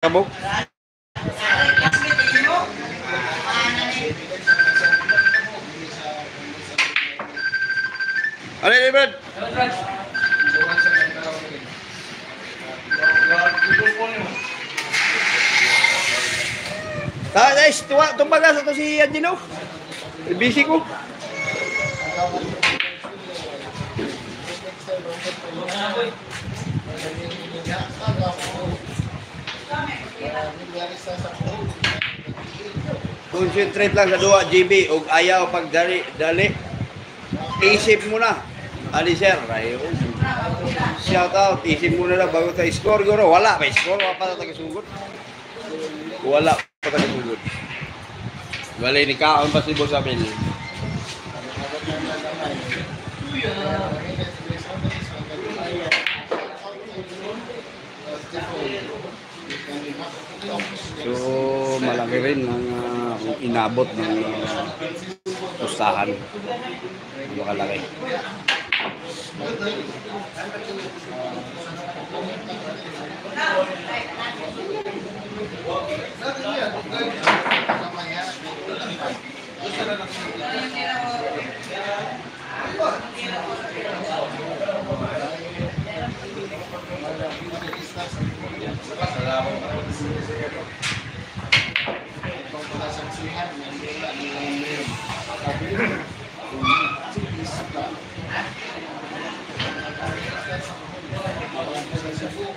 Kabog. Ano yun, Brad? Ta, guys, tuwa, tumbaga sa to si Angelo. Busy ko. Concentrate lang sa duwa, GB, ug ayaw pag dali, dali. Isip mo na. Ali sir, ayo. Shout out, isip mo na lang bago tayo score guro. Wala pa score, wala pa tayo sugod. Wala pa tayo sugod. Wala ni kaon pa si Boss. So, malaki rin ang uh, inabot ng uh, pustahan. Makalaki. 四十五，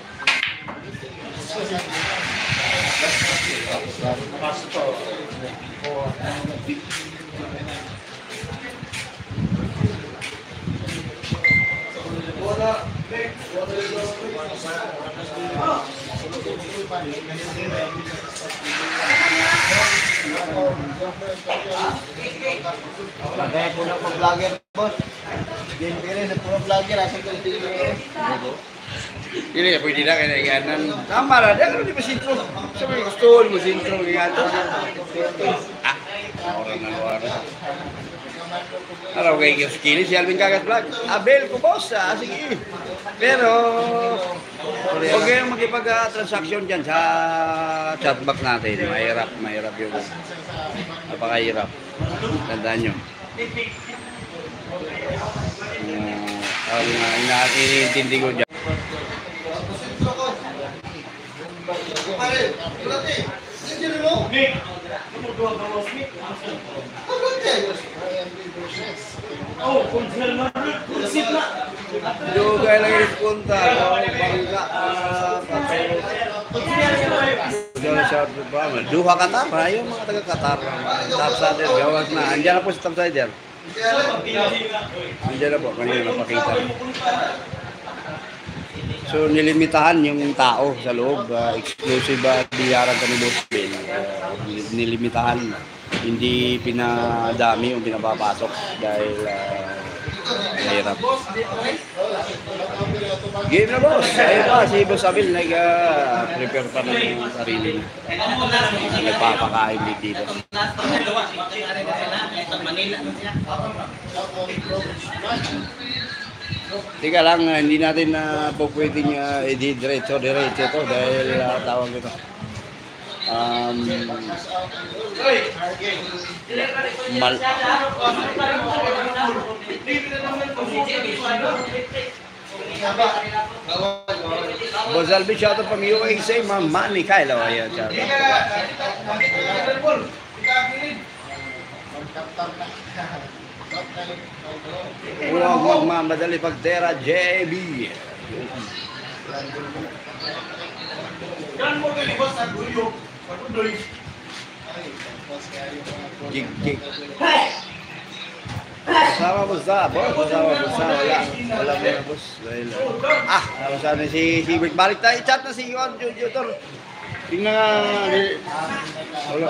八十五，四。好的，对，好的，对。Kaya po na vlogger, boss. Game ka rin, po vlogger, asa ka rin Ini ya pwede na kaya iganan. Tama na, dia kan di pasintro. Sabi gusto mo sintro gigato. Ah, orang na luar. Araw kay Gios Kili si Alvin Kagat Vlog. Abel ko boss, ah, sige. Pero huwag kayong makipag-transaction dyan sa chatbox natin. Mahirap, mahirap yun. Napakahirap. Tandaan nyo. Uh, ang uh, ina-intindi ko dyan. Juga lagi oh, dua kata apa? Ayo mengatakan kata Qatar. So nilimitahan yung tao sa loob. Uh, exclusive uh, kami Muslim. Uh, nilimitahan. Hindi pinadami yung pinapapasok dahil uh, mahirap. Game na boss. Ayun pa, si Boss Abel nag-prepare pa ng sarili niya. Nagpapakain din dito. Tika lang, ah, hindi natin na po pwedeng uh, i-diretso, diretso to dahil uh, tawag ito. Um, mal Boss Alvin, shout out from USA, Ma'am Manny Kyle. Oh, ayan, shout out. Huwag magmamadali pagtera, JB. Gig, gig. Sama bos lah, bos. Sama bos lah. Wala. Wala bos. Ah, ano si, si Balik tadi chat na si Iwan, Jojo, tol. Tingnan nga, wala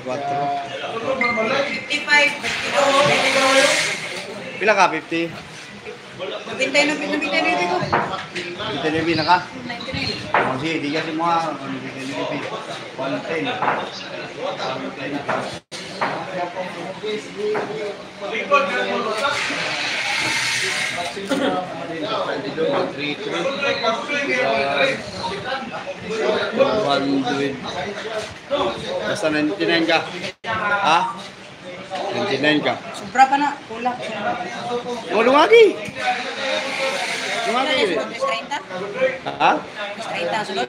45. Pila ka? 50? 59, 59 dito. 59 na ka? 99. Kasi, di kasi mga 99. 110. 110 na ka. Record na mo, Basta 99 ka. Ha? 99 ka. Sobra pa na. Kulang. O, lumagi. Lumagi. na yun? Mas 30? Ha? Mas 30. Sunod.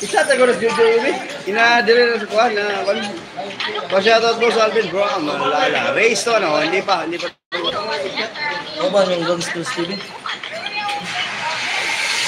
Isa tayo na Jojo Umi. Ina dire na sa na kwan. Pasyatot mo sa Alvin bro. Ang malala. Race to no. Hindi pa. Hindi pa. O ba yung gangsters TV?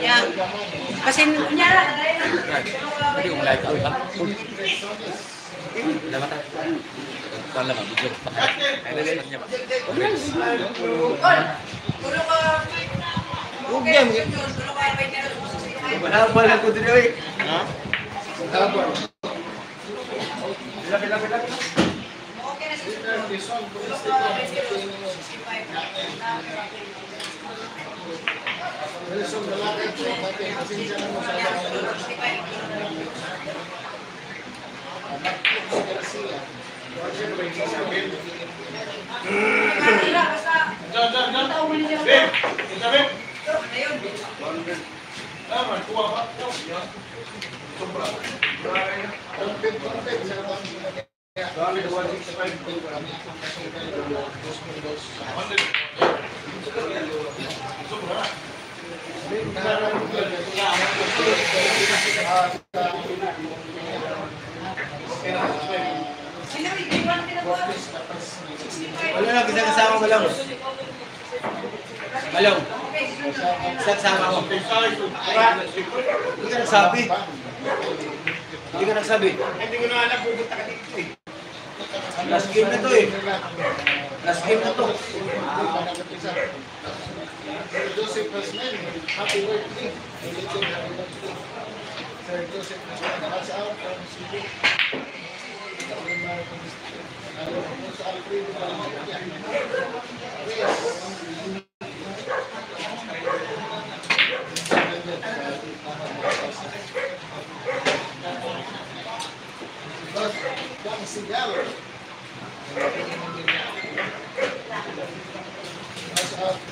Ya. Pasinnya. Jadi mulai kau kan. Udah mata. Tuan lama bujuk. Oke. Sobrado. Basta umuli ka lang. Ayun. Sino yung iwan pinakuha? 65. Wala na, kita kasama mo lang. Malong, isa kasama mo. Hindi ka nagsabi. Hindi ka nagsabi. Hindi ko na alam pupunta ka dito eh. Last game na to eh. Last game na to. Sir Joseph Hasman, happy birthday. Belated happy birthday. Sir Joseph Hasman, pass out from Cebu. Bang sigaro. Pass out.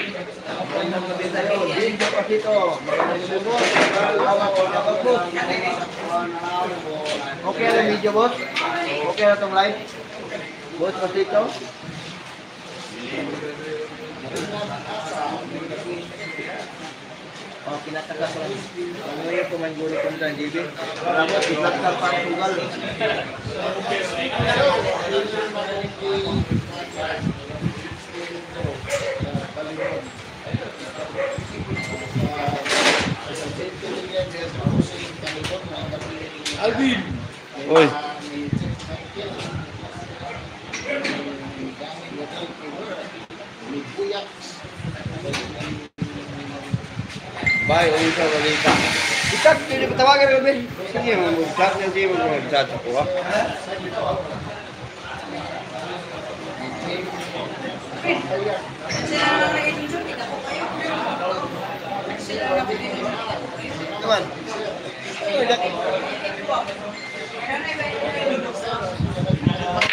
Okay na video boss? Okay na tong live? Boss, pasito? Oh, kinatakas lang. Ano yung kumain gulo kong tan, JB? Pa ang tugal. Alvin. oi. Bye, uwi ka balik ka. Ikat, hindi pa tawagan ka ba? Sige, mag-chat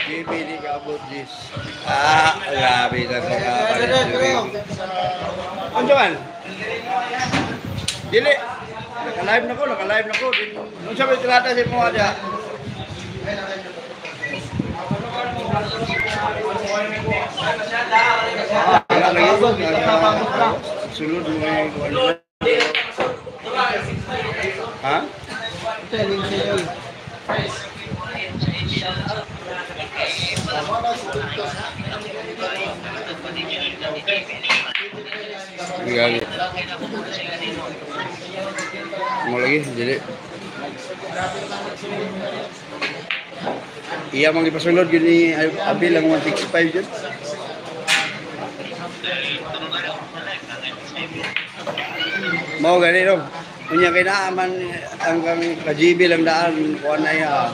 Bibili ka about this. Ah, grabe na ito ka. Ano man? Dili. Naka-live na ko, naka-live na ko. Nung sabi tirata si mo ada. Ah, wala lagi ko. Naka- Sunod mo yung Mau lagi, jadi Iya mang ipasulod yun ni Abil ang 165 yun. Mau gani ro. Punya kinaaman ang kang ka-GB lang daan kuan na ya.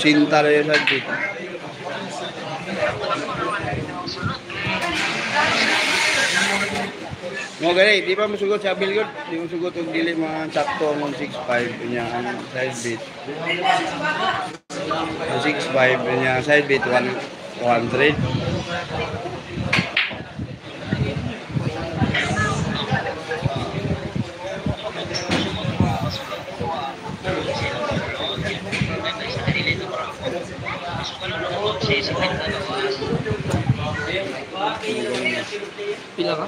Cinta yun sa Mo gani, di ba masugot sa Abil yun? Di mo sugot og dili mga sakto ang 165 punya ang side beat. 165 punya side beat 1 100. Pila ka?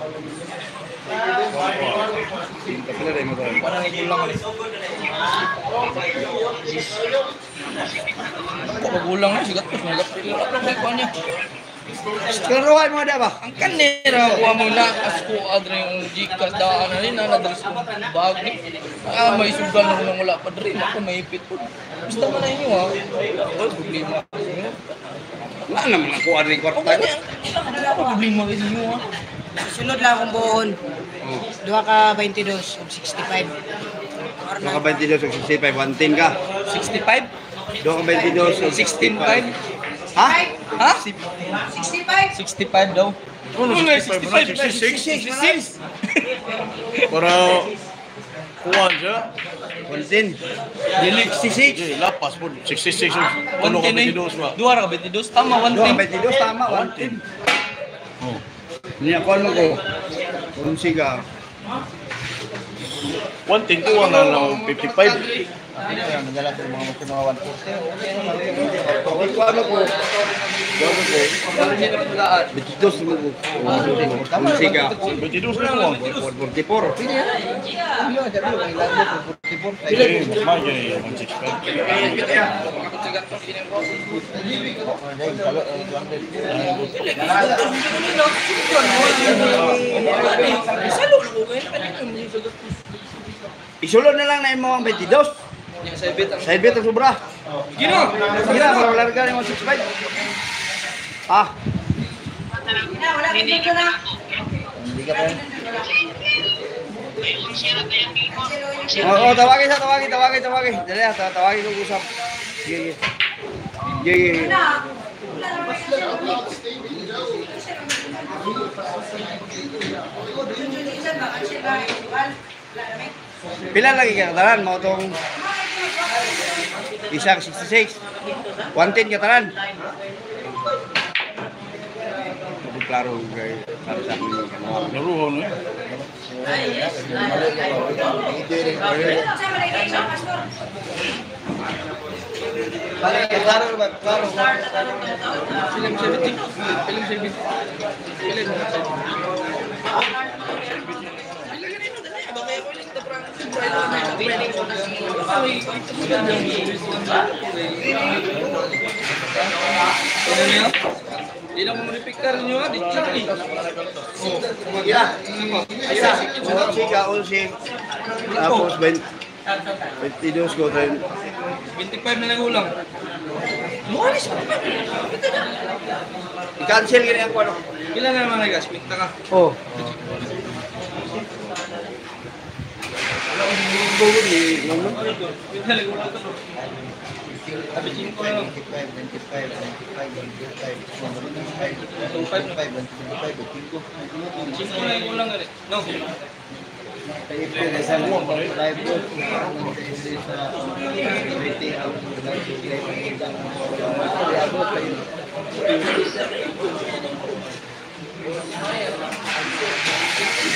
Pala rin mo to. Parang ikulang ulit. Ako magulang na, sigat ko. Sigat ko. Sigat ko sa niya. Klaruhan mo ada ba? Ang kanira ko mo na as ko adre yung gikas daan na rin na nadres ko bag ni. Ah may sugal na nang wala pa dre ako maipit po. Basta man na inyo ha. Wala problema. Wala naman ako ang tayo. gani. Wala problema kay inyo ha. Sunod lang akong buon. Oh. Duha ka 22 ug 65. Doon ka 22 sa 65, 110 ka. 65? Doon ka 22 sa 16.5? Ha? Ha? 65. 65 daw. Ano, 65 ba na? 66? 66? Para kuwan siya. 110. Dili 66. Dili, lapas po. 66. Ano ka 22 ba? Dua ra ka 22 tama Doon ka 110. 22, tama, 110. Oh. Niya, kuhan mo ko. Kunsi ka. 110 kuwan na lang 55. yang menjalan ke rumah mungkin melawan Ikuan aku. Jago Iya. Iya. Iya, na lang na yung mga 22. Saya bet terus berah. gino, kira kalau keluarga yang masuk sebaik. Ah. Oh, oh, tawagi tawagi, tawagi, tawagi. Jadi ya, tawagi ko usap. Iya, iya. Iya, iya. Iya, iya. Pila lagi ka katalan mo tong isang 66. 110 ka. Hindi klaro kay para sa akin yung kanawa. Naruho no eh. Film 70. Film 70. Film 70. Ano niya? Hindi lang mo repictar niyo ha, di chari. Oh, Ila. Isa. Mga chika, ulsi. Tapos 20. 22 ko tayo. 25 na lang ulang. Mualis pa. I-cancel ka na ako ano. Ilan na naman guys? Pinta ka. Oh.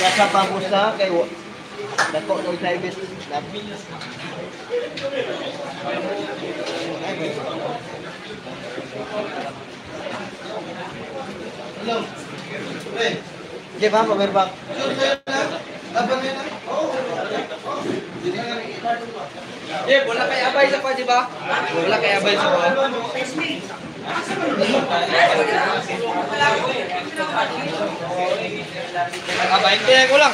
Basta pa mo sa kay dako ng private labi. Hello. Hey. Di ba pa meron ba? Eh, wala kay abay sa pa, di ba? Wala kay abay sa pa. Abay, kaya ko lang.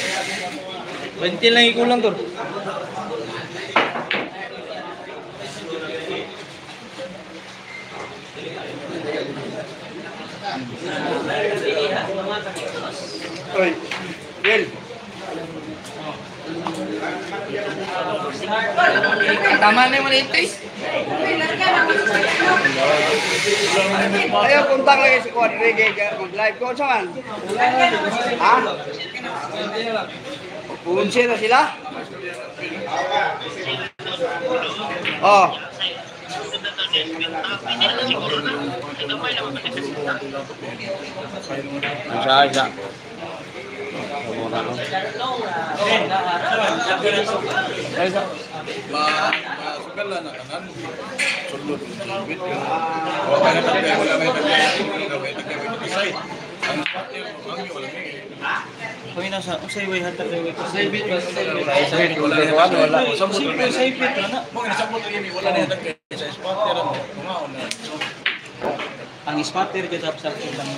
20 lang ikulang tol. Oy. Del. Tama na yung maliit guys. Ayaw, kontak lagi si Kuan Reggae mag-live. Kung saan? Ha? Punsi na sila? Oh. Isa, isa. Isa. Masukala na. Wala na. Wala na wala. Kami nasa, usay way hatag kay way. Usay bit ba? Wala, wala. Simple, usay bit na. Mo ginasabot yun, wala na kayo sa spotter mo. Kumaon na. Ang spatter kita sa ilang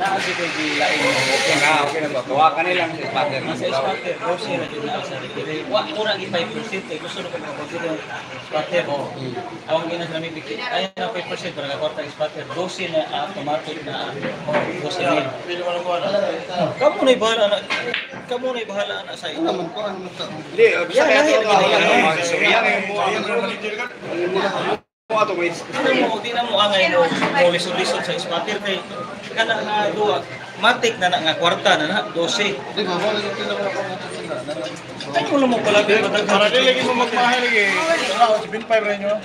Naagi ko di lain. Okay na, okay na ba? Kawakan nilang si Pater. Nasa spatter, grocery na din ako sa retire. Wa ko na 5% eh. Gusto na ko mag-consider yung spatter. Awang gina sa namin bigay. Ayaw na 5% para kakwarta yung spatter. 12 na automatic na 12 mil. Pili mo lang ko na. Kamu na bahala na. Kamu na bahala na sa ito. Hindi, bisa kaya ito ka. Yan yung mo. Yan mo ato may Ano mo, di na mo angay mo, mo lisod-lisod sa spatter kay kana nga duwa. Matik na na nga kwarta na na 12. Di ba wala yung tinawag ko natin sila. Ay mo mo pala kay Para di lagi mo magmahay lagi. Wala, si Bin Five rin yun.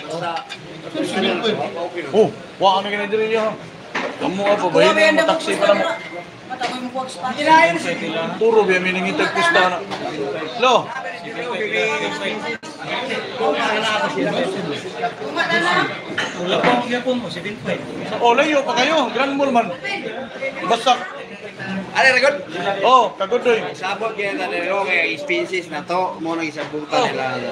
Oh, wala na ganyan din yun. Kamu apa ba yun? Mataksi pa lang. Puro biya miningitag pista na. Lo, Wala pa ang yapon mo, 7.5. sa olayo pa kayo. Grand Mall man. Basak. Ano record? Oh, kagudoy. Sabot kaya na nila kaya species na to mo nang isabutan nila na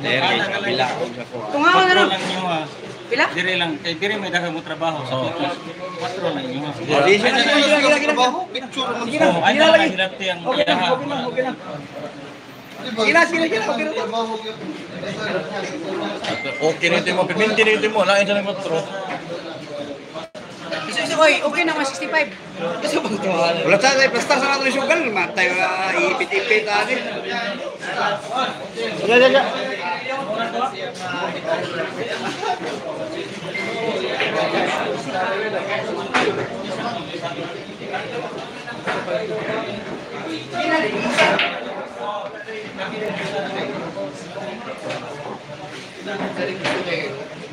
dere kabila kung sa ko. Tungaw na Patro Pila? Dire lang, kay dire may daghang mo trabaho sa. Patro na gina gina gina. Picture mo. Oh, ay na lang hilati ang iyaha. Gina gina gina. Okay na. Trabaho yun. Okay nito mo. Piminti nito mo. Lain sa nagmatro. Isu-isu 65. okay na 165.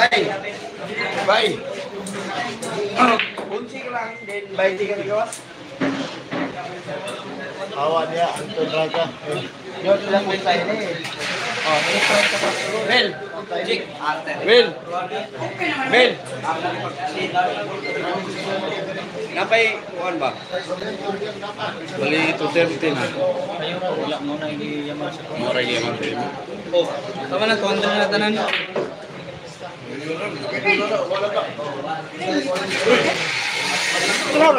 Baik. Baik. Kunci lang, dan baik tiga. Awa niya, Anton Raga. Yun sila kung tayo na eh. Oh. Will, naman. Will. Napay, kuhan ba? Bali, 230 na. Wala mo na yaman sa Mura yung yaman sa'yo. Oh, tama na, tuwan na tanan.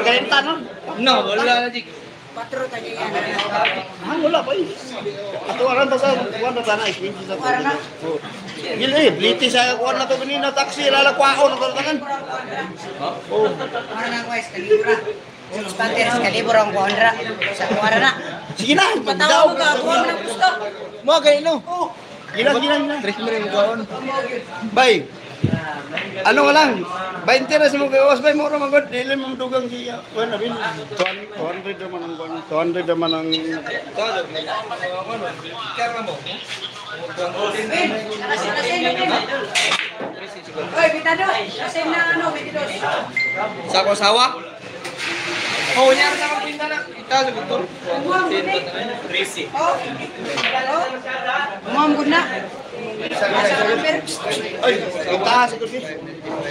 Ganyan tanong. No, wala na, Jake. Patro tayo yan. Ah, wala pa eh. Ato aran ta sa kuwan na tanay, na. Gila eh, bliti sa kuwan na to kanina taxi lalakwaon na tangan. Oh. Para na ko, eskalibra. Pater, eskalibra ang kuhandra. Sa kuwara na. Sige na, Patawa mo ka, kuha mo ng gusto. Mo kay no. Gila gila gila. Tres mo rin ano nga lang, 20 na sa mga kawas, bay, mura magod, dili mo dugang siya. Kuhan na bin, 200 naman ang kuhan, 200 naman ang... Kaya mo. Nakasin na sa'yo, Win. Oy, bitado. Kasi na ano, 22. Sa ko sawa? Oh, nyara sa kapinta na. Ita sa gusto. Umuha mo na. Risi. Oh. Umuha mo na. Asa number? Ay, kita kusi.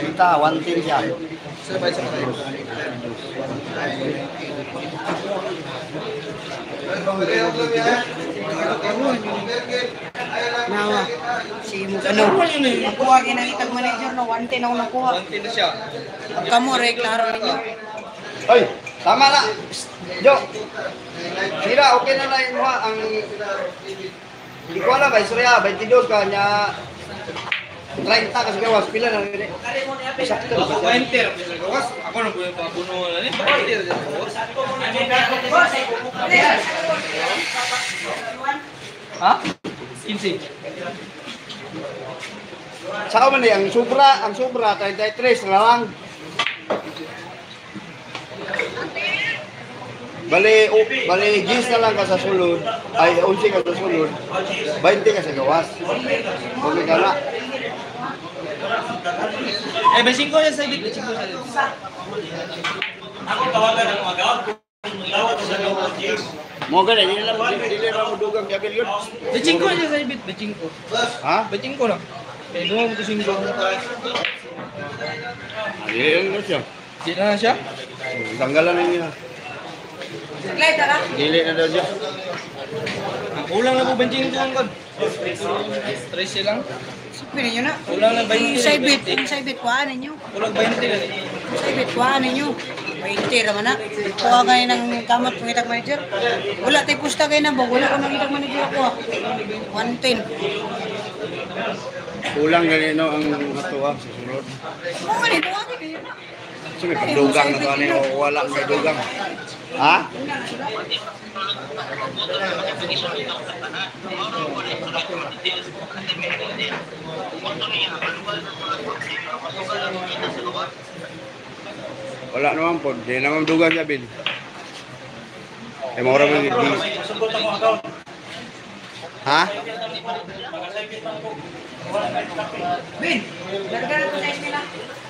Kita one thing siya. Sabay sa mga. Nawa. Si mo ano? Nakuha ng itag manager no 110 ako nakuha. Konti na siya. Kamu ray klaro ninyo. Ay, tama na! Jo! Sira, okay na yung mga, ang... Hindi ko alam, bay, surya, 22 ka, niya... 30 ka sa gawas, pila na rin. Sakto. Ako ba? Gawas. Ako na po yung papuno na. Boss. Ha? 15. Sa man ang sobra, ang sobra, 33 na lang. Bali, o, bali, gis na lang ka sa sulod, ay, 11 ka sa sulod, 20 ka sa gawas. Okay ka na. Eh, basing ko yan sa ibig. Basing ko sa ibig. Mo ka na, hindi na lang, hindi na lang mo dugang yabil yun. Basing ko yan sa ibig. Basing ko. Ha? Basing ko lang. Eh, doon mo basing ko. Hindi yun yun siya. Di na na siya. Tanggalan na niya. Glide tara. Dili na daw siya. Ang kulang na po basing ko ang god. Stress lang. Pili nyo na. Kulang na 20. Sa ibit, sa ibit, kuhaan ninyo. Kulang 20 lang. Sa ibit, kuhaan ninyo. 20 naman na. Kuha kayo ng kamot ng itag manager. Wala tayo pusta kayo na ba? Wala ko ng itag manager ako. 110. Kulang ganito ang atuwa sa sulod. Oo, ganito na. Sige, dugang na to ano wala kay dugang. Ha? Wala naman po, di naman dugang sa bil. Eh, maura mo yung Ha? Bin, larga na sa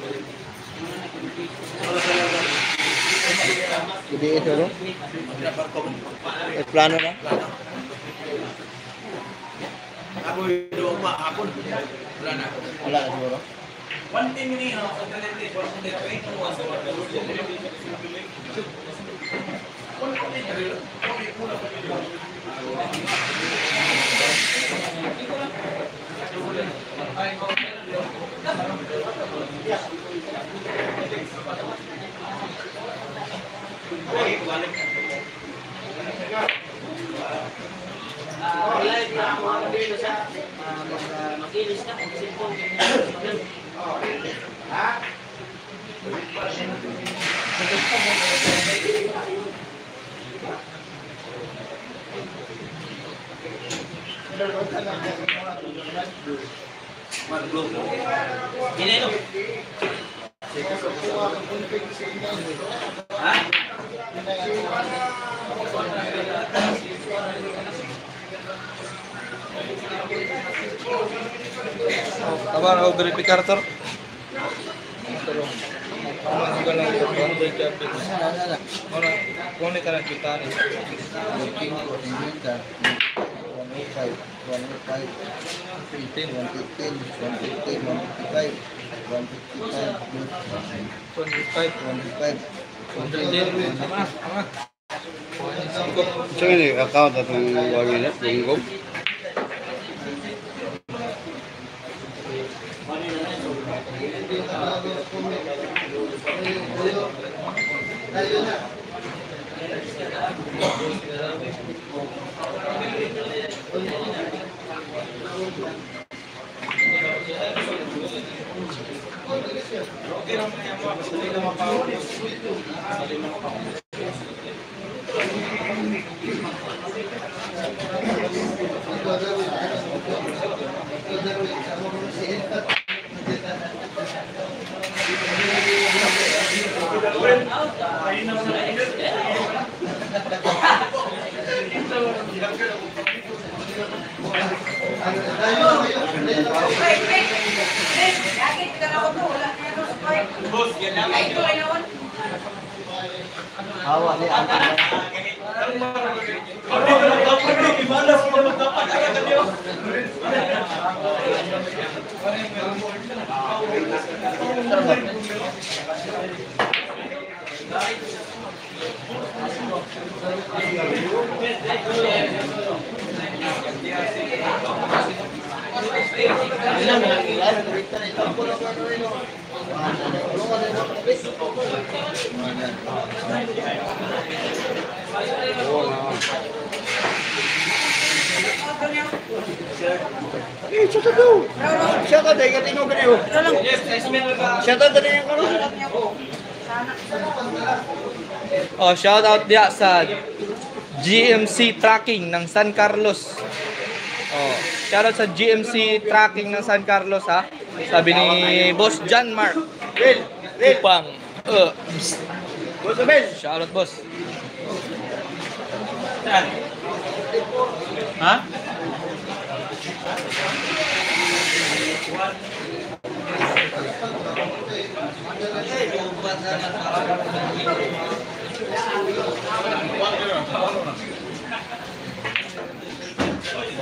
Jadi itu lo. Plano kan? Apa? Aku itu Pak, aku plano. Ala dua lo. Ini ya, Thank. Plano na? Ako yung ma ako. Wala na. Wala na siguro. Apa ako verificar tor? Kung ka lang kita ni. Saya ni akal datang bagi nak minggu. Thank you. Okay lang po yan po. Kasi hindi na. Allah nih antara. Eh, siya ka daw. Siya ka daw, ikaw tingog ka niyo. Siya ka daw yung karon. Oh, shout out dia sa GMC Tracking ng San Carlos. Oh, shout out sa GMC Tracking ng San Carlos ha. Sabi ni Boss John Mark Will, Will, Kupang. Uh, Boss Abel. boss. Ha?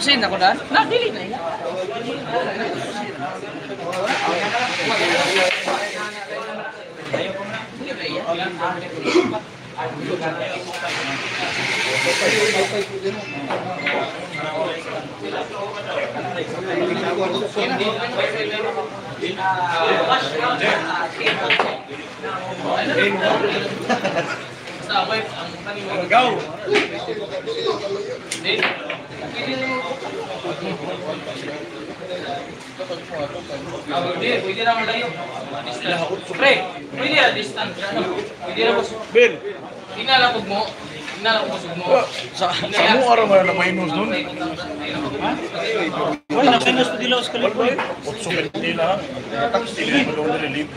Sino ko daan? Na, dili na yan. Thank you. Go! Pwede, pwede na malayo. Pre, pwede na distance. Pwede na mas... Bill, Inalapog mo. Mo mo. sa, sa mo araw mo na minus nun? Wala, nakinos pa dilaw sa kalipoy. Otso ka nila. Tax nila, malong nalilip.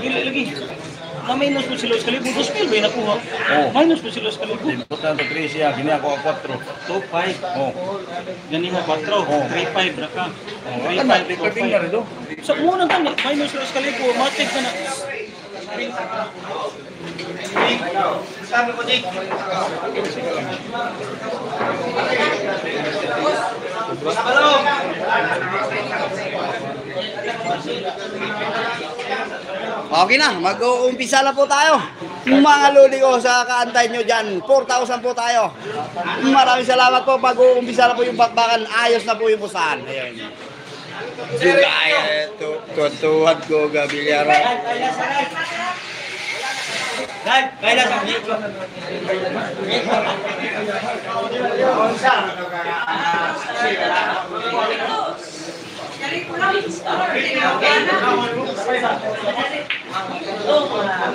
Dili lagi. Na minus po sila sa kalipoy. Gospel ba yung nakuha? Oo. Minus po sila sa na ito 3 siya, gini ako ang 4. 2-5. Oh. Gani mo 4. 3-5 ra ka. Oh, ano, di pa tingnan rin do. Sa unang tani, minus sila sa kalipoy. Matik ka na. Sabi ko, Dick. Okay na, mag-uumpisa na po tayo. Mga luli ko sa kaantay nyo dyan, 4,000 po tayo. Maraming salamat po. Mag-uumpisa na po yung bakbakan. Ayos na po yung pusahan. Ayun. Dugay, eh, tu- tutuwad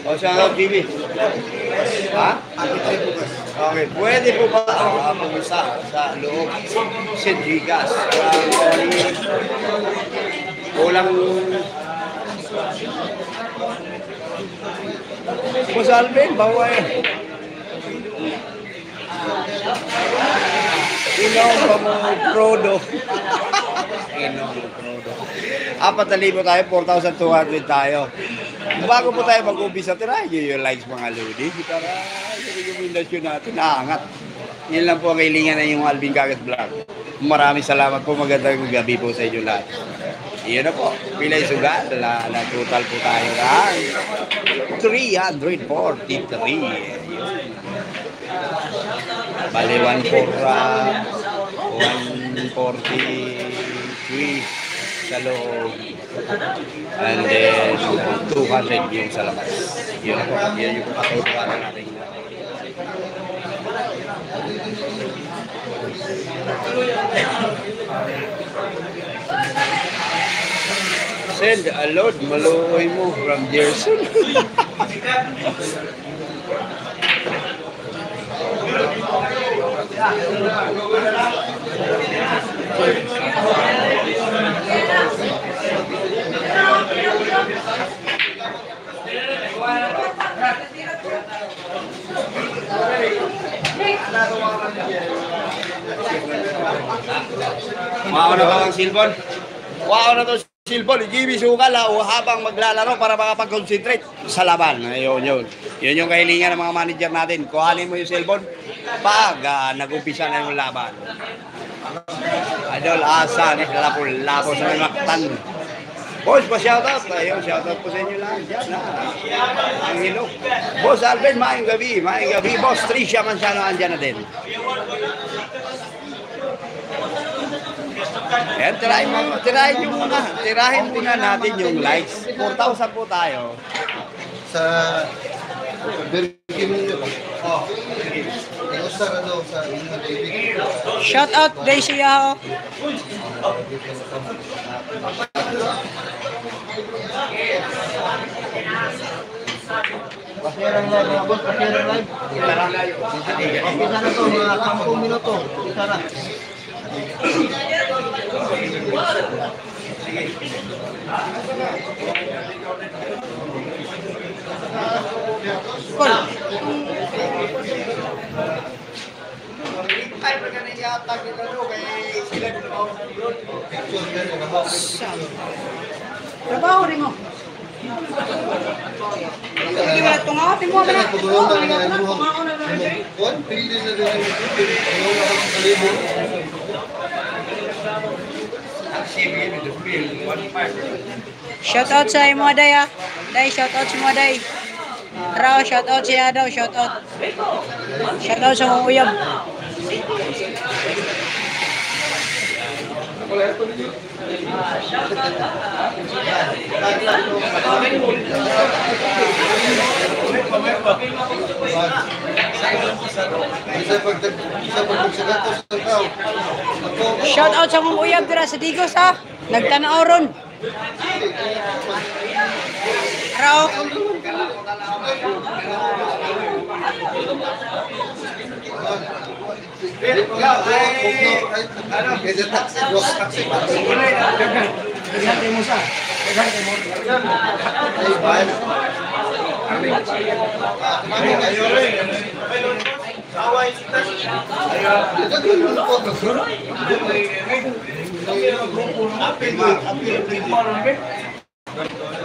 O siya nga, GB. Ha? Okay, pwede po ba uh, pumunta sa loob St. Gigas? Kulang Boss Alvin, bawa eh. Inom pa mo prodo. Inom mo prodo. Apat na libo tayo, 4,200 tayo. Bago po tayo mag-umpisa, tirahin nyo yung likes mga lodi. Para yung recommendation natin, naangat. Yan lang po ang kailingan na yung Alvin Gagas Vlog. Maraming salamat po, magandang gabi po sa inyo lahat. Iyon na po, pilay sugal, na, na total po tayo ng 343. Bali, 143 sa loob. And then, uh, 200 yung sa labas. Yun na po, yun yung katutukan natin. Send a load, maluoy mo from Gerson. Wow na ba ang? Wow na to silbon. Jimmy Sukal ha, o habang maglalaro para makapag-concentrate sa laban. Ayun yun. Yun yung kahilingan ng mga manager natin. Kuhanin mo yung silbon pag ah, nag-umpisa na yung laban. Idol Asa, ni Lapo-Lapo sa mga maktan. Boss, pa-shoutout. Ayun, shoutout po sa inyo lang. Diyan na. Ang hello. Boss Alvin, maayong gabi. Maayong gabi. Boss Tricia Manciano, andyan na din. Ayan, tirahin mo, tirahin nyo muna. Tirahin muna natin yung likes. 4,000 po tayo. Sa. Oh. Shout out Daisy Yao. Pasirang live mga boss, pasirang live. Isa na to, mga 10 minuto. Isa na. Trabaho rin mo. Hindi ba tungaw? Timo ba na? Yung buhang. Kuan, pili na din yung Ano na ang kalibo. Shout out sa imo day ah. Day shout out sa imo day. Raw shout out siya daw shout out. Shout out sa mga uyab. Isa pag Shout out sa mga uyab dira sa Digos ha. Nagtanaw ron. Raw. ano, Ay.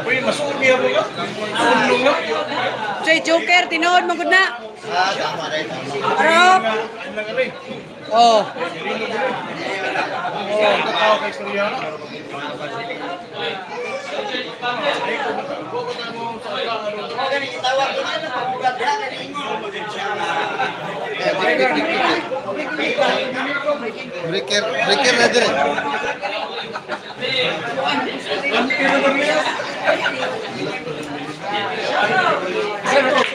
Uy, masuki ako ka. Ulong nga. Say Joker tinuod mo gud na. Ah, tama rin, tama. Oo. Breaker, breaker na dire. Breaker na dire.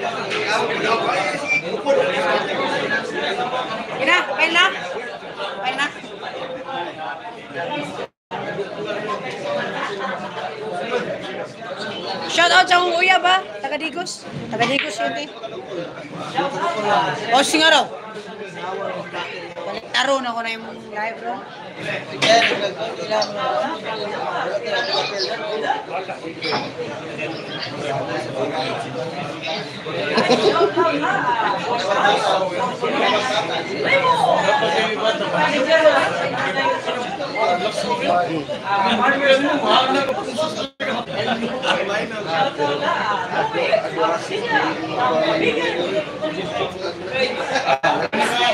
Ina, kain na. Shout out sa mga uyab ha. Taga Digos. Taga Digos yun eh. O, singa raw. Taro na ko na live bro. ang style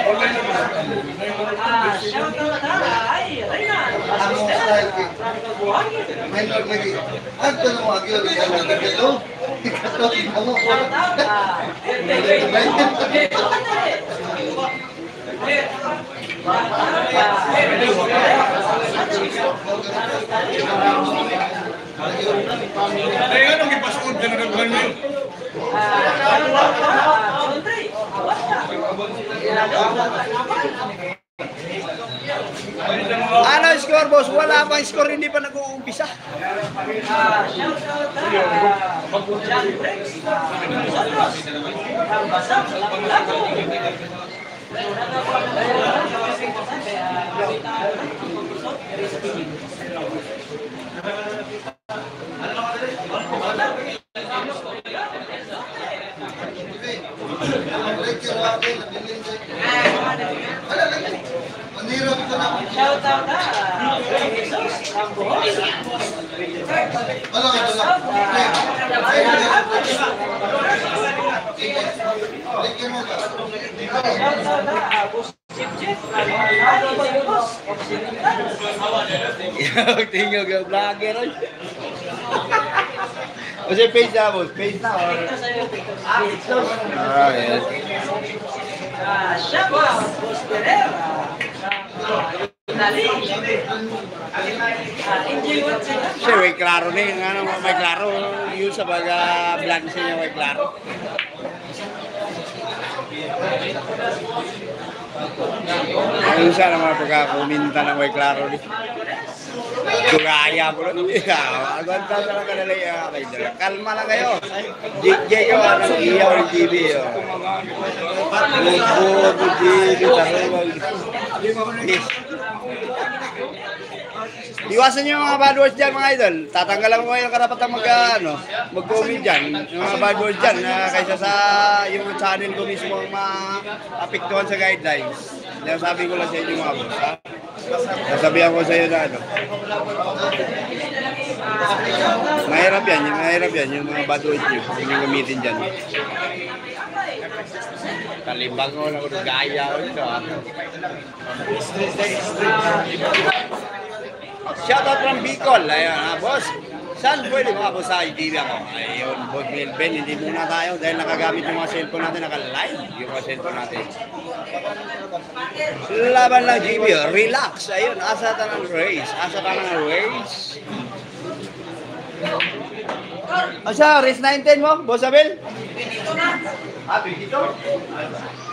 Ayo, dong, kipas kuda, dong, ano? Ano score, boss, wala pang score, hindi pa nag-uumpisa. Ah, shout out ah, John Rex. Nosotros. Basam sa Lapu-Lapu. Manirap ko na. Shout out ah, Jesus. Tambuhos. Ano, ito lang. Bigyan mo ba? Shout ah. Tingnan ka, vlogger. oy. Kasi page na, boss. Page na. Ah, yes. Ah, shout out Boss. Ah. Kasi may klaro na yun. Ano, may klaro. Yun sa baga vlog sa inyo, may klaro. Ayun sa naman pagkakuminta ng may klaro ni. Tugaya mo lang. Agad ka talaga nila yung kay Dala. Kalma lang kayo. JJ ko, anong iyaw ng TV. Oh. Buko, TV, tarumag. Please. Iwasan niyo yung mga bad words dyan mga idol. Tatanggalan ko yung karapatang mag, ano, mag-comment dyan. Yung mga bad words dyan na kaysa sa yung channel ko mismo ang ma-apektuhan sa guidelines. Yan sabi ko lang sa inyo mga boss. Ha? Nasabihan ko sa iyo na ano. Mahirap yan, yung mahirap yan, yung mga bad words nyo. Huwag yung gamitin dyan. Talibang ko ko gaya ko ito. ha? Shoutout from Bicol. Ayan, ha, boss. Saan pwede mga po sa ITV ako? Ayun, Boss Mel Ben, hindi muna tayo dahil nakagamit yung mga cellphone natin, naka-live yung mga cellphone natin. Laban lang, GB. Relax. Ayun, asa ta ng race. Asa ta ng race. Asa, race 910 mo, Boss Abel? 22 na. Ah, 22?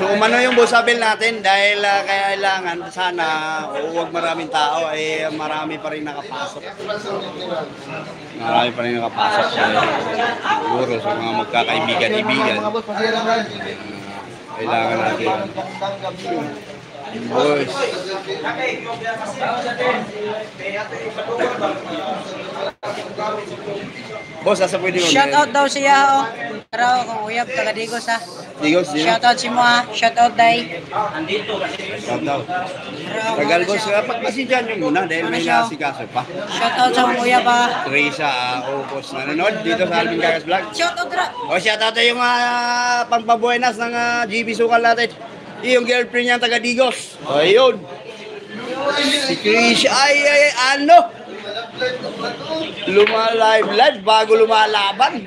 So umano yung boss Abel natin dahil ah, kailangan sana huwag maraming tao ay marami pa rin nakapasok. Marami pa rin nakapasok. Siguro sa mga magkakaibigan-ibigan. Kailangan natin. Boys. Boss, asa pwede mo? Shout out daw siya oh. Pero kung uyab taga Digos ha. Digos, di Shout out si mo ha. Shout out day. Shout out. Pero Tagal boss, kapag pasensyahan nyo muna dahil may Ano nasikaso pa. Shout out sa mga uyab ha. Teresa, uh, Opos, nanonood dito sa Alvin Gagas Vlog. Shout out ra. O shout out yung uh, pampabuenas ng uh, GB Sukal natin. Yung girlfriend niya taga Digos. O. Si Chris, ay, ay, ay, ano? Lumalive live bago lumalaban.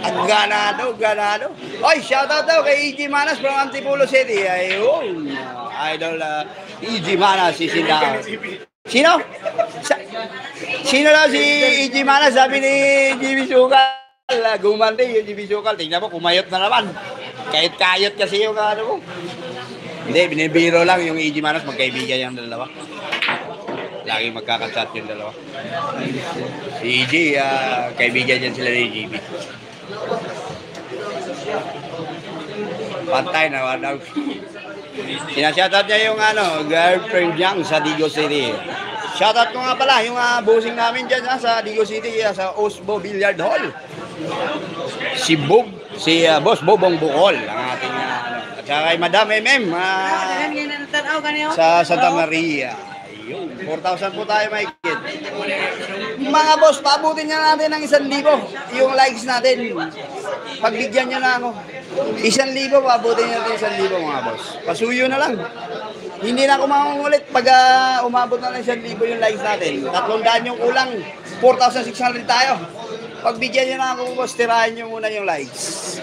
Ang ganado, ganado. Oy, shout out daw kay EG Manas from Antipolo City. Ayun. Idol uh, EG Manas, si Sinda. Sino? Sa- sino daw si EG Manas? Sabi ni GB Sukal. Ah, Gumante yung Sukal. Tingnan mo, kumayot na naman. Kahit kayot kasi yung ano mo. Hindi, binibiro lang yung EG Manas. Magkaibigan yung dalawa. Lagi magkakatsat yung dalawa. Si EG, ah, kaibigan yan sila ni GB. Pantay na daw. Sinashoutout niya yung ano, girlfriend niyang sa Digo City. Shoutout ko nga pala, yung uh, busing namin dyan ah, sa Digo City, ah, sa Osbo Billiard Hall. Si Bob, si ah, Boss Bobong Bukol, ang ating ano. At Tsaka kay Madam MM kaniyo. sa Santa Maria. Ayun, 4,000 po tayo may kit. Mga boss, paabutin niya natin ng 1,000 yung likes natin. Pagbigyan niyo na ako. 1,000, paabutin niyo natin 1,000 mga boss. Pasuyo na lang. Hindi na ako mangungulit pag ah, umabot na ng 1,000 yung likes natin. Tatlong daan yung kulang. 4,600 tayo. Pagbigyan niyo na ako, boss, tirahin niyo muna yung likes.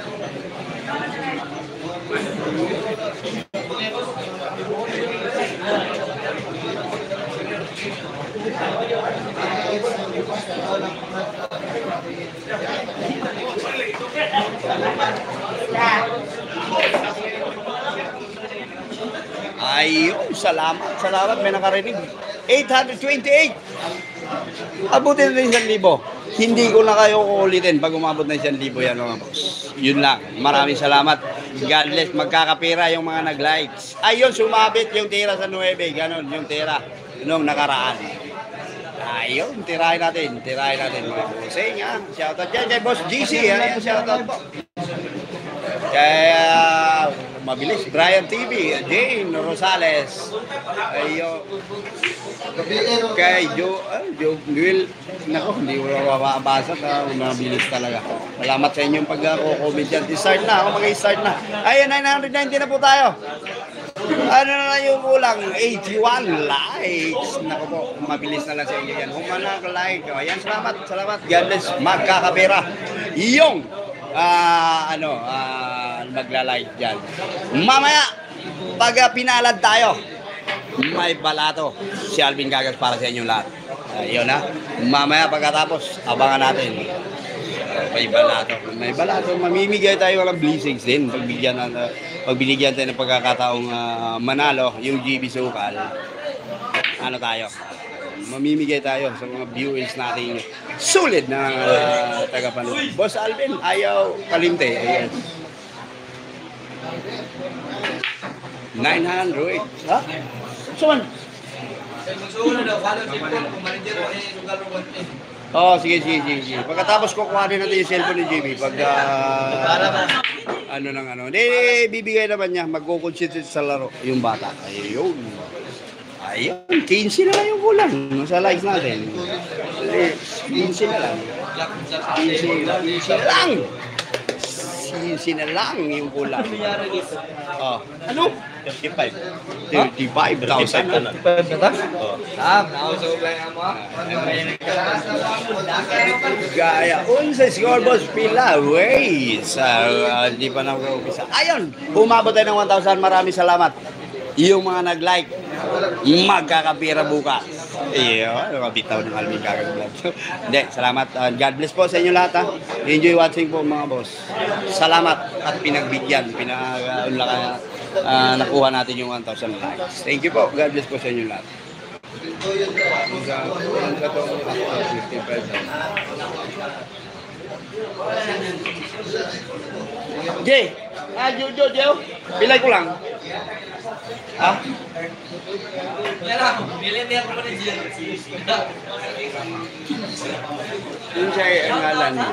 Ayun, salamat, salamat, may nakarinig. 828. Abutin na isang libo. Hindi ko na kayo kukulitin pag umabot na isang libo yan mga boss. Yun lang. Maraming salamat. God bless. Magkakapira yung mga nag-likes. Ayun, sumabit yung tira sa 9. Ganon, yung tira. Nung nakaraan. Ayun, tirahin natin. Tirahin natin mga boss. Eh nga, shoutout dyan kay Boss GC. Ayan, shoutout po. Kaya mabilis, Brian TV, Jane Rosales. Gabiin, Kay Joe, ah, Joe Will, nako, hindi ko mababasa ka, mabilis talaga. Salamat sa inyong pagko-comment dyan. Start na, ako mag-start na. Ayun, 990 na po tayo. Ano na yung kulang? 81 likes. Nako po, mabilis na lang sa inyo yan. Humana ka like. O, yan, salamat, salamat. God bless, magkakapera. Yung, ah, ano, ah, magla-like dyan. Mamaya, pag ah, pinalad tayo, may balato si Alvin Gagas para sa inyong lahat. Ayun na. Mamaya pagkatapos, abangan natin. Uh, may balato. May balato. Mamimigay tayo ng blessings din. Pagbigyan, uh, pagbinigyan tayo ng pagkakataong ah, manalo, yung GB Sukal. Ano tayo? Mamimigay tayo sa mga viewers nating sulit na uh, tagapanood. Boss Alvin, ayaw kalimte. Ayan. 900. Ha? Saan? Oh, sige, sige, sige, sige. Pagkatapos kukuhanin natin yung cellphone ni Jimmy, pag ah, ano nang ano. Hindi, bibigay naman niya, magkukonsentrate sa laro yung bata. Ayun. Ayun, 15 na lang yung kulang sa likes natin. 15 na lang. 15, 15 na lang. 15 na lang yung kulang. Oh. Ano? 35. 35,000 na. Pwede na ta? Ah, nausog lang mo. Gaya, unsa scoreboard pila, ways. Uh, di pa na umpisa. Ayun, umabot tayo ng 1,000. Maraming salamat. Yung mga nag-like, magkakapira bukas. Iyo, mabitaw ng Alvin Gagas Vlog. Hindi, salamat. Uh, God bless po sa inyo lahat. Ha. Enjoy watching po mga boss. Salamat at pinagbigyan. Pinag, uh, uh, nakuha natin yung 1,000 likes. Thank you po. God bless po sa inyo lahat. Jay, ah, Jojo, Jojo, bilay ko lang. Ha? Yun siya ang ngalan niya.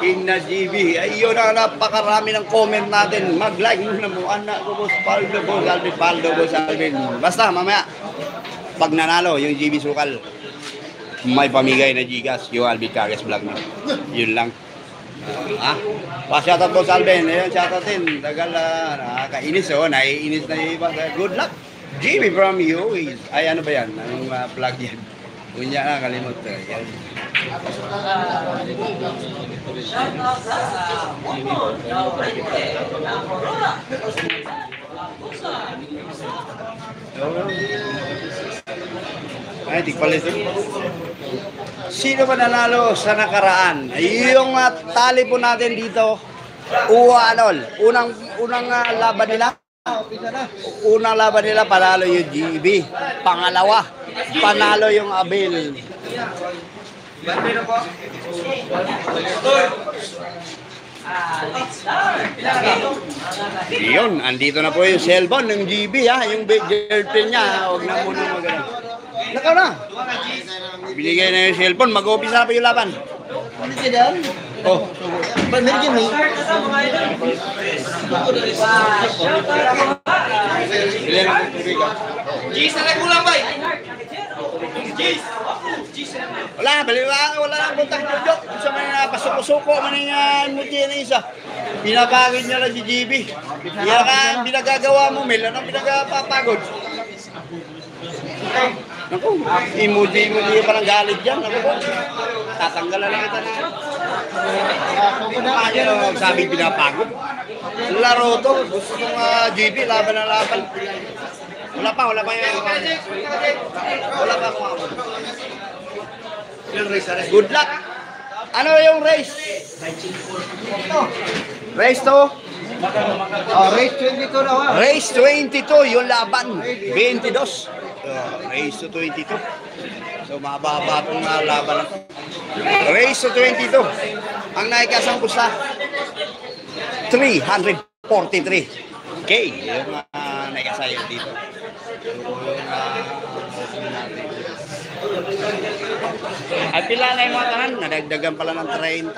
Ina GB. Ayun na, napakarami ng comment natin. Mag-like mo na mo. Anak ko, Boss Paldo, Boss Alvin, Paldo, Boss Alvin. Basta, mamaya, pag nanalo, yung GB Sukal, may pamigay na Gigas, yung Alvin Cagas vlog niyo. Yun lang. Ah, pa-shoutout po sa Alvin. Ayun, shoutout din. Tagal, ah, nakakainis, oh. Naiinis na iba. Good luck. Jimmy from UAE. Ay, ano ba yan? Anong uh, plug yan? Kunya na, kalimot. Yan. Ay, di pala ito. Sino ba nanalo sa nakaraan? Yung uh, tali po natin dito, Uwanol. Unang unang uh, laban nila. Unang laban nila panalo yung GB. Pangalawa, panalo yung Abel. Yun, andito na po yung cellphone ng GB ha, yung girlfriend niya, huwag na muna magano. Nakaw na. Binigay na yung cellphone, mag-umpisa na pa yung laban. Oh, Panirgin mo. ilan ang tubig ka? Cheese na kulang ba? Wala, bali wala, wala nang buntang jojok. Sa mga napasuko-suko, maningan mo dyan na isa. Pinapagod niya lang si GB. Yan ka, ang pinagagawa mo, Mel. Anong pinagpapagod? Naku, emoji-emoji pa ng galit dyan. Naku po. Tatanggalan na kita na. Ano, sabi pinapagod. Laro to. Gusto kong ah, GB, laban na laban. Wala pa, wala pa yung... Wala pa akong ako. Good luck! Ano yung race? Race to? Oh, race 22 na wa. Race 22, yung laban. 22. Uh, race to 22. So, mababa itong uh, laban na to. Race to 22. Ang naikasang pusta, 343. 1K yung ah, uh, naiasayo dito. Ay pila na yung mga tanan, nadagdagan pala ng 30.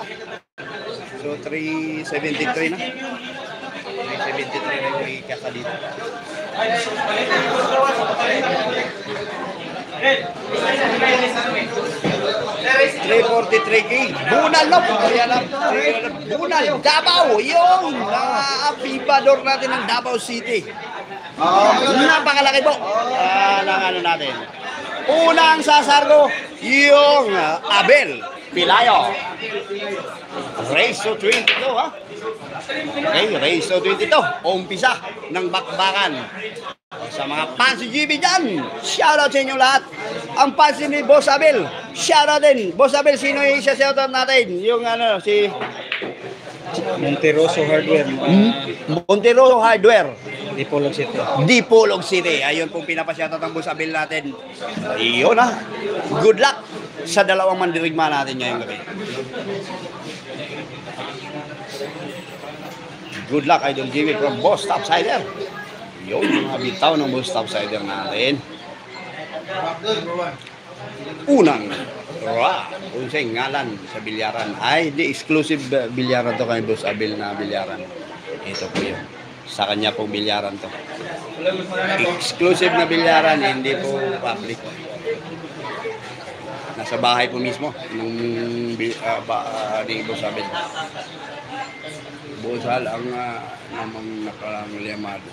So 373 na. 373 na yung ikasa dito. Hey! 343K. Bunalop. Bunal. Davao. Yung uh, pibador natin ng Davao City. Oh, napakalaki po. Ah, uh, ano natin. Unang sasargo, yung uh, Abel. Pilayo. Race to 22, ha? Okay, race to 22. Umpisa ng bakbakan. Sa mga fans ni GB dyan, shoutout sa inyo lahat. Ang fans ni Boss Abel, shoutout din. Boss Abel, sino yung isa shoutout natin? Yung ano, si Monteroso Hardware. Montero Hardware. Dipolog City. Dipolog City. Ayun pong pinapasyatat ang Boss Abel natin. Ayun ha. Good luck sa dalawang mandirigma natin ngayong gabi. Good luck, Idol Jimmy from Boss Topsider. Yun, mga bitaw ng Boss Topsider natin. Unang Ra, kung siya ngalan sa bilyaran. Ay, di exclusive uh, bilyaran to kay Boss Abel na bilyaran. Ito po yun. Sa kanya pong bilyaran to. Exclusive na bilyaran, hindi po public. Nasa bahay po mismo ng bi- ah, ba, ah, ni Boss Abel. Bosal ang uh, namang nakalamado.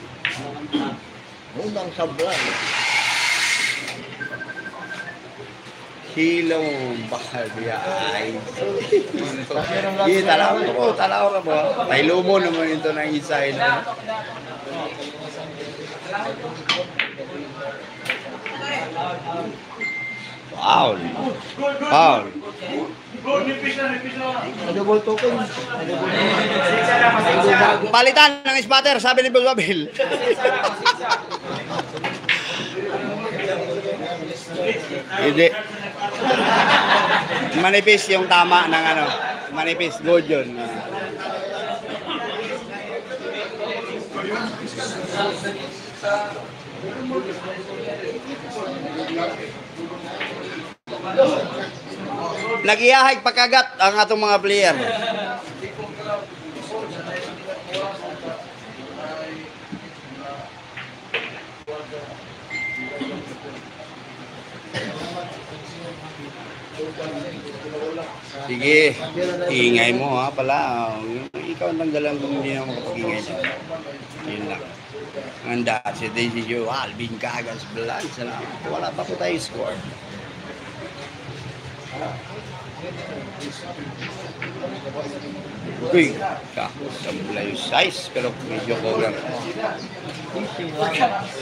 Unang sablan. Bakal biya ay. Di talaw ko, talaw ka mo. May lumo naman ito ng isa ina. Foul. Foul. Palitan ng spatter, sabi ni Boss Abel. Hindi. Manipis yung tama ng ano. Manipis, good yun. Nagiyahag pagkagat ang atong mga player. Sige, ingay mo ha pala. Ikaw ang tanggalan kung hindi na makapag-ingay niya. Yun lang. Handa si Daisy Jo, Alvin Cagas, Blanc. Salamat. Wala pa po tayo score. Uy, kako sa yung size pero medyo ko lang.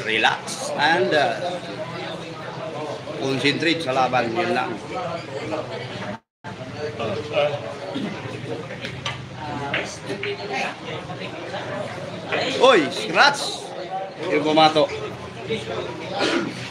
Relax and uh, concentrate sa laban, yun lang. Uy, scratch! Ilgomato. Ilgomato.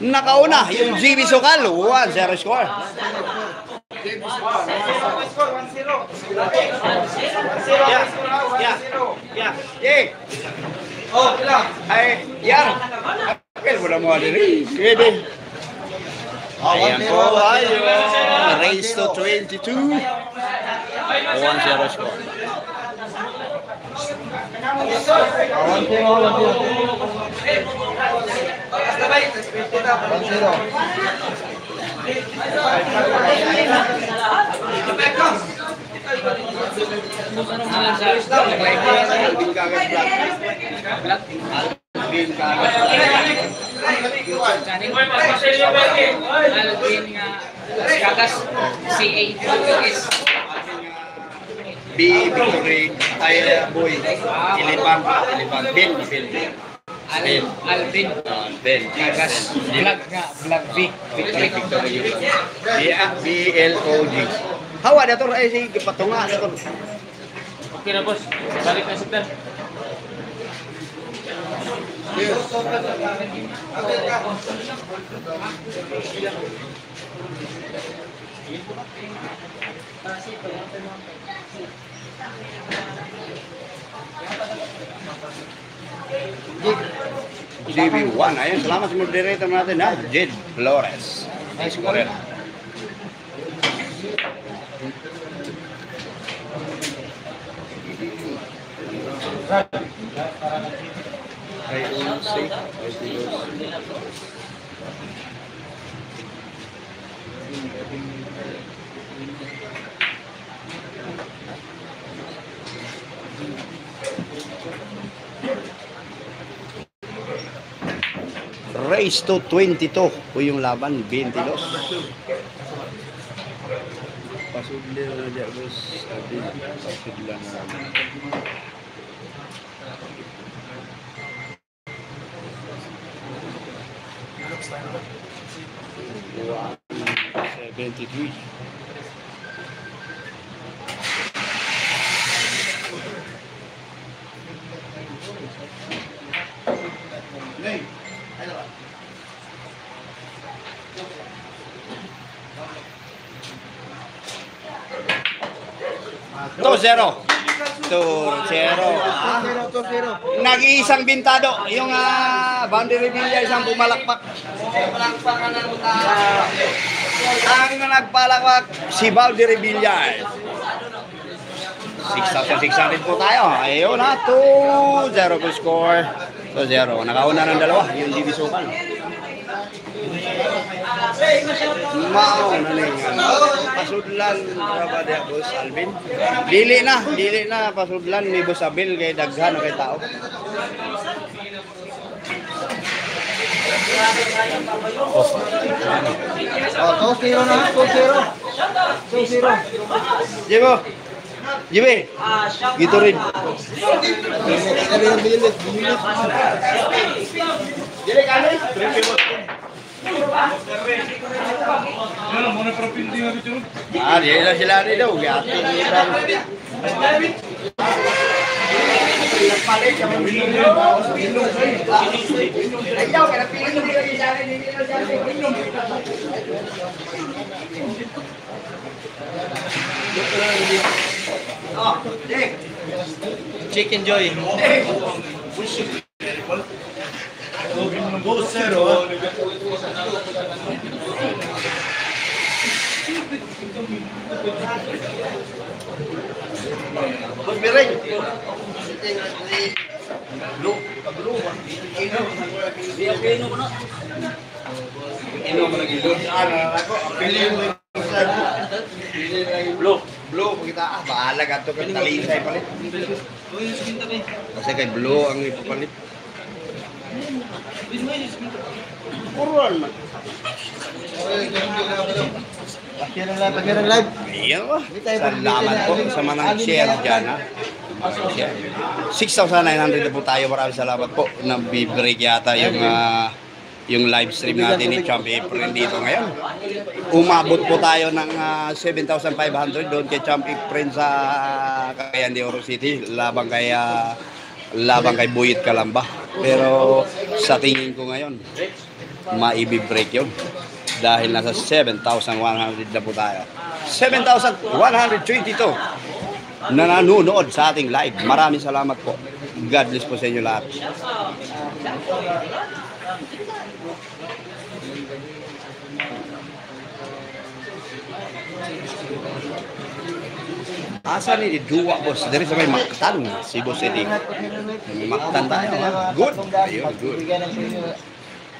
Nakauna, yung GB Sokal, 1-0 score. Yeah, yeah, yeah. Yeah. Oh, ilang? Ay, yan. Apel mo na mo din. Pwede. Ayan po, ayun. Raise to 22. 1-0 score. Black. Alvin Kagas kakas C-A-U-S. B. Victory. Ay, uh, boy. Ilipang. Ilipang. Bill. Bill. Al Alvin Ah, Ben. kagas vlog nga vlog V. Victory. Victory. B. B-L-O-G. Hawa na to. Ay, sige, patunga. Okay na boss. Balik na sa plan. GB1. Ayun, salamat sa moderator natin ha. Jed Flores. Nice score. Ay, unsi. Race to 22 po yung laban, 22. Pasudli na dyan, boss. Na namin. Seventy-three. Two zero. Two zero. Ah. Two zero. Nag-iisang bintado. Yung ah, boundary villa, isang bumalakpak. Ah, ang nagpalakpak, si Boundary Villar. 6,600 po tayo. Ayun na, 2-0 po score. 2-0. Nakauna ng dalawa, yung Sokal. Mao na ning pasudlan ba dia Boss Alvin. Dili na, dili na pasudlan ni Boss Abil kay daghan kay tao. Oh, two zero na. Two zero. Two zero. Jibo. Jibe. Gitu rin. Dili kanin. Ah, di na sila rin daw. Gati ni Chicken Joy. Pagbiring. Inom lagi lu. Ano ako? Pili mo. Blue. Blue kita ah bahala gato kay talisay palit. Kasi kay blue ang ipapalit. Man. Pakirang live, pakirang live. Ayan ba? Salamat po sa manang share dyan ha. Share. 6,900 na po tayo. Maraming salamat po. Nabibreak yata yung ah, yung live stream natin ni Champ April dito ngayon. Umabot po tayo ng ah, 7,500 doon kay Champ April sa Cagayan de Oro City. Labang kay ah, labang kay Buyit Kalamba. Pero sa tingin ko ngayon, maibi-break yun. Dahil nasa 7,100 na po tayo. 7,122 na nanonood sa ating live. Maraming salamat po. God bless po sa inyo lahat. Asa ni Duwa boss? Dari sa may Mactan, Cebu City. Mactan tayo, ha? Good. Ayun, good.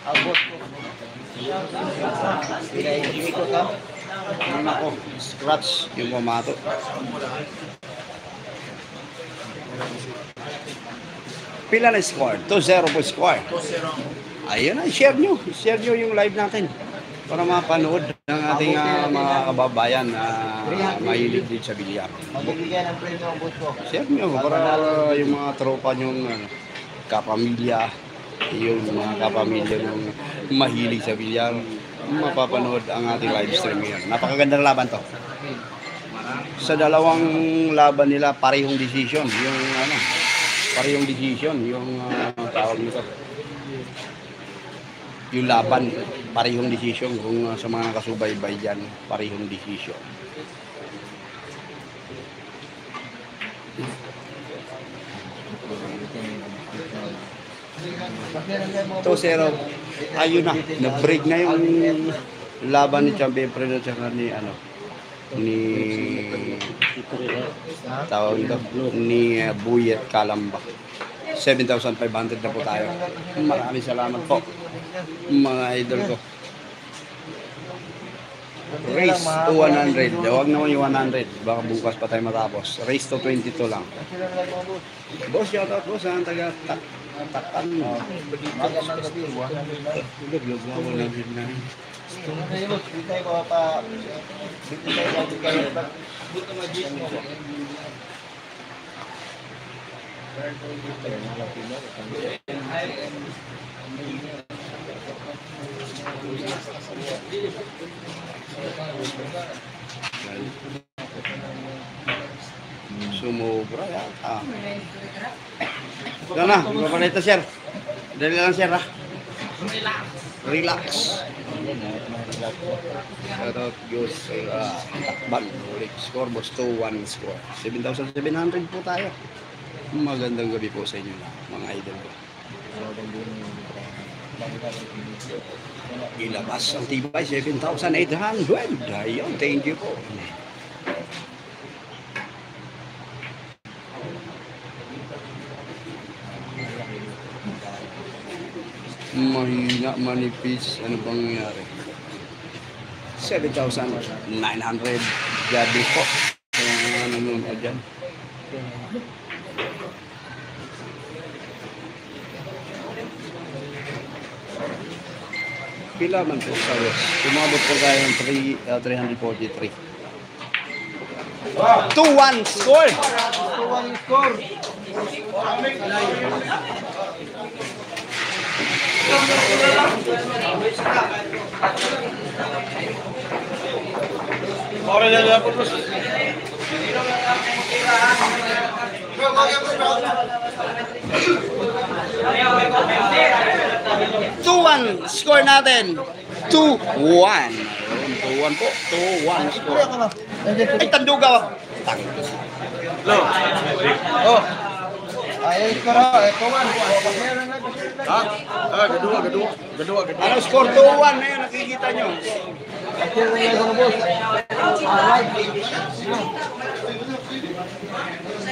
Abot ko. Ikot ka. Ano ako, scratch yung pamato. Pila na score? 2-0 po score. Ayun na, share nyo. Share nyo yung live natin. Para mapanood ng ating ah, mga kababayan na mahilig din sa bilyar. Magbibigyan ng premyo ang boss ko. Share nyo para yung mga tropa nyong ano, kapamilya, yung mga kapamilya ng mahilig sa bilyar, mapapanood ang ating live stream ngayon. Napakagandang laban to. Sa dalawang laban nila, parehong decision. Yung ano, parehong decision. Yung ah, tawag nito. Yung laban, parehong decision. Kung ah, sa mga nakasubaybay dyan, parehong live mga 2-0. Ayun na, na-break na yung laban ni Champion Fredo at ni ano ni tawag ito ni uh, Buyet Kalamba 7,500 na po tayo maraming salamat po mga idol ko race to 100 huwag naman yung 100 baka bukas pa tayo matapos race to 22 lang boss. shout out boss ang taga tak takan mo Maga ng gabi. Luglog na. Sunod na yun, boss. Di tayo pa... Dito tayo kayo. Dito mag-gis mo. Sumobra yata. Ito na, mapalit na sir. Dali lang sir ha. Relax. Shout out goes sa uh, Takban. Score boss 2-1 score. 7,700 po tayo. Magandang gabi po sa inyo mga idol ko. Ilabas ang tibay 7,800. Ayun, thank you po. mahina, manipis, ano bang nangyari? 7,900 gabi po mga nanonood dyan. Pilaman po sa West. Umabot po tayo ng 3, uh, 343. 2-1 score! 2-1 score! Ahora ya le da por los... 2-1 score natin. 2-1 2-1 po. 2-1 score. Ay tandugaw Hello oh. oh. Ay karo ito eh, man ha? Ah gadua gadua gadua gadua ano score? 2-1 na yun nakikita nyo. Alright. Ah,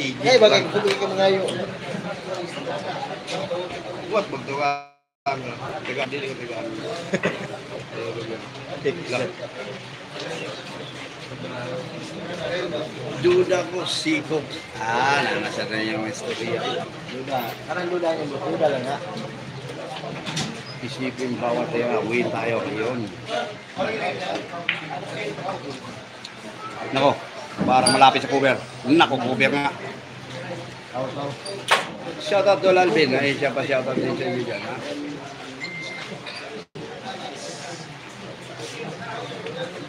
Eh, bakit lang. hindi ka mga yun? Huwag magtuwa. Taga, dili ko taga. Tik lang. Duda ko, sikop. Ah, nanasa na yung istorya. Duda. Karang duda yung duda lang ha. Isipin bawat tayo, win tayo. Yun. Nako, para malapit sa cover. Nako, cover nga. Out, out. To Alvin. Ay, siya pa shoutout din sa inyo dyan, ha?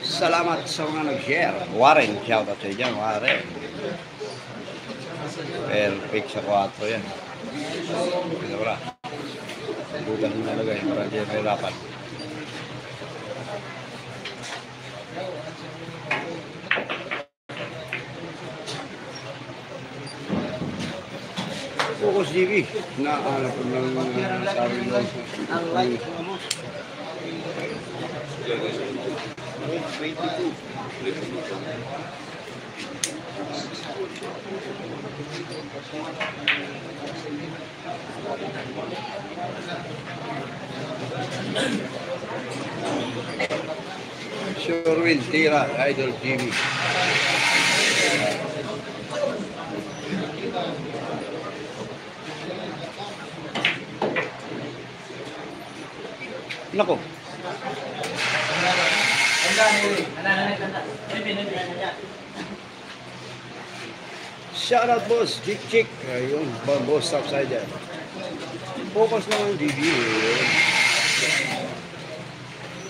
Salamat sa mga nag-share. Warren, shoutout sa inyo Warren. Perfect sa 4 yan. Ito wala. Bulan na talaga yung para dyan mahirapan. Focus TV. Nahanap ko ng uh, sabi mo. Ang light. Sherwin Tira, Idol TV. Nako, Shoutout boss, Chick Chick. Ayun, boss stop side dyan. Focus lang ang review.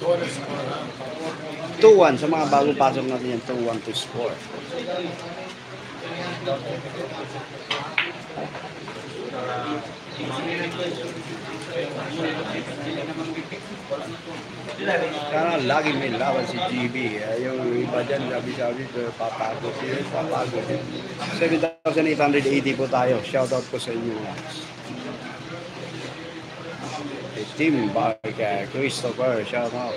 2-1 sa mga bagong pasok natin yan, 2-1 to score. Sana lagi may laban si GB. Eh, yung iba dyan, sabi-sabi, eh, papagod siya, papagod siya. 7,880 po tayo. Shoutout po sa inyo. Timberg, Christopher, shout out.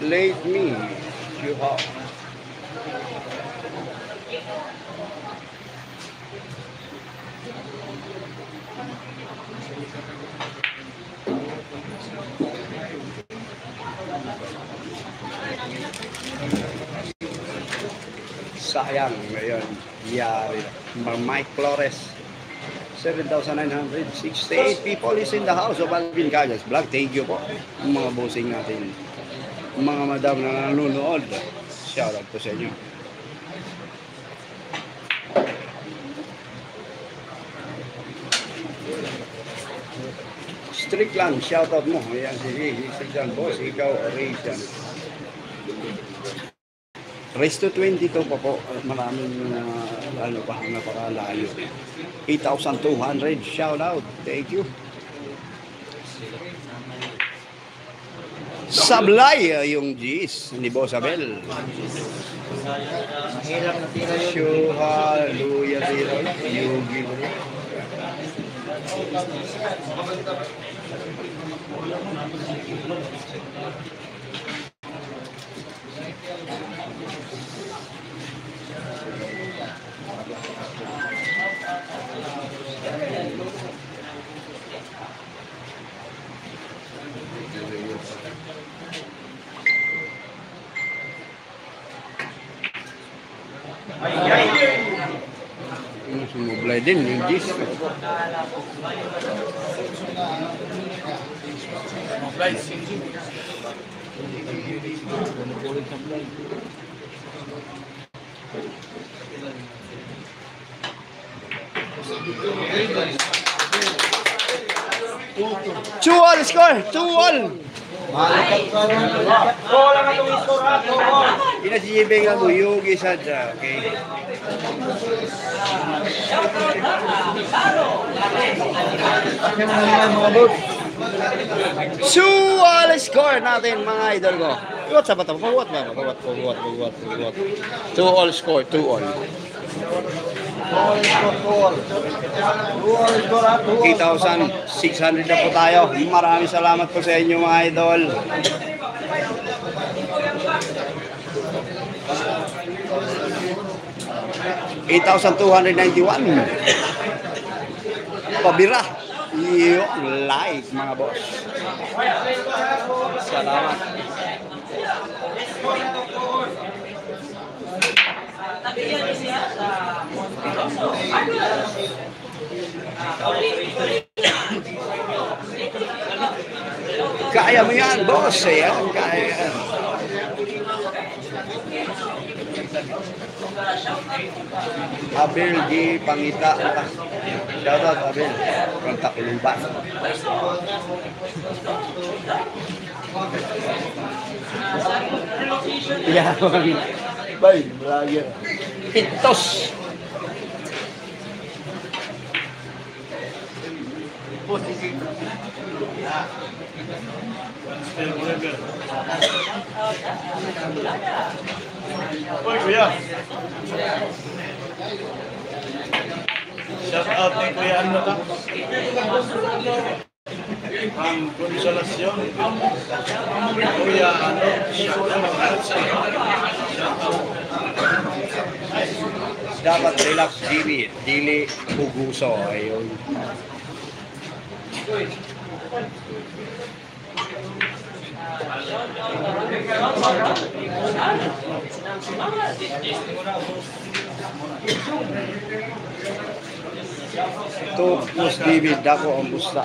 Let me, you have. Sayang ngayon. Yari. Mike Flores. 7,968 people is in the house of Alvin Cagas Vlog. Thank you po. Mga bossing natin. Mga madam na nanonood. Shout out po sa inyo. Strict lang, shout out mo. Ayan, sige, strict lang, boss. Ikaw, yan. Race to 22 pa po. At Maraming uh, ano pa, napakalayo. 8,200. Shout out. Thank you. Sablay uh, yung G's ni Boss Abel. Mahirap na tira yun. Shuha, Luya, Tiro, Yugi. Yung didn't need this. Two all score, two all. Ina si Jibeng nga mo, Yugi Sadra, okay? So, all score natin mga idol ko. Pagwat sa bata. Pagwat ba? Pagwat, pagwat, pagwat, pagwat. Two all score, two all. All score, all. All score, ah, all. 8,600 na po tayo. Maraming salamat po sa inyo mga idol. Eight thousand two hundred ninety-one. Pabira. Yung like mga boss. Salamat. Kaya mo yan, boss. Ayan, kaya yan. Abel di Pangita. Shout out Abel. From Tacloban. Yeah. Bay, vlogger. Pitos. Uy, kuya. Shout out ni Kuya ano ka? Ang konsolasyon. Kuya ano? Dapat relax, dili. Dili huguso. Ayun. Ito, plus David, dako ang busta.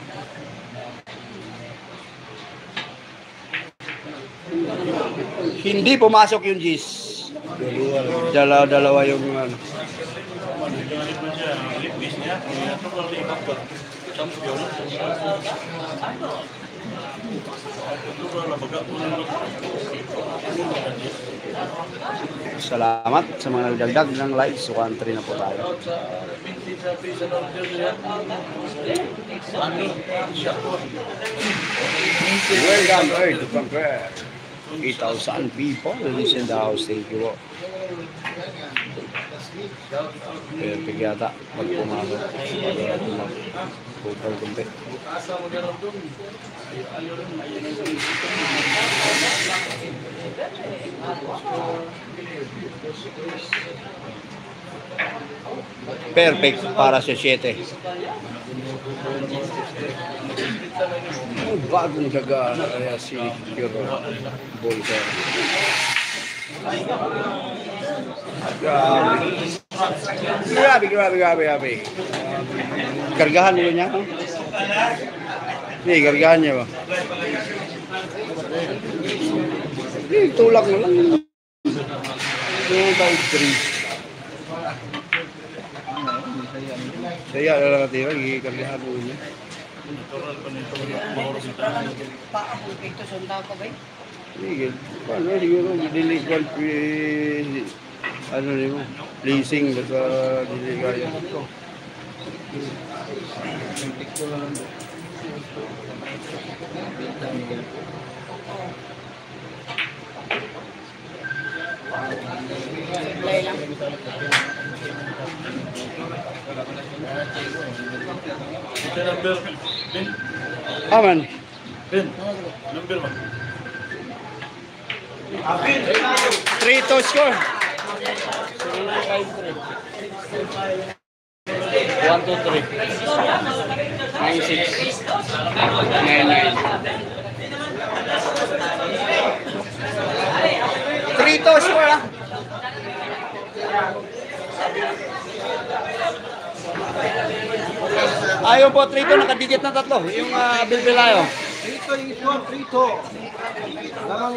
Hindi pumasok yung Gis. Dalawa, dalawa yung ano. Salamat sa mga nagdagdag ng likes. So, country na po tayo. Welcome, Earth, to compare. 8,000 people is in the house. Thank you po. Perfect yata. Pag pumasok. Pag mag-total kumpi. Perfect para sa 7. Ang bagong daga kaya si Hero Bolter. Grabe. Grabe, grabe, grabe, grabe. Kargahan mo niya, no? Hindi, kargahan niya ba? Hindi, tulak mo lang. 2 by 3. Saya na lang natira, gikargahan mo niya. Paabot ito, sunda ko ba? Sige, paano siguro delinquent eh, ano nimo, leasing basta dili kaya. Play lang. Ito number. Ben, Aman. Ben. Number one. 3 to score. 1, 2, 3. 9, 6. 9, 9. 3 to score ah. Ayaw po, 3 to, nakadigit na tatlo. Yung uh, Bilbilayo. Prito yung ito, prito. Lamang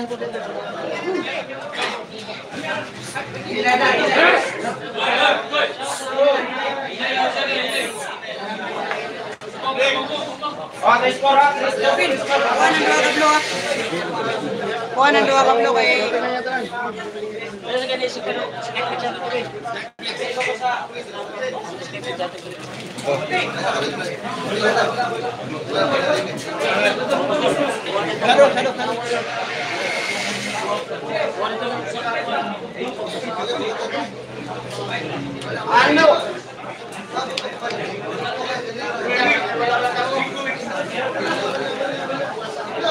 Kuhan ang luwag ang luwag eh. Ano? Ano?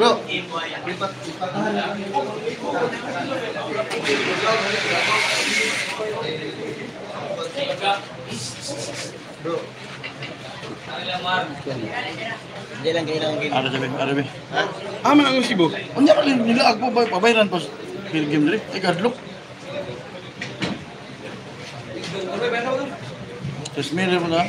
Bro, Hindi lang kailangan game. Ada sabi, ada sabi. Aman ang Cebu. Unya ka nila ako ba pabayran pas game diri. Ay gadlok. Terus mire mo na.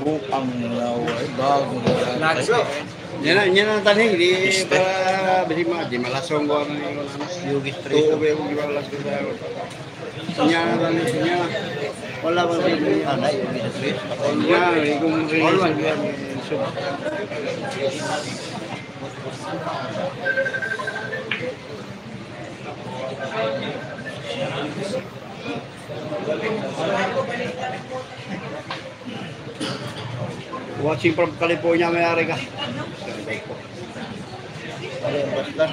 Bukang laway, bago Nags. Na, yan berima, di malasong ko ano yung yugis tres. Oo, bebo, di malasong ko ano. Wala. Wala. Watching from California, yung basta?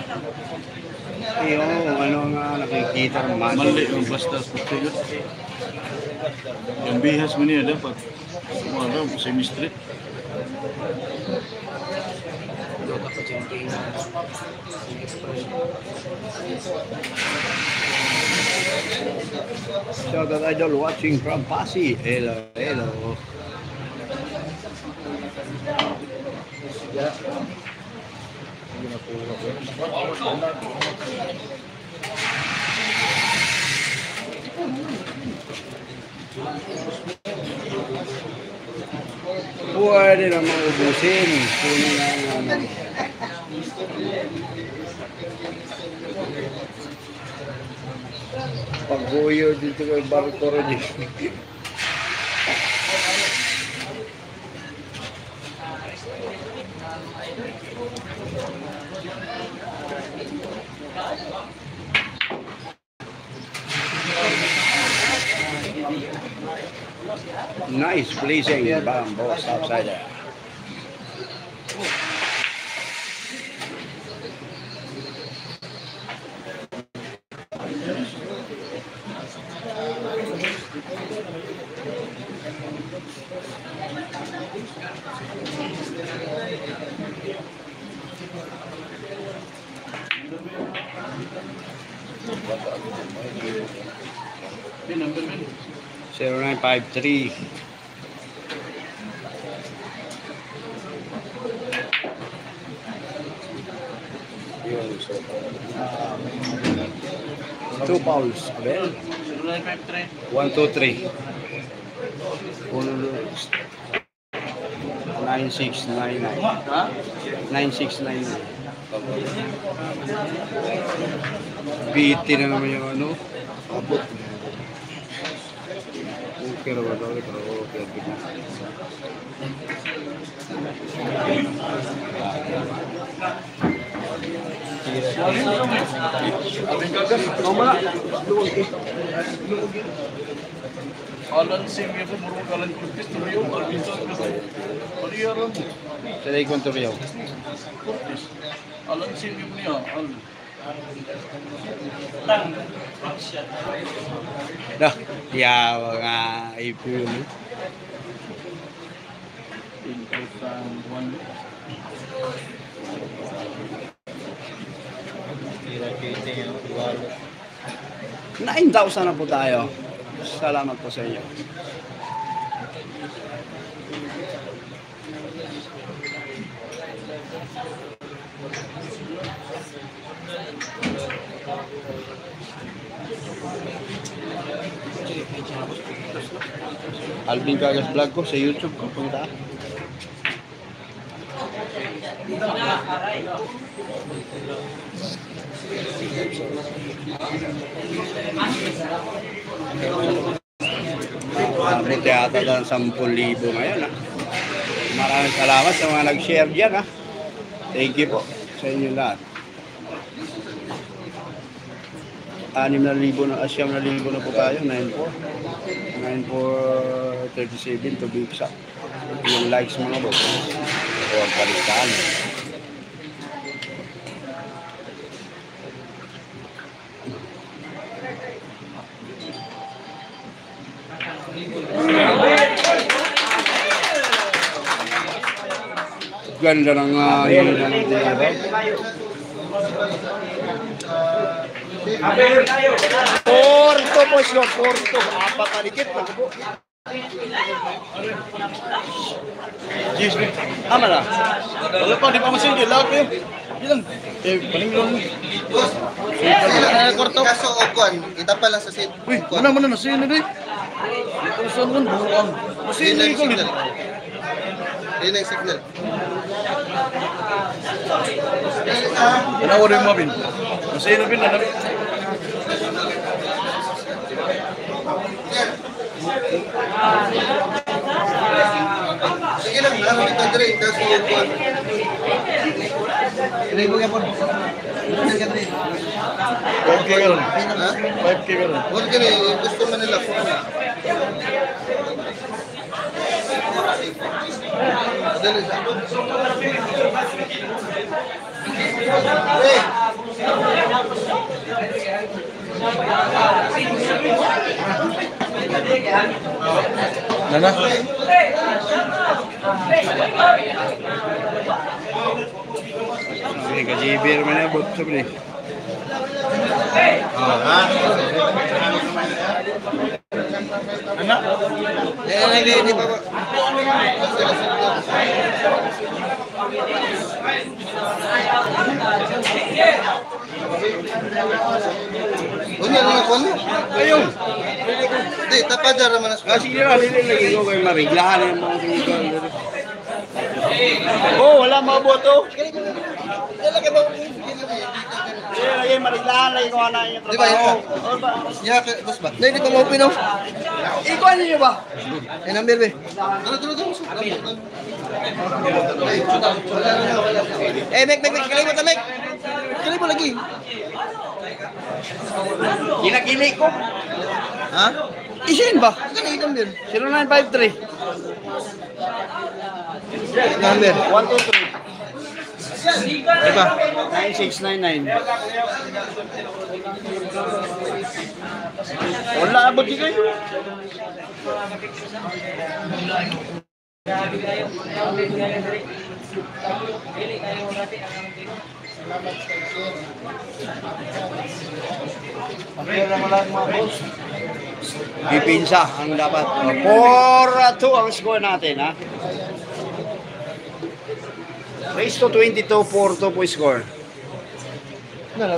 Iyo, ano nga nakikita ng Mali magic. yung basta pagkagat. Yung bihas mo niya dapat. Ano, semi-street. Shout out idol watching from Pasig. Hello, hello. Ya. Buhay din mga ubusin. Puno na ang dito kay Barco. Nice blazing bamboos outside there. Seven nine five three. Two Pauls, Abel. 0953. One, two, three. Uno, nine, six, nine, nine. Ha? Nine, six, nine, nine. BT na naman yung ano. Abot. Okay ra ba ito? Pero okay, okay na. Abing Alan Dah, ya mga ah, ibu ini. 9,000 na po tayo. Salamat po sa inyo. Alvin Kagas vlog ko sa YouTube ko. Punta. Mabuti ata ng 10,000 ngayon ha. Maraming salamat sa mga nag-share dyan ha. Thank you po sa inyo lahat. Anim na libo na, asyam na po tayo, 9,4. 9,437 to be exact. Yung likes mga boss. Ang palitan. Ganda na nga yun. Porto po siya, porto. Apat na dikit. Aman na. Wala pa, di pa masin. Lagi. Kayo. Ilan? Eh, palinglon. Kwarto. Kaso okuan, kita pa lang sa sit. Uy, mana mana na sino din? Ito saan man buang. Ang ikaw signal. Yun ang signal. Tanawa rin mo bin. Masino bin na. Sige lang, ako kita dire, kaso okuan. Okay Nana. নিকা যে বের মানে বত্রিশ minute Hindi, tapadya naman. Kasi yun, alilin lagi ko kayo mariglahan yung mga Oh, wala mga boto. Sige, lagi mariglahan, lagi ko na yung Di ba, yun trabaho. ba? Oh, ba? Ya, boss ba? Hindi, di pa mo pino. Ikaw niyo ba? Eh, number be. Ano. Eh, Mek, Mek, Mek, kalimot Mek. Kalimot lagi. Kinakili ko. Ha? Isin ba? Ano yung number? 0953 Number. 123 Diba? 9699 Wala abot di kayo. Dipinsa ang dapat. 4-2 ang score natin ha. Race to 22, 4-2 po score. Try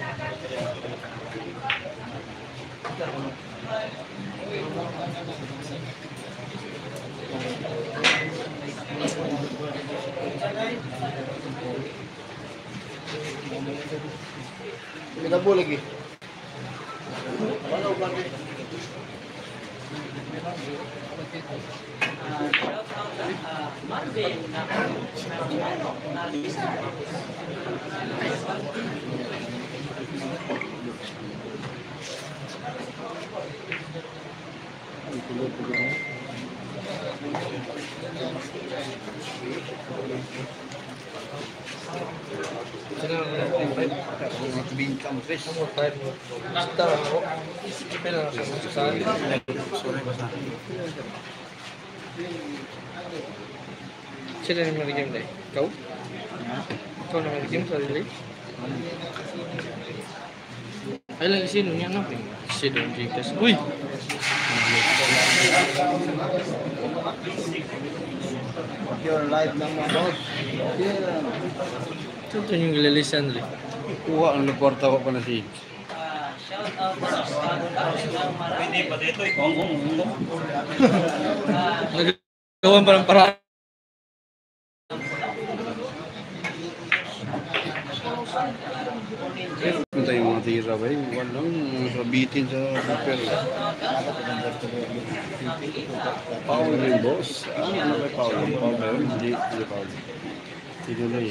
Kita boleh lagi. Sila yung marigim na eh. Ikaw? Ikaw na? Ay lang sino niya no? Si Don Jikas. Uy! Your live lang mga boss. Ito yung lilisan rin. Kuha ang reporta ko pa na si Nagagawan pa ng paraan. Punta yun? Walang sabitin sa super. Paul yung boss. Ah, ano ba yung Paul? Paul ba yun? Hindi, hindi Paul. Tinuloy.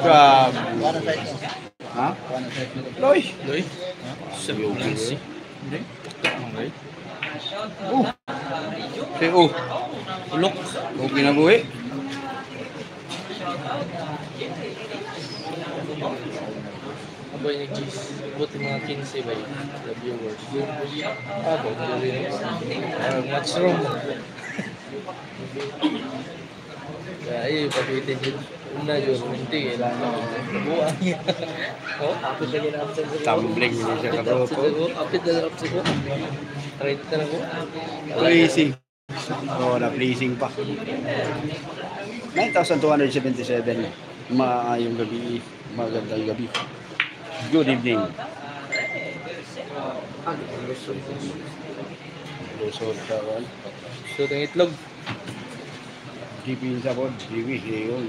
Grabe. Ha? Loy! Doy? Sa Nancy. Hindi? Okay. Oh! Si Oh! Ulok. Oh, kinabuhi. Abay ni Cheese. Buti mga 15 ba yun? The viewers. Ba? Parang what's wrong? Ay, papitin yun. Una yun, hindi. Buang niya. Oh, apit na ginapit sa Tumbling hindi siya karoto. Apit na ginapit sa Try na lang ko. Pleasing. Oh, na pleasing pa. 9,277. Maayong gabi. Magandang gabi. Good evening. Lusod ka wan. So, itong itlog. GP yung sabon. GP. Yun.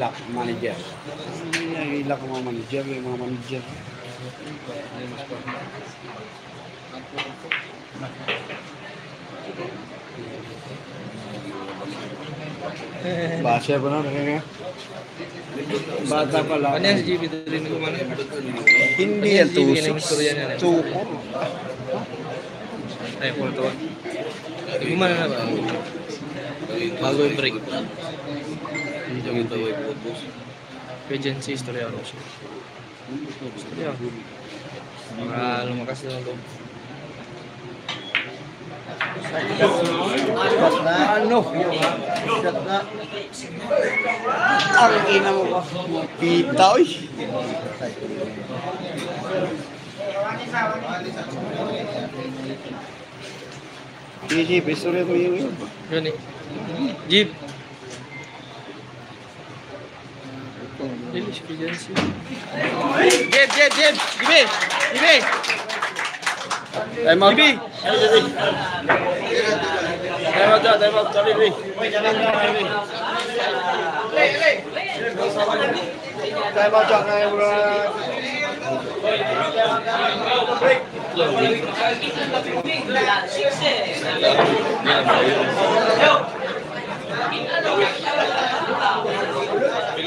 ilak manager. Ini iya, ilak mga manager, yung mga manager. Basya ya na? Bata pa lang. Ano yung GB din ko man? Hindi yan, tusok. Tusok. Ay, kung ito ba? Hindi mo man na ba? Bago yung break widział do były głodus. Wiedziałem historia Rosji. Historia. Mga lumakas na loob. Ano? Ang ina Eles queriam se. Gebe, gebe, gebe! Gebe! Gebe! Dai Gibi, Gebe! Dai mal, dai mal, dai mal. Dai mal, dai mal.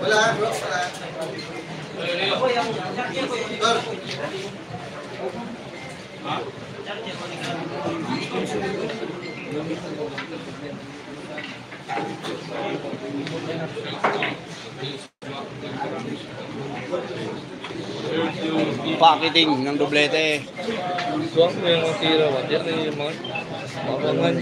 Wala, bro. Wala. Packaging ng doblete. Suwak mo yung kira, tira ba? Na yung mga... Makangan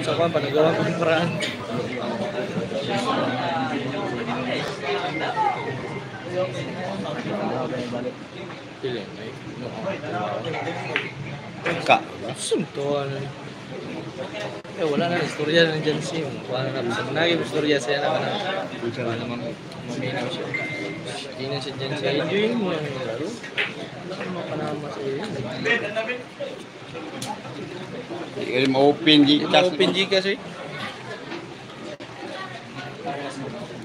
ucapan penegauan pemeran Kak, sentuhan. Eh, wala na. Istorya na dyan siya. Wala na. Sa naging istorya siya na na. Wala naman. Maminaw siya. Hindi na siya dyan siya. Enjoyin mo yung laro. Wala ka mapanama sa iyo. Hindi ka rin ma-open di Open G kasi.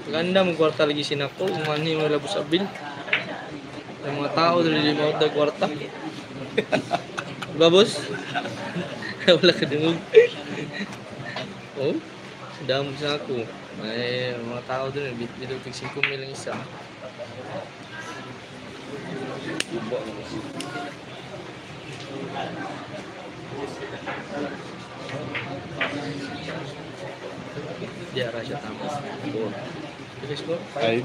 Ganda mo kwarta lagi sinako. Umani mo labos sa bill. Ang mga tao dali mo da kwarta. Babos. Wala ka dungog. Oh, damu sa ako. May mga tao doon, bitbito tig 5 mil isa. Dia rasa tambah. Buat. Five.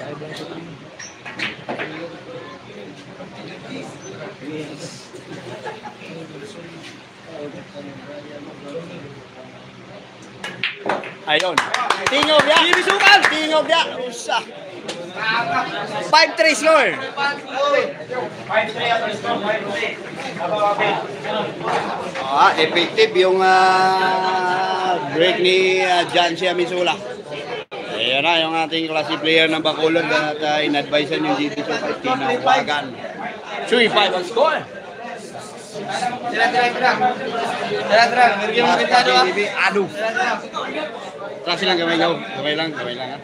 Five lang. Ayun. Tingog ya. Bisukan. Tingog ya. Usa. 5-3 score. Ah, effective yung ah, break ni uh, John Sia Misula. Ayan na yung ating klase player ng Bacolod at uh, in-advisean yung GT sa tinawagan. 3-5 ang score. Terang, terang, terang. Terang, terang. Mirgim kita doa. Aduh. Terang silang gamay gaw. Gamay lang, gamay lang.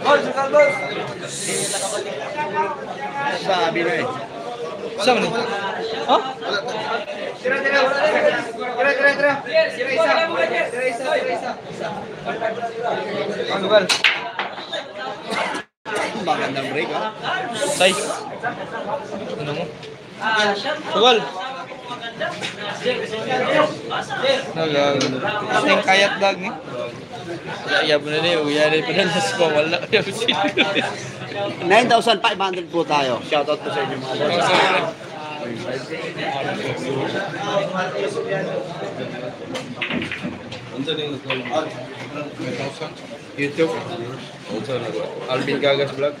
Gol, sukal gol. Sabi na eh. Sama nih. Hah? Tira tira tira tira tira. Tira isa. Tira isa, tira isa. Magandang break ha. Size. Ano mo? Sugal. Nagag. Ang kayat dag ni. Ya mo na ni, uya na pa na sa wala. 9,500 po tayo. Shoutout po sa inyo mga boss. YouTube. Alvin Gagas Vlog.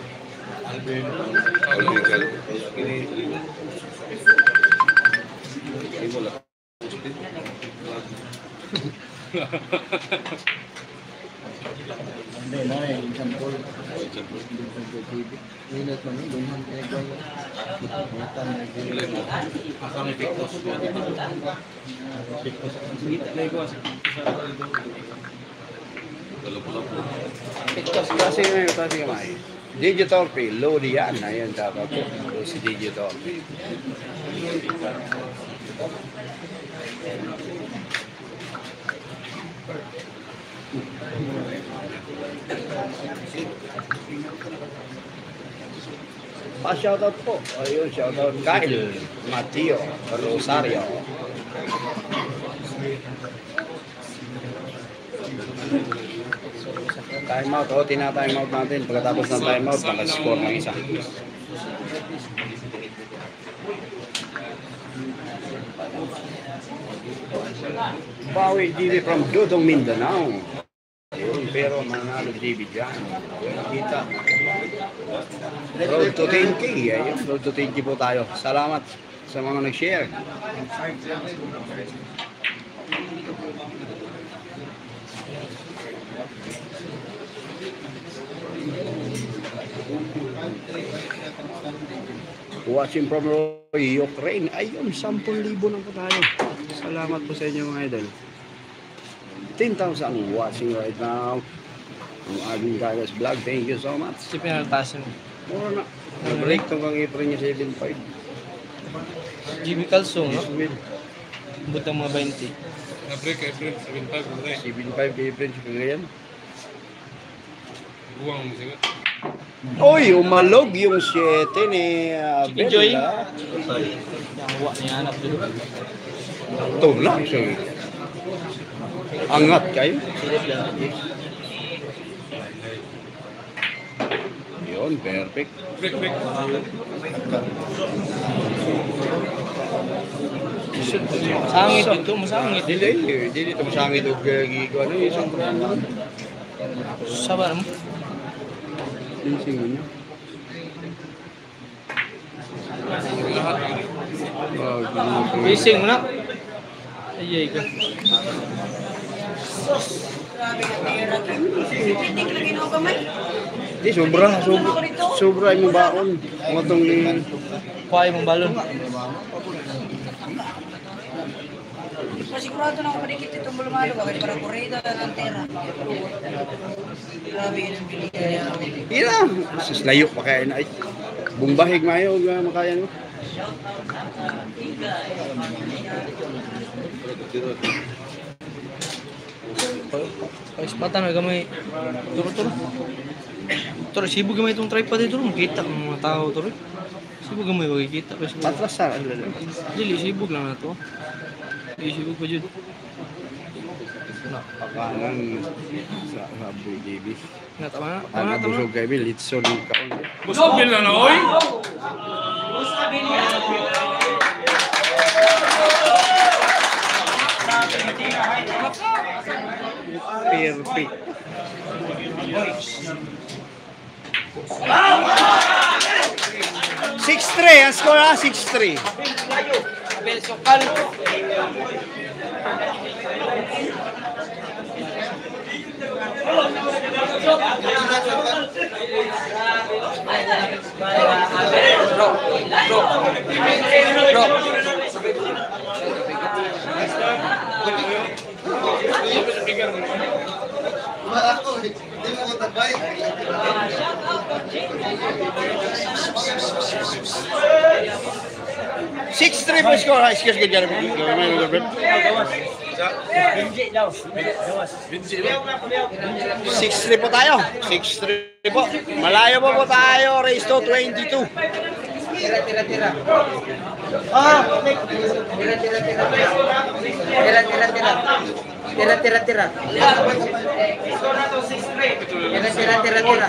Hindi, na eh, example. Minute man eh, dunhan kayo ko. Matan na kayo. Asang epektos. Dalawa-dalawa. Ito kasi ngayon, kasi kamay. Digital pay, load yan. Ayan, dapat po. Ito si digital pay. Pa-shoutout po. Ayun, shoutout Kyle Mateo Rosario. Time out. O, tina-time out natin. Pagkatapos ng time out, naka-score ng isa. Bawi GB from Dudong, Mindanao. Ayun, pero manalo GB dyan. Kita. Road to 10K. Ayun, road to 10K po tayo. Salamat sa mga nag-share. Watching from Ukraine. Ayun, 10,000 na po tayo. Salamat po sa inyo mga idol. 10,000 watching right now. Ang aming Gagas Vlog. Thank you so much. Si pinaltasan. Mura na. Nag-break tong kang April niya 7.5. GB Calzone, no? Butang mga 20. Na-break April 7.5. Buday. 7.5 kay April sa kagayan. Buwang siya. Oy, umalog yung 7 ni uh, Enjoy. Bella. Yawa niya anak dito. Tulak siya. Angat kayo. Yun, perfect. Break, break. Sangit dito, masangit. Dili, dili ito masangit o gigo. Ano yung isang brand? Sabar mo. din singonya. Bising mo na. Ayay ka. Di sobra, sobra, sobra yung baon. Matong ni... Balon. Pasigurado na ako panikit itong bulmalo. Bakit parang kureda na ng tera. Grabe yun ang binigay niya. Ira, sus layo pa kaya na. Ay, bumbahig mayo, uh, makaya mo. Paispatan na gamay. Turo, turo. Turo, sibo gamay itong tripod dito. Makita ang mga tao, turo. Sibo gamay, makikita. Patras sa Dili, sibog lang na to. Sibog pa dyan. Na, Pakanan sa Habu GB. na, tama na, tama na, na. busog kay Bill, litson yung kaon. Busogin na na, oy! Perfect. Six three, ang score ah, six three. verso palco. Shout 6-3 po score. Ay, excuse ko dyan. Gamay mo, Gabriel. 6-3 po tayo. 6-3 po. Malayo po po tayo. Race to 22. Tira, tira, tira. Ah! Tira, tira, tira. Tira, tira, tira. Tira, tira, tira. Tira, tira, tira, tira.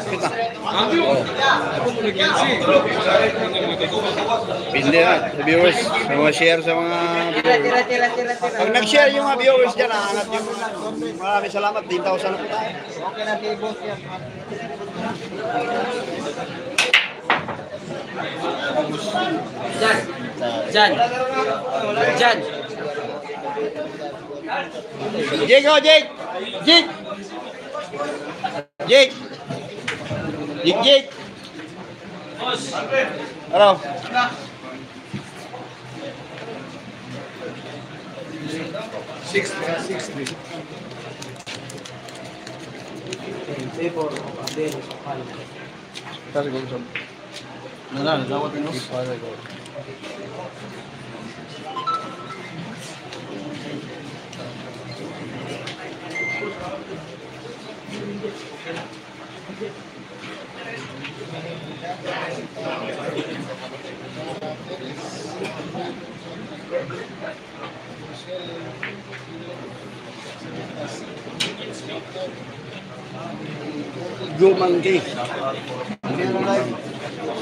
Pindi na. Sa viewers. Mga share sa mga Tira, tira, tira, tira. Pag nag-share yung mga viewers dyan, aangat yung maraming salamat. 10,000 na po tayo. Okay na, boss yan. Jan. Jan. Jan. Diga, diga, diga. Diga. Diga, diga. Hello. Six, six, three. Dale, Gonzalo. No, dale, dale, dale. Gumanggi. Meron na yun.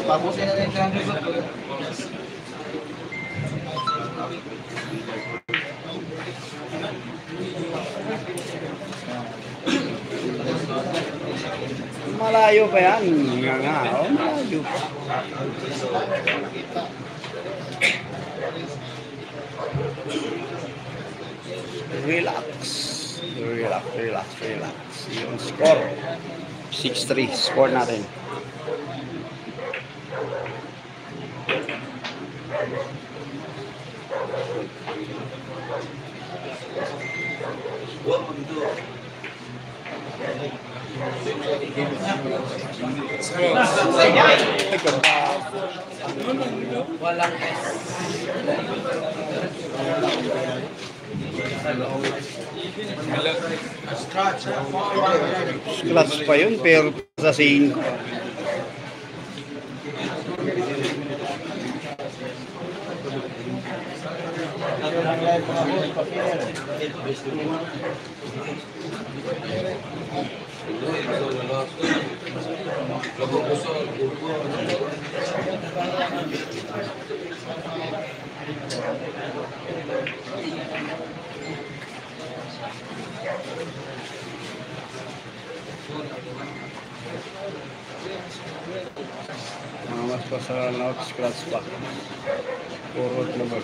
Pabusin na rin Malayo pa yan. Nga nga. Oh, malayo pa. Relax. Relax, relax, relax. Yung score. 6-3. Score natin. Class pa yun, pero sa 5. Mga mas Mama pasal nak scratch pak. Forward number.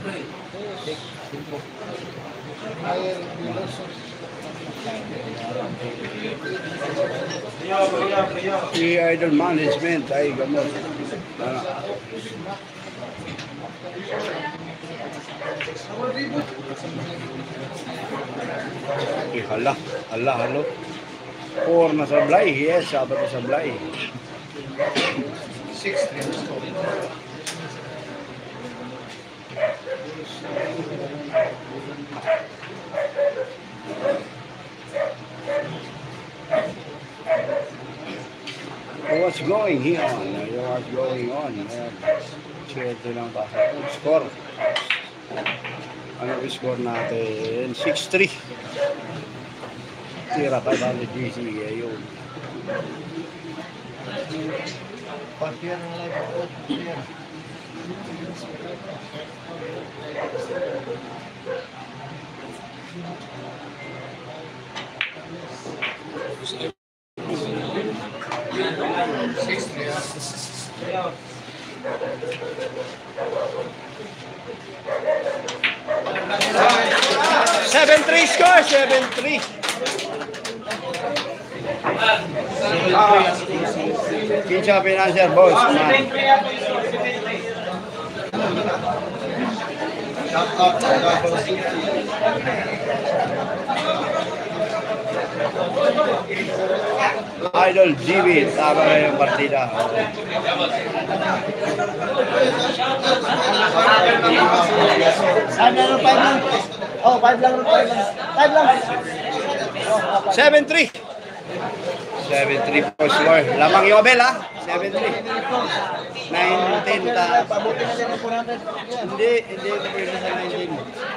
Right. Si Idol Management ay gamot. Ano? Eh, hala, hala, halo. Four na sablay, yes, sabat na sablay. Well, what's going here on? There are going on. Children ang basa. Score. Ano score natin? 6-3. Tira pa ba ng GC yun? Pag-tira Seven three score, seven three. Kinsa financier boss. man. Idol GB, tama na yung partida. Oh, 7-3 po score. Lamang yung Abel ha? 7-3. 9-10. Hindi, hindi ito po sa 19.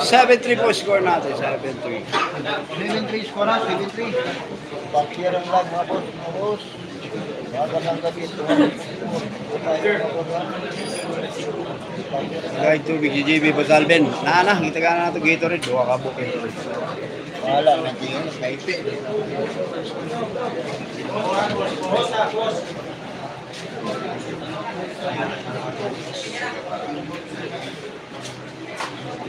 7-3 po score natin, 7-3. 7-3 score na, 7-3. Bakir ang lag mga boss, mga boss. Magandang gabi ito. Kahit JB Basalben. Naana, kita ka na ito Gatorade. Duha ka po kayo. Wala, nandiyan na kaipe. Boss, boss.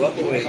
我不会的。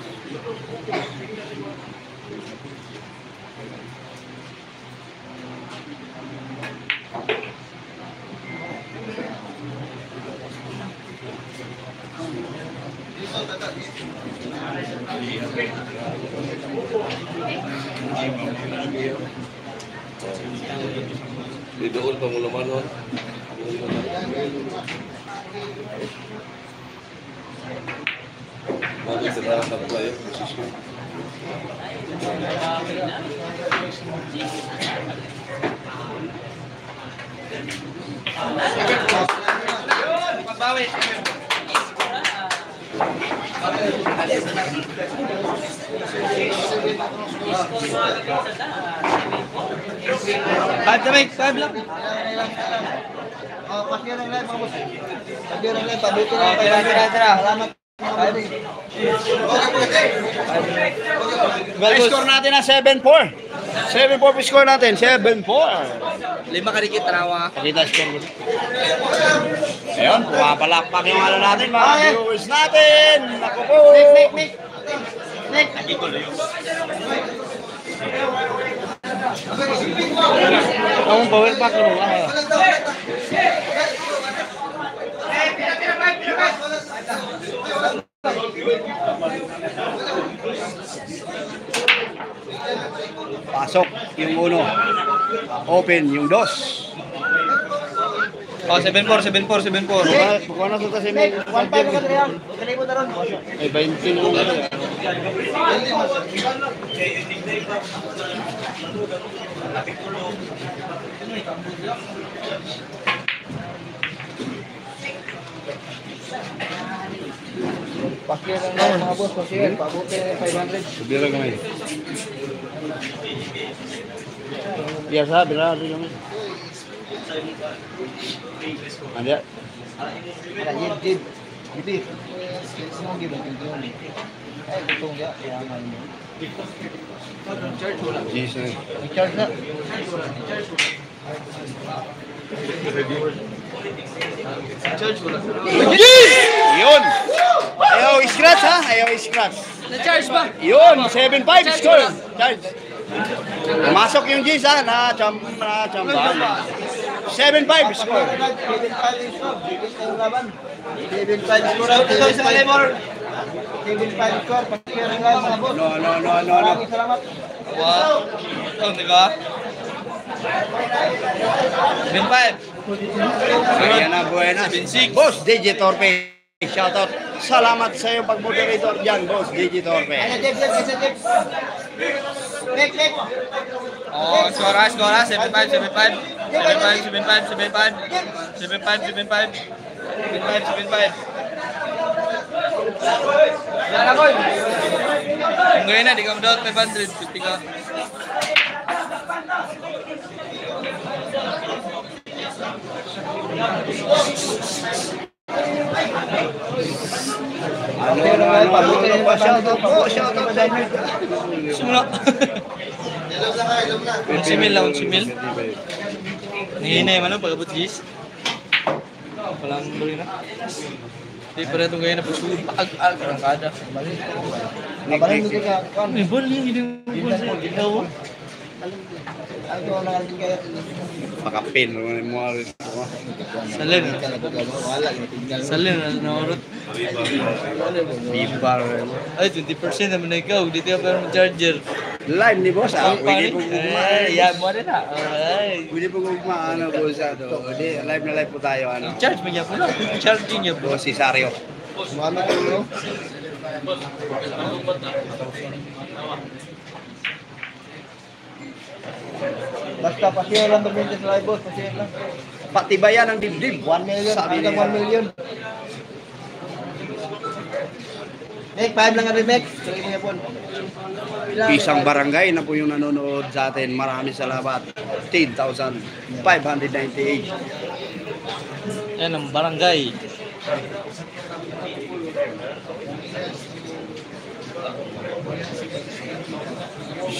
Pabuti na Tira, tira, tira. Salamat. Well, score natin na 7-4. 7-4 po score natin, 7-4. Lima ka rin kitarawa. Pakita score. Ayun, pumapalakpak yung ano natin, mga viewers natin. Naku po. Nick, Nick, Nick. Ang power pack mo. Pasok yung uno. Open yung dos. Oh, 7-4, 7-4, 7-4. Kung ano sa kasi Nick, 1-5 ka rin. Kalibo na ron. Ay, 20 na lang. Pakir Pakaian Pak Bos masih Pak Bos ke 500. Biar kan aja. Biasa bila ada yang ada. Ada jadi jadi semua gitu gitu nih. Eh betul ya yang ini. Ji sir recharge sir Charge mo. Yun! Ayaw i-scratch ha? Ayaw i-scratch. Na-charge ba? Yun, 7-5 score. Charge. Masok yung G's ha, na cham na chamba. 7-5 score. 7-5 score. 7-5 score. 7-5 score. No, no, no, no, no. Wow. Oh, di ba? 7-5. Ayana Buena. bos DJ Torpe. Shout out. Salamat sa iyo moderator Jan bos DJ Torpe. Oh, suara, suara, 75, 75, 75, 75, 75, 75, 75, 75. Yan di ka madawat 553. 50 ka. Ano, ano, ano, ano pa? Shoutout po, shoutout sa inyo. Na ilog na. Unsimil lang, unsimil. Nanginay man ang pag-abot gis. Walang tuloy na. Di pa rin itong ngayon na pag-ag-ag ang kada. Kabalin mo ka. May ball yung hindi mo ball sa ikaw. Ano ko na kalin kayo? Pakapin mo mo Salin. Salin na naurot. Bibar. Ay, 20% naman na ikaw. Dito ka pa ng charger. Live ni boss ah. Ang Pwede po gugma. Ay, yan mo rin ah. Pwede po gugma ano boss ano. Di live na live po tayo ano. Charge mo niya po na. Charging niya po. Boss Cesario. Mami ko no? Basta pasiyaw lang doon sa live boss, pasiyaw lang. Patibayan ng dibdib. 1 million, Sabi niya. 1 million. Mek, 5 lang ang mo yapon. Isang barangay na po yung nanonood sa atin. Maraming salamat. 10,598. Yan ang barangay.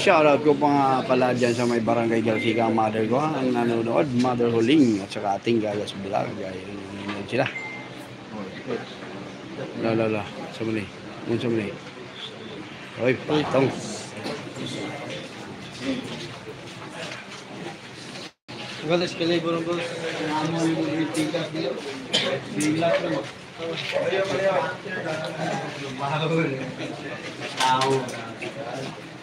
Shoutout ko pa nga pala dyan sa may barangay Galsiga ang mother ko ang nanonood. Mother Huling at saka ating gagas vlog. Gaya nanonood sila. La la la. Sa muli. Mun sa muli. Oy, patong. Galas ka ng boss.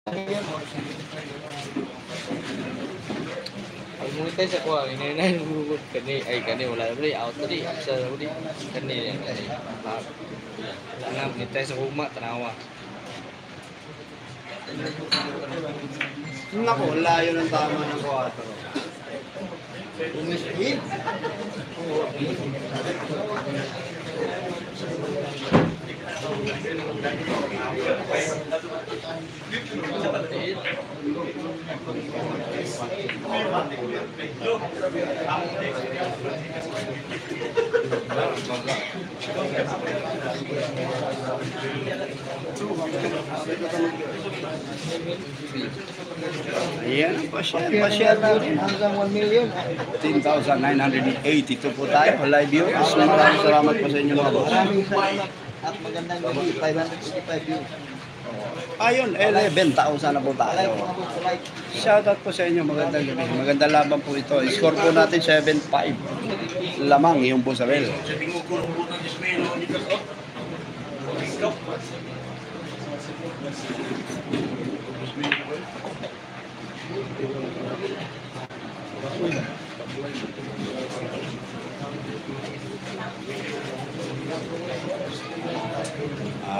Ang muli tayo sa kuha, inay na nagugod ka ni, ay ka ni, wala na bali, out na di, upsa na bali, ka ni, ay, pag, wala na, muli tayo sa kuma, tanawa. Nako, layo ng tama ng Ayan, pasyal, pasyal po rin. Hanggang 1 million. 10,982 po tayo. Live viewers. Maraming salamat po sa inyo mga boss. Maraming salamat at magandang gabi. 585 views. Ayun, 11,000 na po tayo. Shoutout po sa inyo. Magandang gabi. Magandang laban po ito. Score po natin 7-5. Lamang yung Busabel.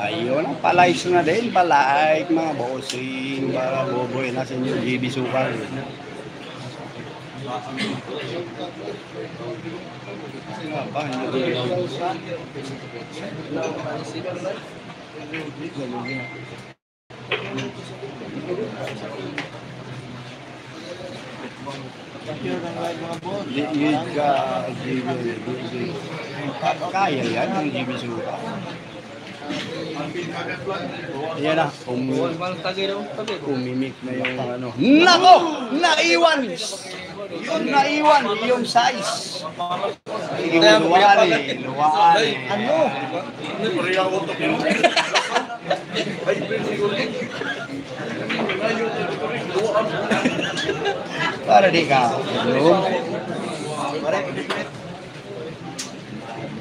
Ayun, palike na din, palike mga bossing, para boboy na sa inyo, GB Sukal. Yun ka, GB. Kaya yan ang GB Sukal. Ayan na. Um, umimik na yung ano. Nako! Naiwan! Yun naiwan, yung size. Yung luwaan eh. Luwaan eh. Ano? Para di ka. Ano?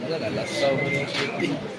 Wala, lasaw mo ng shit. Tingnan na.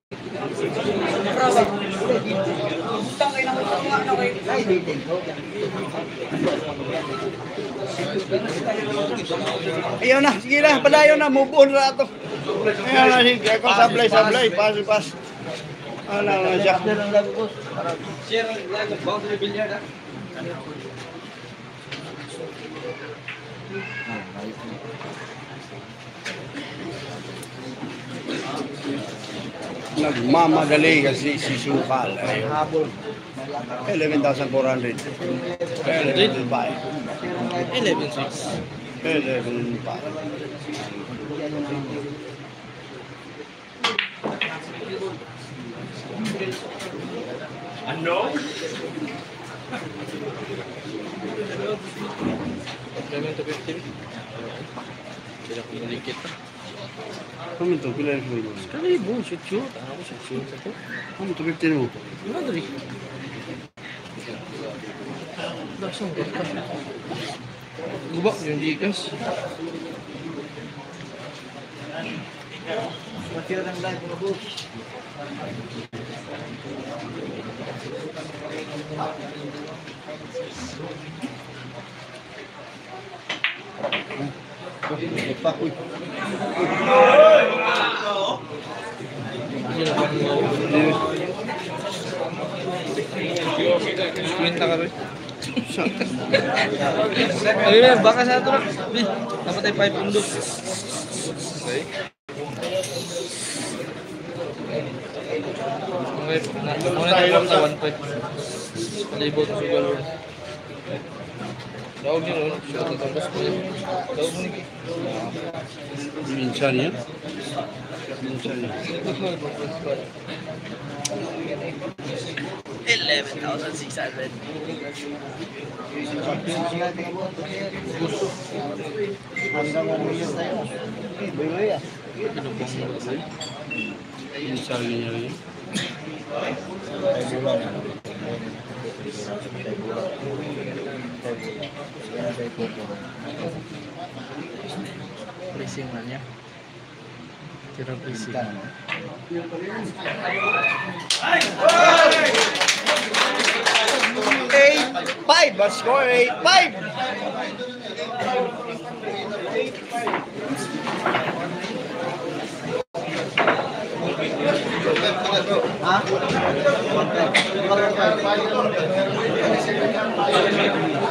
Ayaw na, sige na, padayon na, move on na ito. Ayaw na, sige, ako sablay, sablay, pas, pas. Ano na siya? Share ang vlog ng boundary billiard ah. Nagmamadali kasi si Sukal. Ay, habol. 11,400. 11,500. 11-6. 11,500. Kami to 15. Sila ko nalikit na. Come to Pilar Fuego. Sekali bullshit you. Ako sa siyo. Come to Pilar Fuego. Madali. Lasang ka. Guba yung dikas. Matira ng live mo po. Thank you. Yung Gcash. Kwenta ka rin. Ayun na, baka sa ito. Di, dapat ay 5 pundo. Okay. Okay, na, muna tayo lang sa 1.5. Palibot sa sugal. Dawag इंसानिया Eleven thousand six hundred. Inshallah. Yun. Dawag mo ni Minsan yan. Minsan yan. 11,600. Minsan niya rin. Placing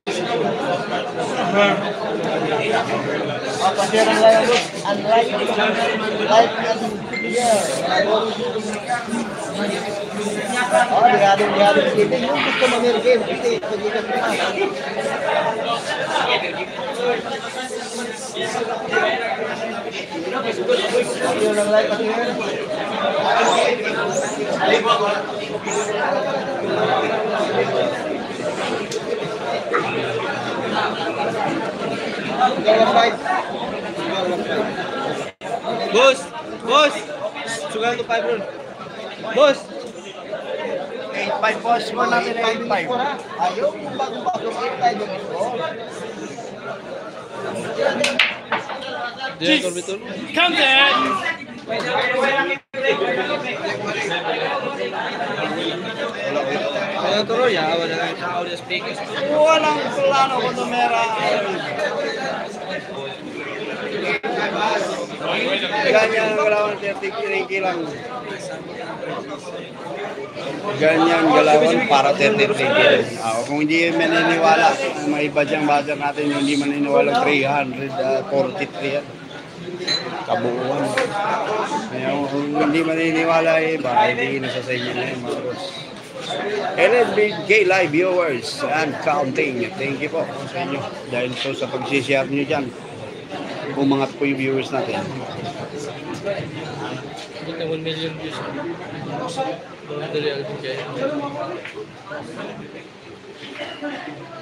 Up here and like, look, and right, right and yeah. और याद याद keeping look इसको मगर गेम कितने इसको ये करना ये लग रहा है पति है Boss! Boss! Sugal to 5 ron. Boss! Eight, five. Boss, score natin ay eight, five. Ayaw, kung bago-bago kayo tayo gusto. Director Vitor. करो यहाँ Ganyan galawan tertikiring-kilang. Ganyan galawan para tertikiring. Oh, kung hindi maniniwala, may iba diyang budget natin, hindi maniniwala 343 yan. Kabuuan. Kaya kung hindi maniniwala eh, baka hindi nasa sa inyo na yun, mga boss. Live viewers and counting. Thank you po sa inyo. Dahil po sa pag-share nyo dyan, umangat po yung viewers natin. Abot na 1 million views. Dali kaya.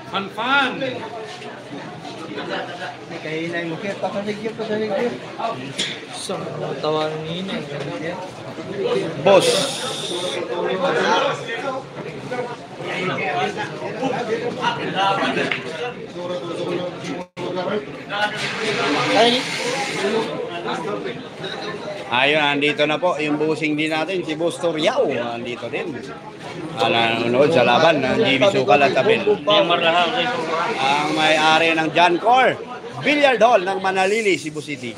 Fun, fun! Kahinay mo kaya pakaligyan pa sa ligyan. So, tawa ng ina. Boss, ayun, andito na po yung busing din natin, si Boss Toriao, andito din. Ah, nanonood sa laban ng GB Sukal at Tabel. Ang may-ari ng John Core, Billiard Hall ng Manalili, Cebu City.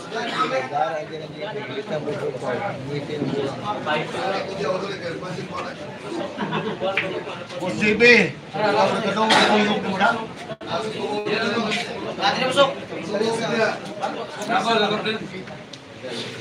Boss JB, na. Pang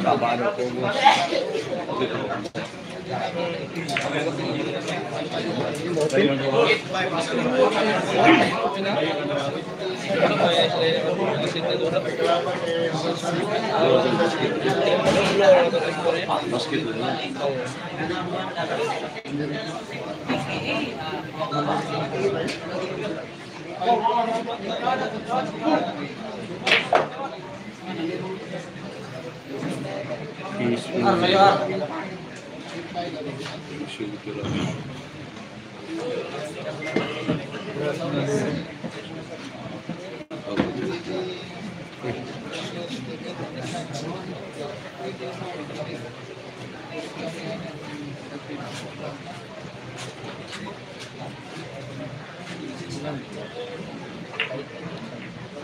Trabalho com né?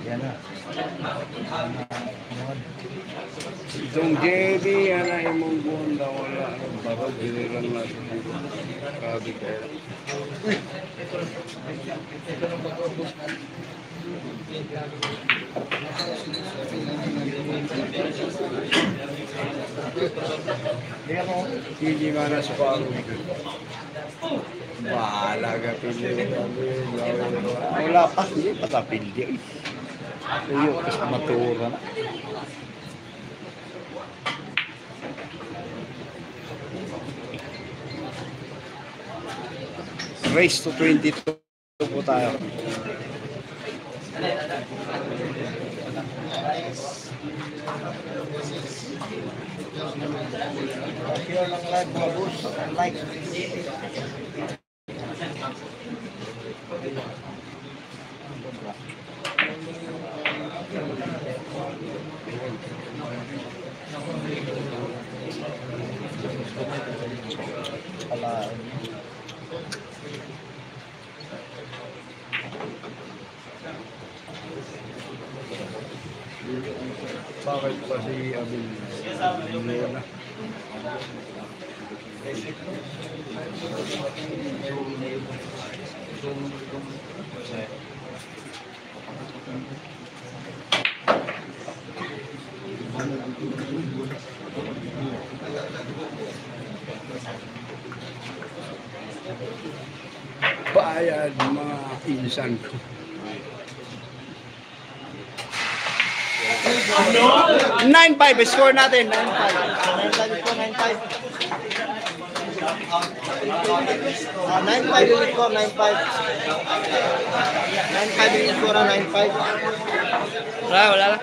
Yeah, no. Itong JB, ana imong buwan daw wala. Baka dili lang na Sabi kaya. Hindi mana sa. Bahala ka pili. Wala pa, hindi pa sa pili. Tuyo, kasi matura na. Race to 22 po tayo. Like. bayad mga insan ko. Ano? 9-5. Score natin. 9-5. 9-5 po. 9-5. 9-5 unit po. 9-5. 9-5 unit po na 9-5. Wala, wala lang.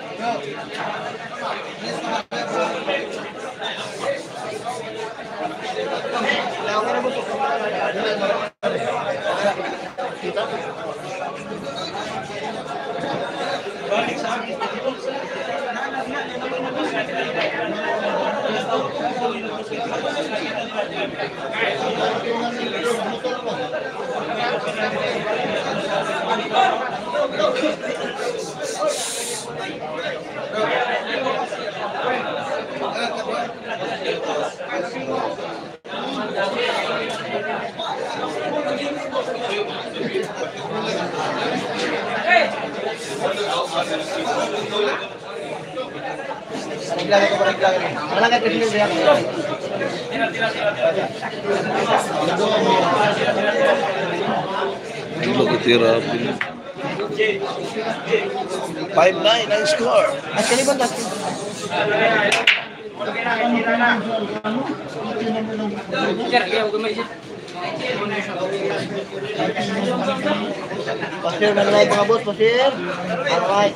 Lo ketira pili. 5-9 ang score. At kaliban natin. Sir. Pasir, mana lagi pengabuh, pasir? Alright.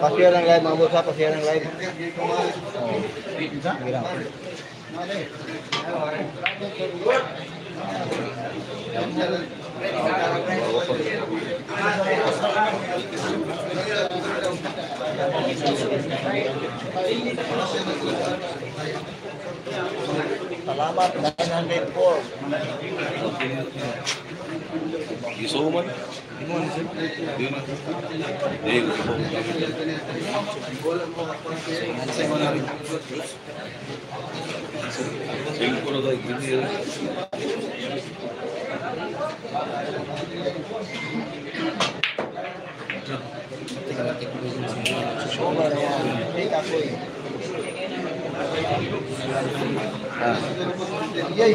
pasti yang lain, mau Bursa, pasti yang lain. Thank you. Salamat 904. Gusto ko man? Hindi, à. gì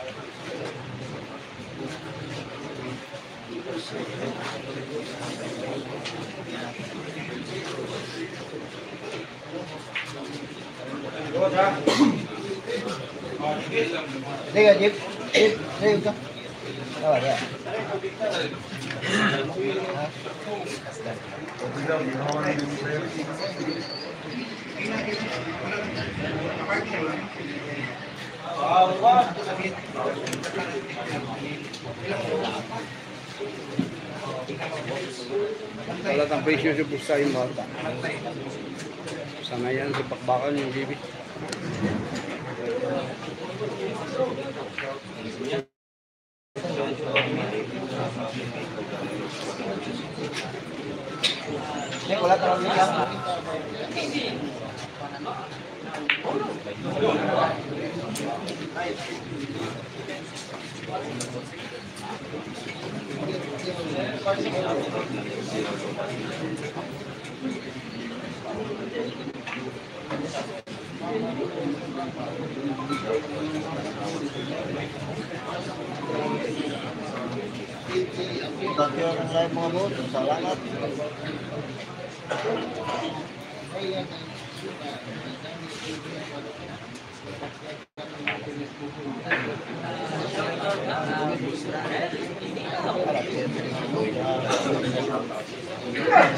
đây là dịp đây cho rồi đây Allah Talatang presyo sa pusa yung bata. Sa ngayon, sa pakbakan yung. Sige, wala ka lang lang. Tapi orang lain mau mau salamat. Thank you.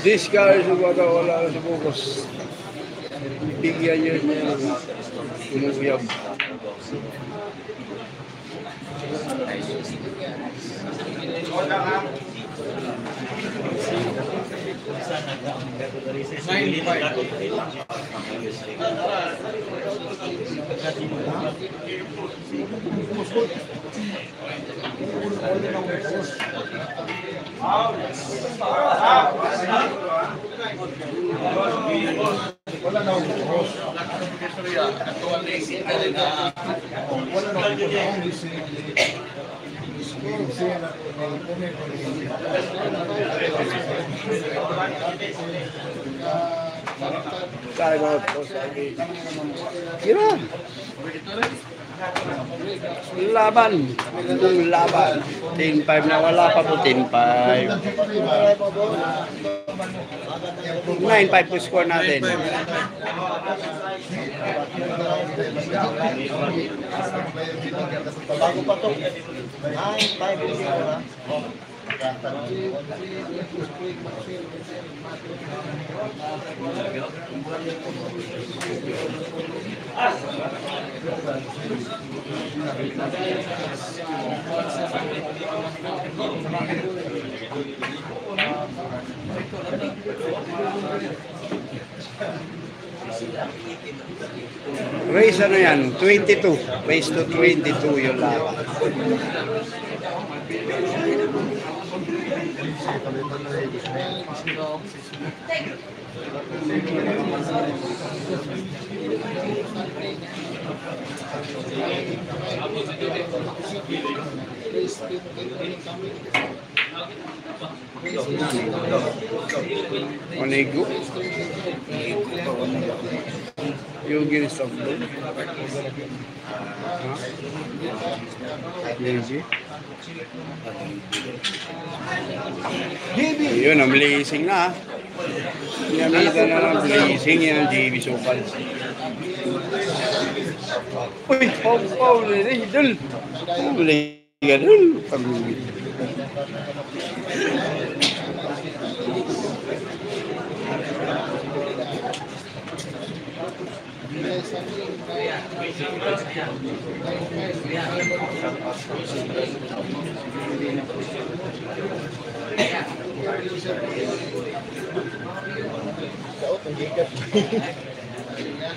Discourage yung bata wala sa bukos. Bigyan yun niya ng Cara, não, eu posso aqui. Tira! Laban. Yung laban. 10-5 na wala pa po 10-5. 9-5 po score natin. Bago pa to. Ay, tayo binigyan ko na. Race ano yan? 22. Race to 22 yung laban. Onigo. Yogi অনেক योगी सब Yun, ang blazing na. uý phong phong này Uy, pobre phong Pobre Idol.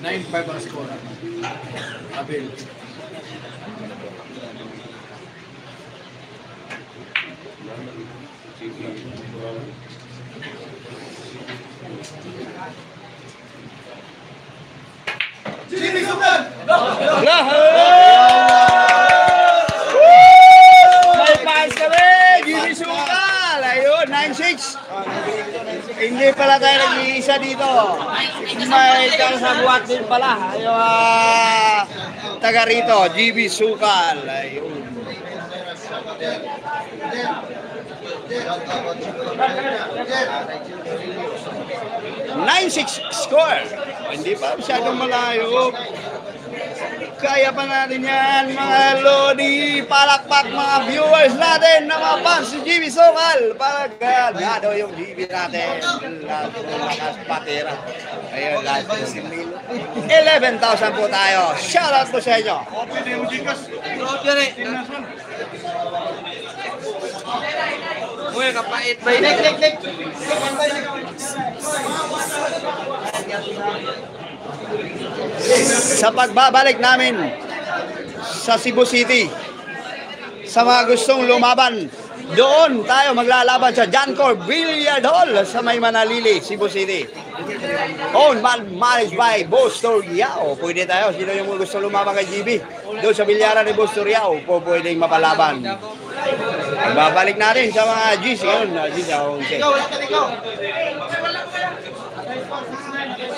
Nine five on score. Abel. Thank you. Jimmy Sukdan! Lah! May pass kami! Jimmy Sukdan! Ayun, 9-6! Hindi pala tayo nag-iisa dito. May kasabuat din pala. Yung uh, ah, taga rito, GB Sukal. Ayun. Ayun. 9-6 score. Oh, hindi pa masyadong malayo. Kaya pa natin yan, mga Lodi. Palakpak mga viewers natin na mga fans si GB Sokal. Pagkagado yung GB natin. Lakas patira. Ayun, last 11,000 po tayo. Shoutout po sa inyo. Open yung Gcash. Open. Uy, kapait ba yun? sa pagbabalik namin sa Cebu City. Sa mga gustong lumaban, doon tayo maglalaban sa Jancor Billiard Hall sa May Manalili, Cebu City. Owned man managed by Boss Toriao. Pwede tayo. Sino yung gusto lumaban kay GB? Doon sa bilyaran ni Boss Toriao, po pwedeng mapalaban. Babalik natin sa mga G's. Ngayon, G's ako.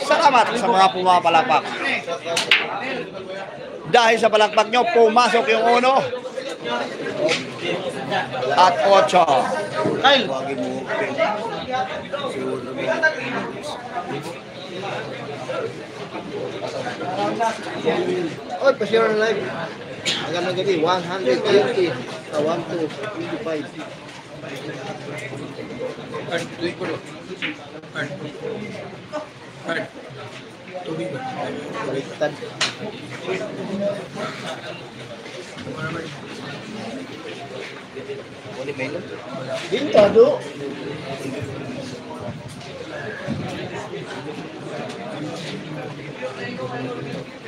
Salamat sa mga pumapalapak. Dahil sa palakpak nyo, pumasok yung uno. At ocho. Kyle. Oy, pa-share live. akan menjadi 180 atau 125 Dito, do. Thank you.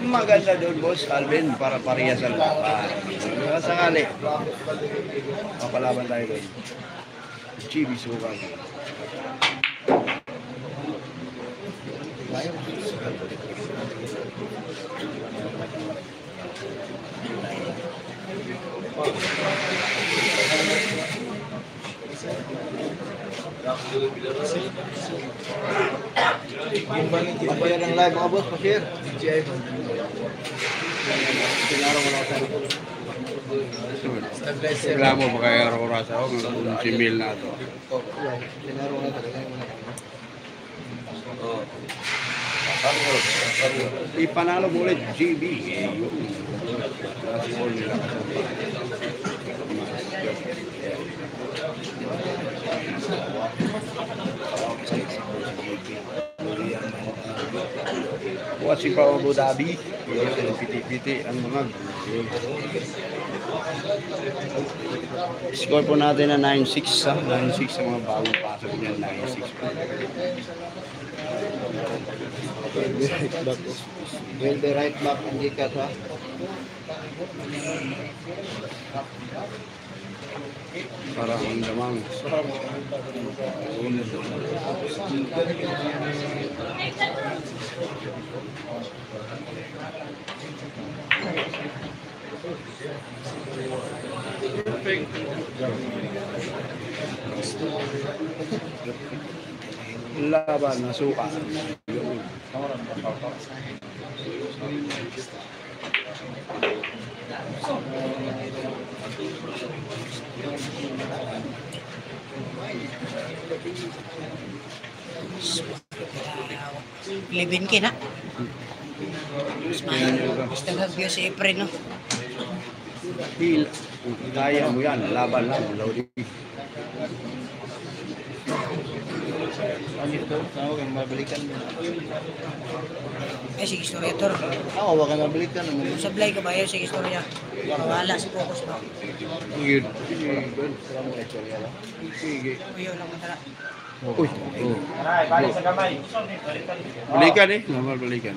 Maganda doon, boss Alvin, para pareha sa laban. Kaya sakali, mapalaban tayo doon. Chibi Sugang. Ipanalo boleh GB. Thank you. Last ball nila. Watching pa Abu Dhabi. Piti-piti ang mga Score po natin na 9-6 ha. 9-6 sa mga bagong pasok niya. 9-6 po. right back. Will be right back ang gikat ha. Para ang damang. Laban na suka. Libin kin ha. Mas. Gusto hagyo si Efren no. Hil. Kaya mo yan. Laban lang. Lodi. Ano ito? Ako kang mabalikan mo. Eh sige istorya to. Ako, wag kang mabalikan. Ano? Sablay ka ba yun sige istorya. Wala si focus ba. Sige. Sige. Uyo lang matara. Uy. Oh. Balikan eh. Normal balikan.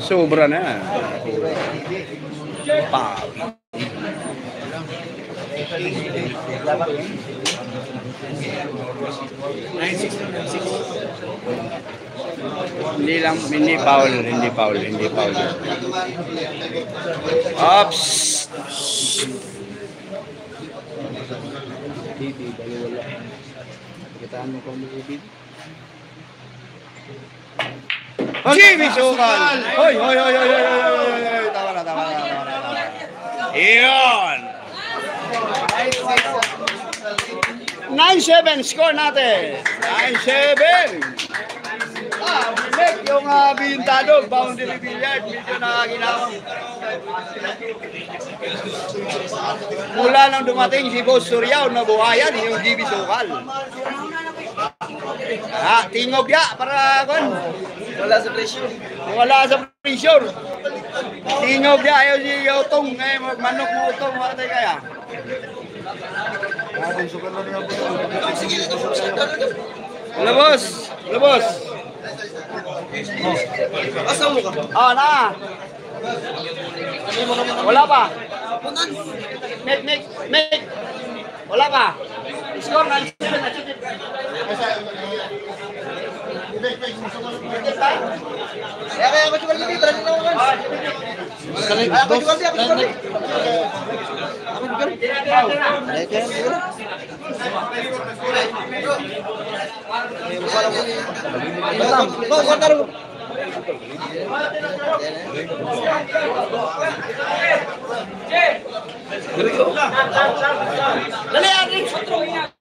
Sobra na. Pa. Hindi lang, hindi foul, hindi foul, hindi foul. Ops! Jimmy Sukal! Hoy, hoy, hoy, hoy, hoy, hoy, hoy, hoy, tama na, tama na, tama na, tama na. Iyon! 9-7 score natin. 9-7. Ah, bilik yung uh, bintado, boundary billiard, medyo nakaginawang. Mula nang dumating si Boss Suryaw, nabuhayan yung GB Sukal. Ah, tingog ya para kon. Wala sa presyo. Wala sa pressure. Tingog ya ayaw si Yotong eh manok mo utong matay kaya. Labos, labos. Asa mo ka? Ah, na. Wala pa. Make, make, make. Wala pa. Score na. Kaya kaya ako jual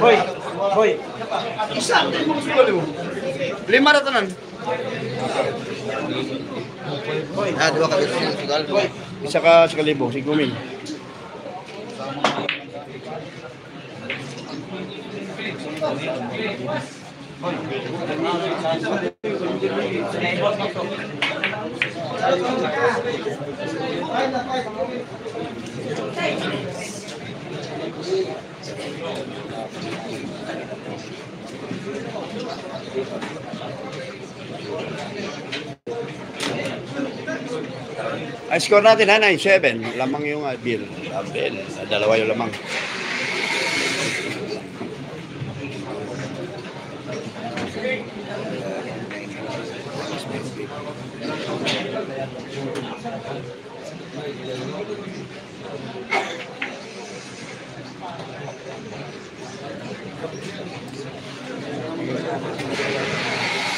Hoy, hoy. Isa, lima na tanan. Ah, dua kali sugal. Isa ka sa kalibo, si Gumin. Ang score natin ha, 9-7. Lamang yung uh, bill. Uh, bill. Uh, dalawa yung lamang.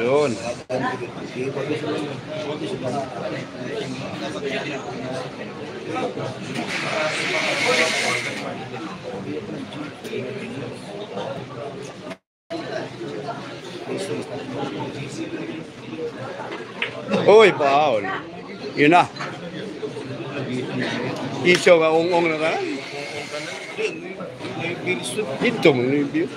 Yun. Uy, Paul. Yun na. Iso ka ong-ong na ka na. Na yung view.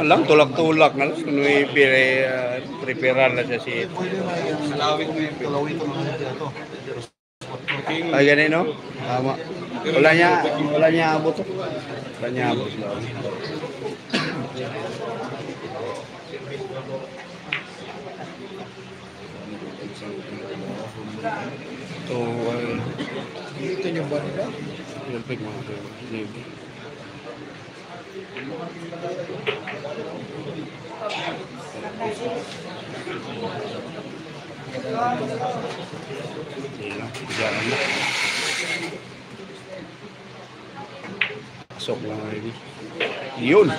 Alam, tulak-tulak na lang. Nuy, uh, preparean na siya si... Ay, ganun, no? Tama. Wala niya, wala niya abot. to. Wala niya abot. So, uh, ờ, Pasok lang ready. Yun!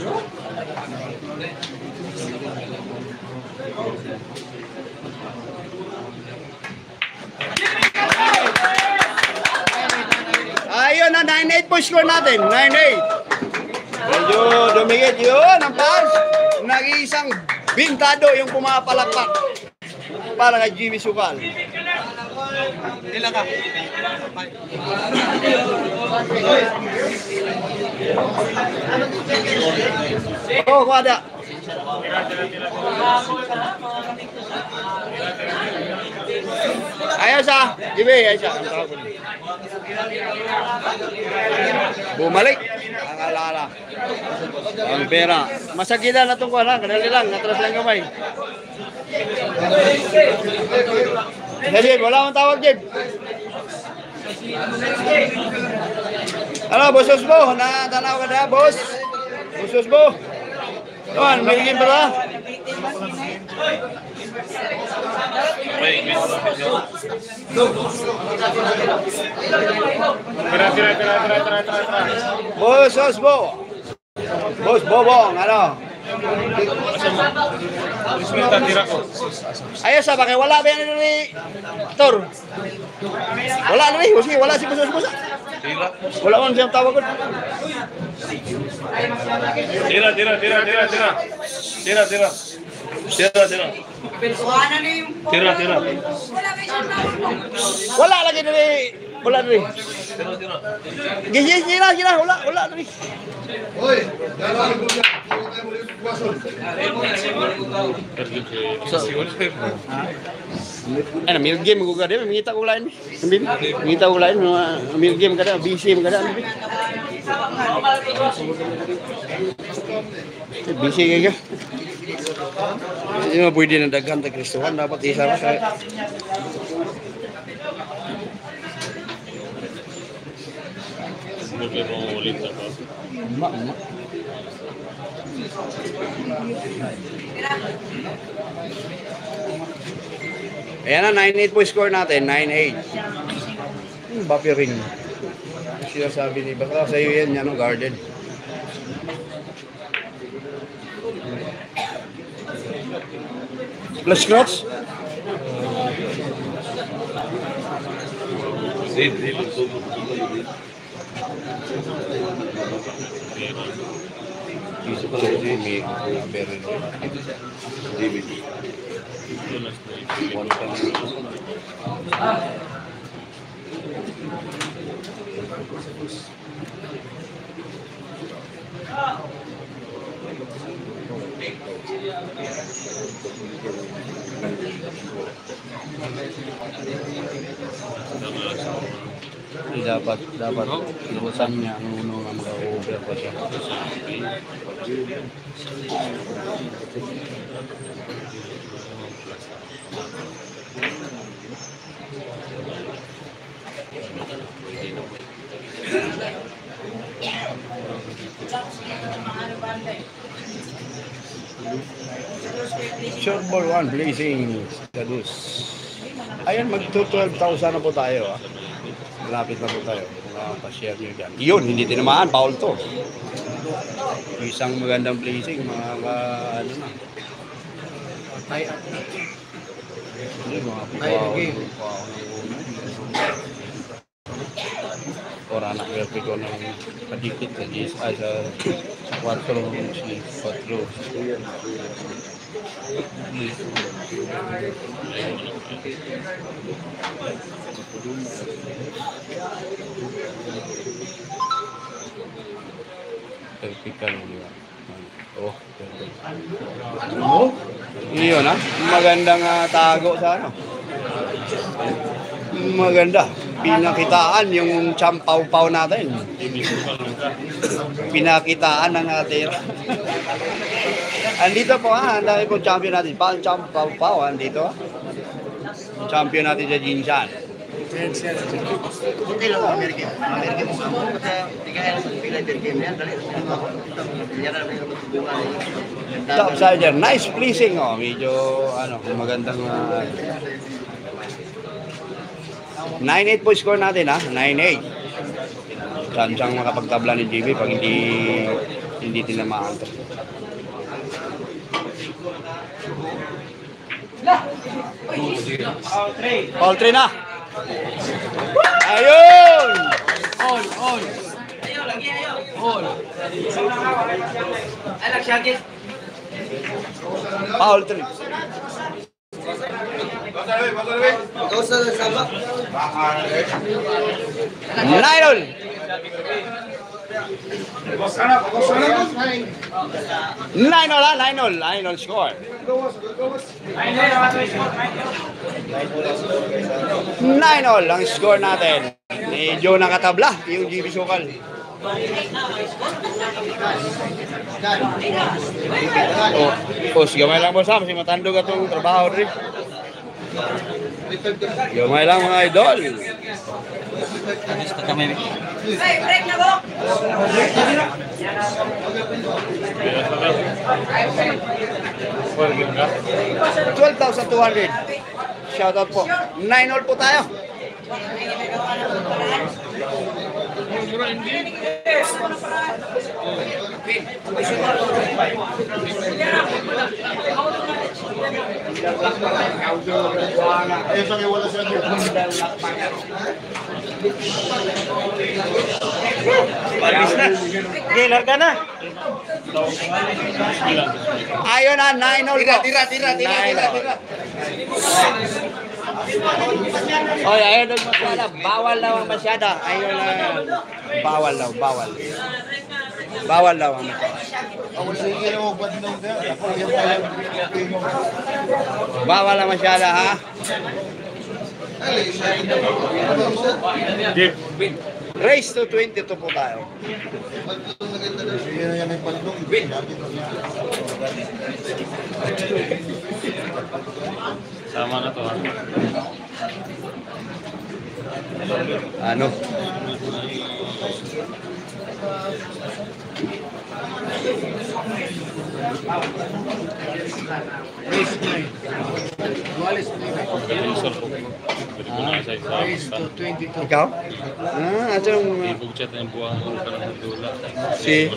Ayun na, 9-8 po score natin. 9-8. Medyo dumigit yun ang pass. Nag-iisang bintado yung pumapalakpak para kay Jimmy Sukal. Ilan ka? Oh, kuwada. Ayos ah. Jimmy, ayos ah. Bumalik. Ang alala. Ang pera. Masakitan na itong kuha na. Kadali lang. Natras lang kamay. Jeb, wala akong tawag, Jeb. Ano, boss Osbo? Natanaw ka na, boss? Boss Osbo? kawan on, bilhin pala. Bos, bos, bos. Bos, bobong, ano? Ko. Ayos ah, bakit wala ba yan ni Tor? Wala na rin, sige, wala si Boss Osbo sa. Wala man siyang tawag ko. Tira, tira, tira, tira, tira. Tira, tira. Tira, tira. Tira, tira. Wala lagi na rin. Ulat ni. Gigi gini gila ulat ulat ni. Oi, dalam dunia Ana mil game ko kada mangita ko lain. Ambil mangita ko lain mil game kada BC kada BC Busy. Ini mau pwede na daghan Kristohan dapat isa ra sa Ma, ma. Ayan na, 9-8 po score natin. 9-8. Hmm, Bapi ring. Siya sabi ni, baka sa iyo yan, ano, garden. Flush cross? Piso ko తీసుకుని వచ్చి మీకు పేరు జీబీటీ Thank you. Dapat dapat iwasan niya ang uno ng mga over pa siya. Short ball one, blazing. Kadus. Ayan, mag-12,000 na po tayo. Ah. Malapit na po tayo. Mga pa-share nyo dyan. Yun, hindi tinamaan. Foul to. Isang magandang blazing. Mga ka, ano na. Tie up na. Hindi, mga pupaw. Pupaw ng uno. Or anak ko ko ng padikit sa GS, ay sa 4 si 4. Vertical di ba? Oh, vertical. Ano? Iyon ha? Magandang ah, tago sa ano? Maganda. Pinakitaan yung champaw-paw natin. Pinakitaan ng natira. andito po ha, ang dami po champion natin. Pang champaw-paw, andito ha. champion natin sa Jinsan. Hindi lang Amerika. Amerika mo kamo kasi kaya sa pila game yan dali. Yan na yung buhay. Topsider, nice pleasing oh. Medyo ano, magandang uh, 9-8 po score natin ha, 9-8. Saan siyang makapagtabla ni JB pag hindi hindi tinamaan to. All three na. ¡Ayón! ¡Ol, ol! ¡Ol! Ah, ol trip. Cosa de salva. Nylon. Nine all, ah, nine all, nine all score. Nine all ang score natin. Medyo nakatabla yung GB Sukal. Oh, oh, gamay lang po sa si matandog atong trabaho rin. Gamay lang mga idol. Hey, break na ko! 12,200. Shoutout po. 9 all po tayo. Eso que vuelve a ser Tira, tira, tira, tira, tira. Oy, ayun daw masyada. Bawal daw ang masyada. Ayun na. Bawal daw, bawal. Bawal daw ang masyada. Bawal ang masyada, ha? Race to 22 po tayo. Sige Tama na to. Ano? Ikaw? Ah, asa ah, Ibugsat ah, buwan ah, ka ah, dula. ah,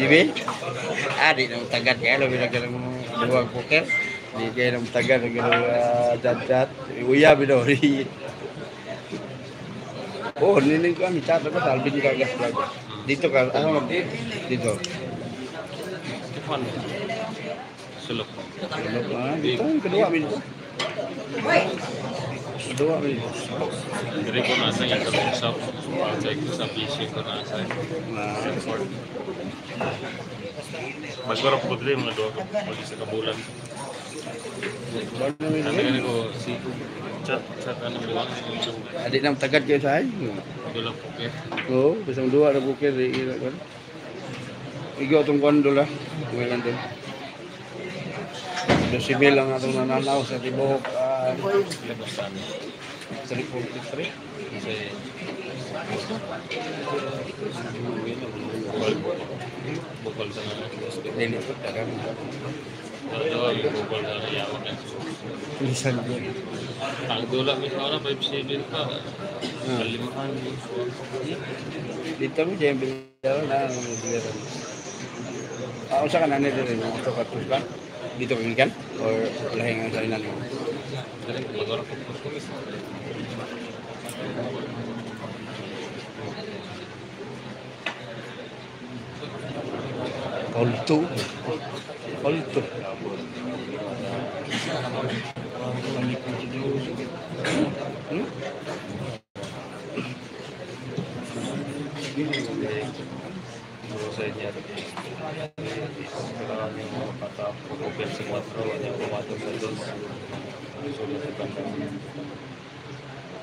Jimmy? Ah, di na ah, ka. ah, mo ah, ka ah, buwan ah di kaya nang tagad na ganang uh, chat-chat. Uya, binori. Oh, niling ko kami chat ako sa Alvin Gagas vlog. Dito ka, ano mag dito. Sulok. Dito, yung kedua minutes. Kedua minutes. Dari ko nasa yung kausap. Pag-check ko sa PC ko nasa. Nah, Magbarap ko dili mga doon. Mag-isa ka bulan. Adik nam tagad kayo sa ay? Dula dua na bukir. Igo itong kondo lah. Kumilan nanti. Doon si Bill ang atong nananaw sa Tibok. Sa Tibok 343. Bukal sa ini Dili. Minsan din. Ang dula mi sa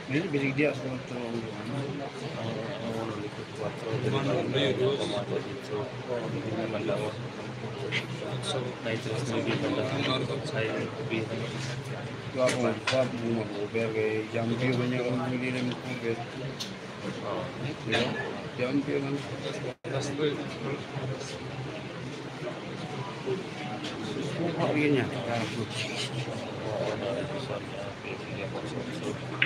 ini bilik dia also writers may be but I will be mau ngobrol kayak banyak orang beli lem kumpet. Jam biru kan. Kok harganya?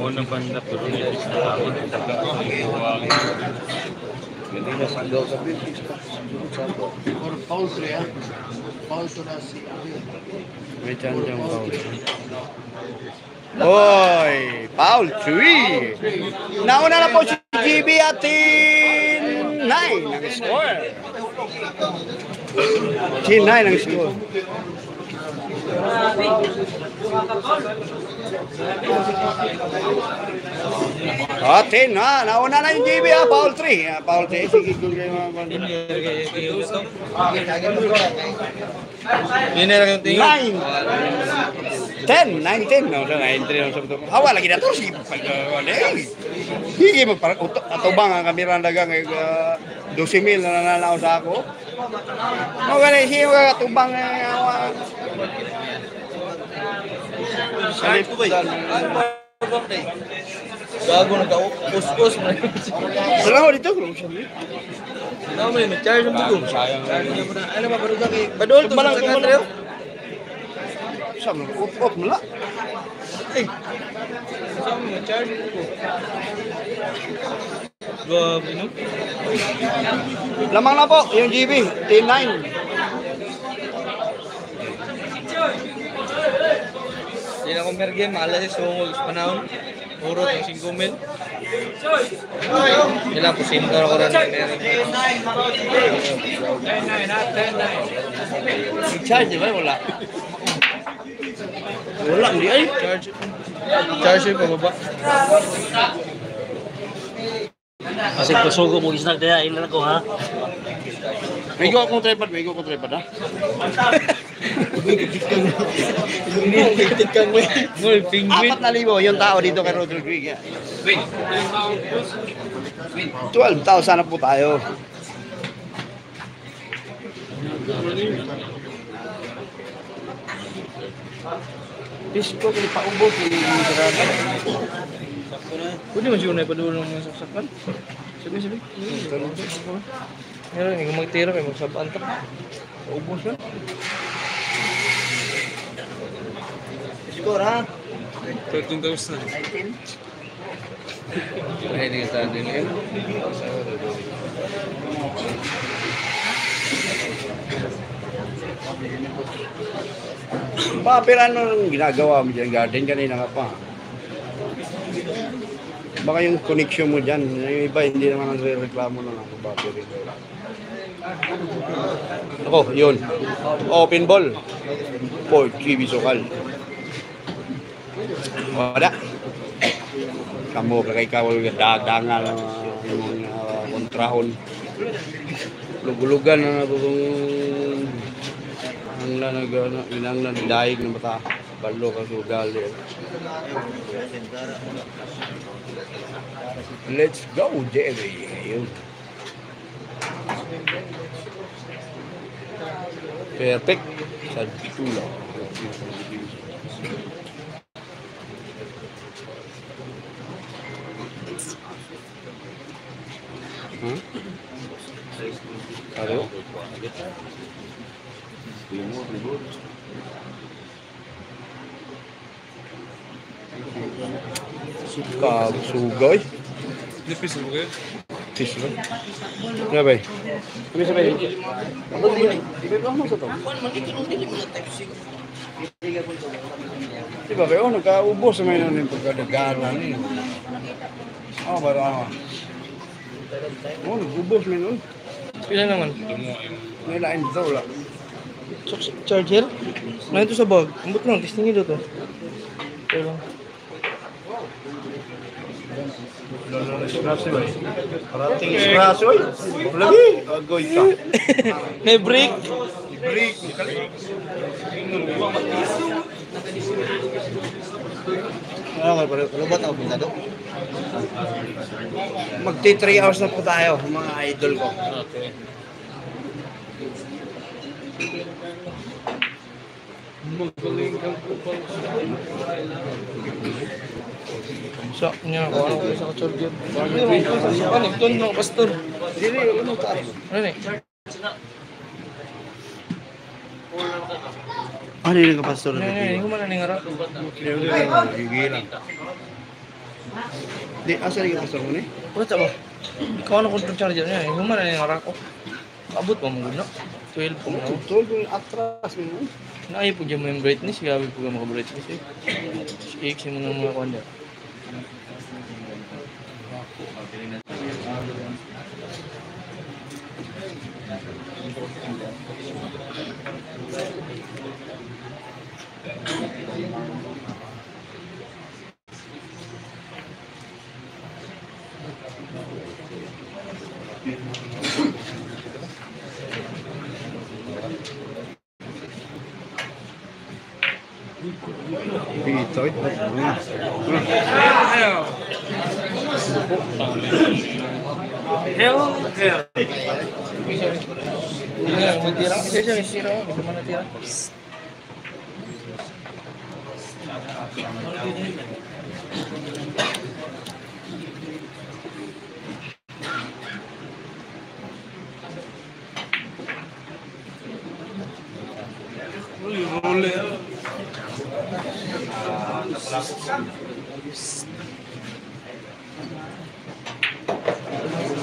Unang sa akin. Hindi na sa daw sa British. Or na si May Paul. Chui. Nauna na po si GB atin 9 ang score. 9 ang score. ਹਾਥੇ ਨਾ ਨਾ ਉਹਨਾਂ ਨਾਲ ਜੀ ਵੀ ਆ Paul ਆ ਪੌਲਟੇ ਸੀ ਕਿ ਗੁੰਗੇ ਮਾਂ ਬੰਦੇ ਨੇ ਅਗੇ ਕਿ ਉਸ ਤੋਂ 9 10 9 10 No, ਨਾ ਇੰਟਰੀ ਉਸ ਤੋਂ lagi ਲਗੀ ਰਤੋ ਸੀ ਪਰ ਕੋਲੇ ਹੀ ਕਿ ਮੈਂ ਪਰ ਉਤ ਤੋ ਬਾਂਗਾ ਕਮੀਰਾਂ 12 mil na nananaw sa ako. No, gani siya mga tubang na awa. Salit ko ba? Gago na kao, kus-kus na yun. Salamat dito, kung siya. Ano mo yun, charge mo dito. Ano ba, barudang kay... Badol to, sa kantreo? Saan mo, up-up mo lang. Eh, saan mo, charge mo dito. Grabe, no? Lamang na po, yung GB, T9. Hindi na akong mergen, maalas yung sungol sa panahon. Urot ng 5 mil. Ilang pusinto ako rin ng meron. Charge, di ba? Wala. Wala, hindi ay. Charge. Charge yung pababa. Kasi kusugo mo isnag daya ilan ko ha. May go akong tripod, may go akong tripod ha. Tingtik kang may. Ngol, penguin. Apat na libo yung tao dito kay Rodrigo Grigya. 12 tao sana po tayo. Pisko kini paubos ni sarada. Pwede mo siya na ipadulong ng saksakan. Sabi, sabi. Meron, hindi ko magtira kayo magsabaan ka. Ubus na. Score ha. 13,000. Ay, hindi ka sa din eh. Papira ano ginagawa mo dyan, garden kanina ka pa. Baka yung connection mo dyan, yung iba hindi naman nagre-reklamo na lang kung bakit rin. Ako, yun. Open ball. For GB Sokal. Wala. Kamu kay kawal dadangal yung uh, kontrahon. Lugulugan na na kung ang lanag na inang lang daig ng mata Let's go, Jerry. Perfect. Sa dito lang. Hmm? Hello? Kā su goj? Ne pisu goj. ini goj. ini? bej. Mi se bej. Diba kayo, nakaubos naman yun yung pagkadagana ini Ah, barama. Oh, nagubos man yun. Pila naman? Nailain apa? lang. Charger? apa to sa bag. Ambot lang, testing nyo to. Ito lang. Parating espresso eh. Lagi, agoy ka. May break. Break. Ano nga, pero lubat ako pintado. Magti 3 hours na po tayo, mga idol ko. Sa saknya kalau bisa ini dia ini itu nong pastor ini ini tak ini ini yung Ini, ini, ini kumana nih harap? Gigilang. Di, asa yung kapastor ini? ni? ini. tabo. Ikaw ano kung ini ini Yung kumana ng harap ko. Abot pa mo guna. 12 po mo. 12 yung atras ini ini po dyan mo yung brightness. Gabi po ka maka-brightness eh. Shake mo ng mga kanya.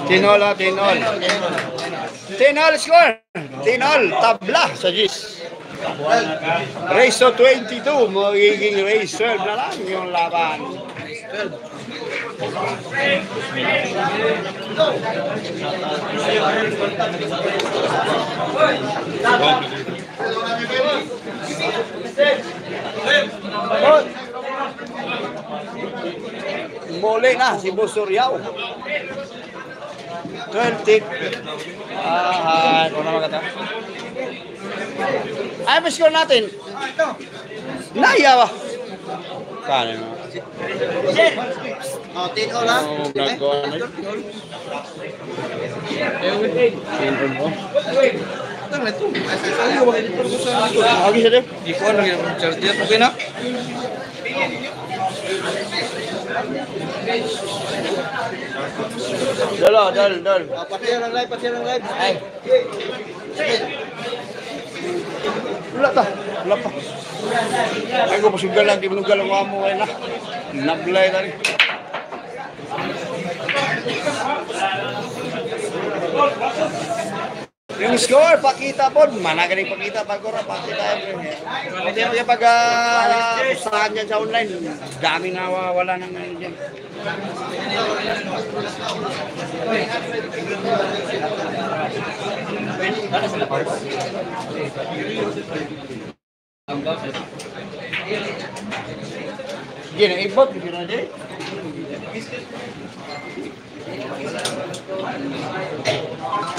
Tinol ha, tinol. Tinol score. Tinol, tabla sa GIS. Race to 22, magiging race 12 na lang yung laban. Muli na si Busuryaw. 12 tip. Ah, ano naman kata? Ay, pa score natin. Naya ba? Kano mo? Oh, tin o lang. Oh, Puta, na ito. Ay, saliyo ba kayo dito? Agi siya dito? Ikuan lang yung charger. Okay na? Dalo, dal, dal. Patiya ng live, patiya ng live. Ay. Wala tak Wala pa. Ay, kung masugal lang, di manugal ang amo. Thank you. Yung score, pakita po. Mana galing pakita bago ra pakita. Hindi mo pag uh, pustahan dyan sa online. Dami wa- wala nang ngayon dyan. Gini, ibot. Gini na dyan. Sorry.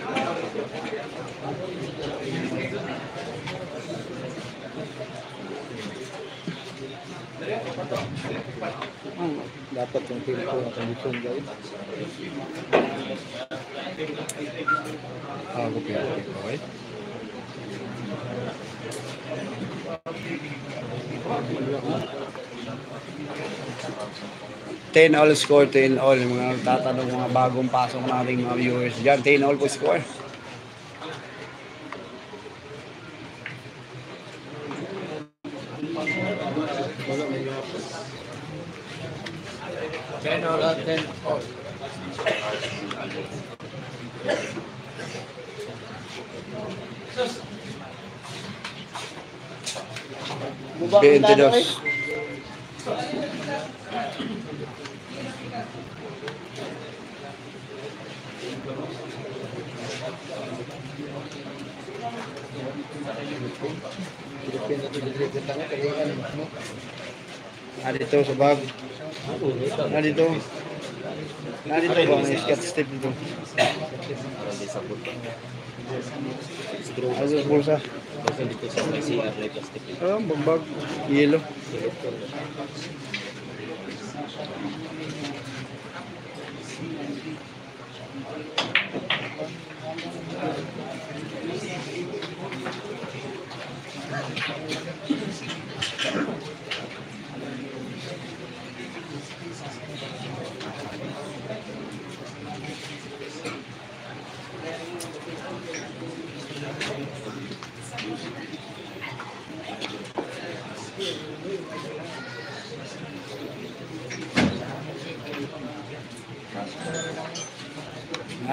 Dapat yung team ko na kondisyon gawin. Ah, okay, okay, okay. Ten all score, ten all. Mga nagtatanong mga bagong pasok nating mga viewers dyan. Ten all po score. 10 other Ada itu sebab. Ah, dito ba? May skate step dito. Ah, sa bulsa. Ah, bagbag. Yellow.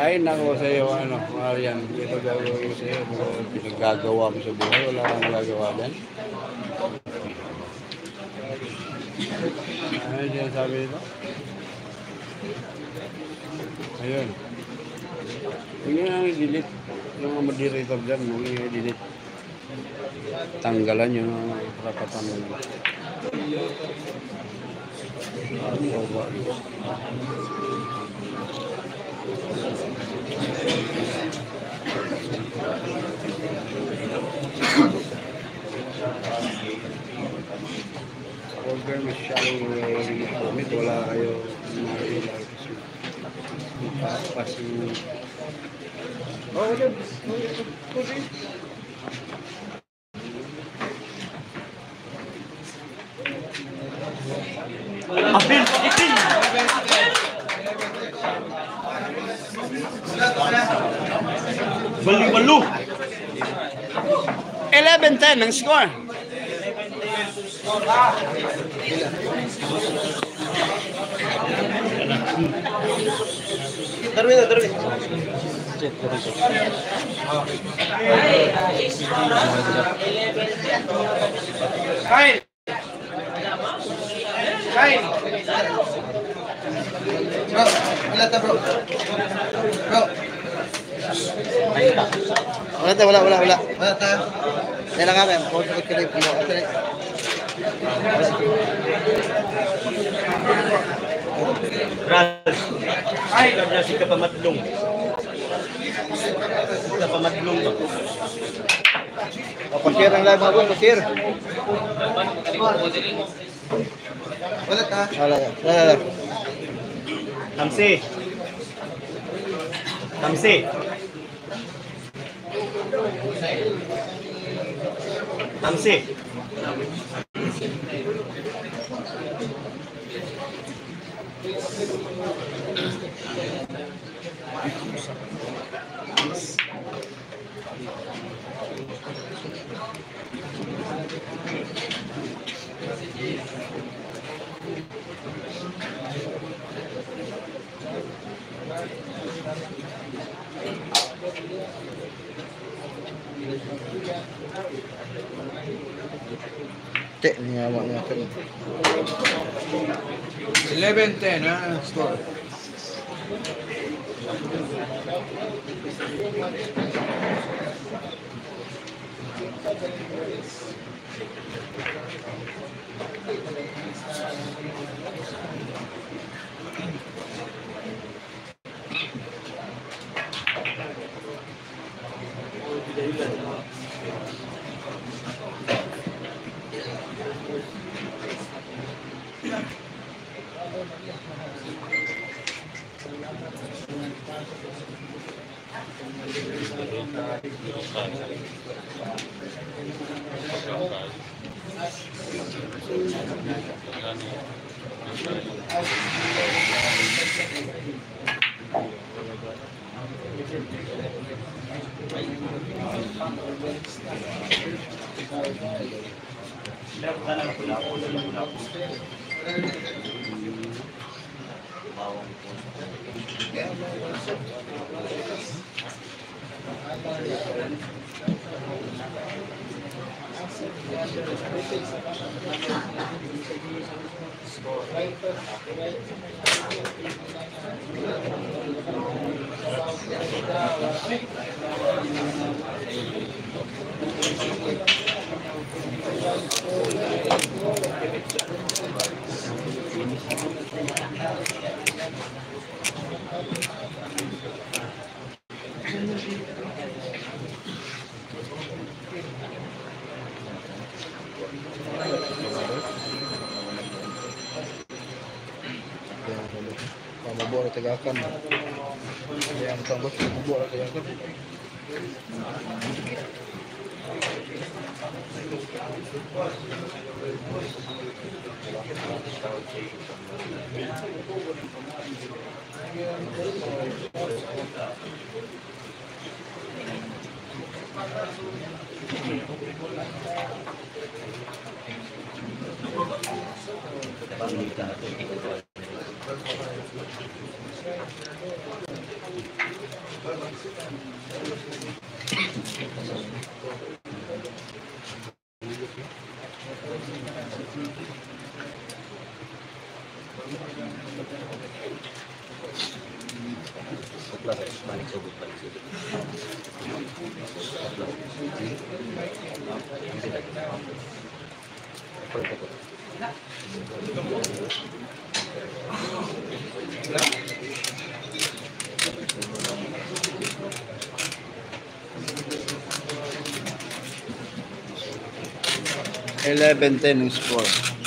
Ay, nako sa iyo, ano, Marian, ito gagawin ko sa iyo. Pinaggagawa mo sa buhay, wala kang magagawa dyan. Ano yung sabi nito? Ayun. Nyo nang i-delete. Yung mga moderator dyan, huwag nyo i-delete. Tanggalan yung karapatan mo. Ano ba? Huwag kayo masyadong gamit. Wala kayo. Papas yung... Oh, yun. Bali-balo. Ang score. Darwin na, Darwin. Kain! Kain! Bro, bro. Bro. Wala ta, wala, wala, wala. Wala ta. Kailan ka ba? Kung ko kaya kilo. Ras. Ay, kanya si kapamadlong. Kapamadlong ba? Papashare ang live ako, share. Wala ta. Wala ta. Wala Tăng xỉ 10. Yeah, 11, 10. Thank Gracias. buscando. 11-10 ang score.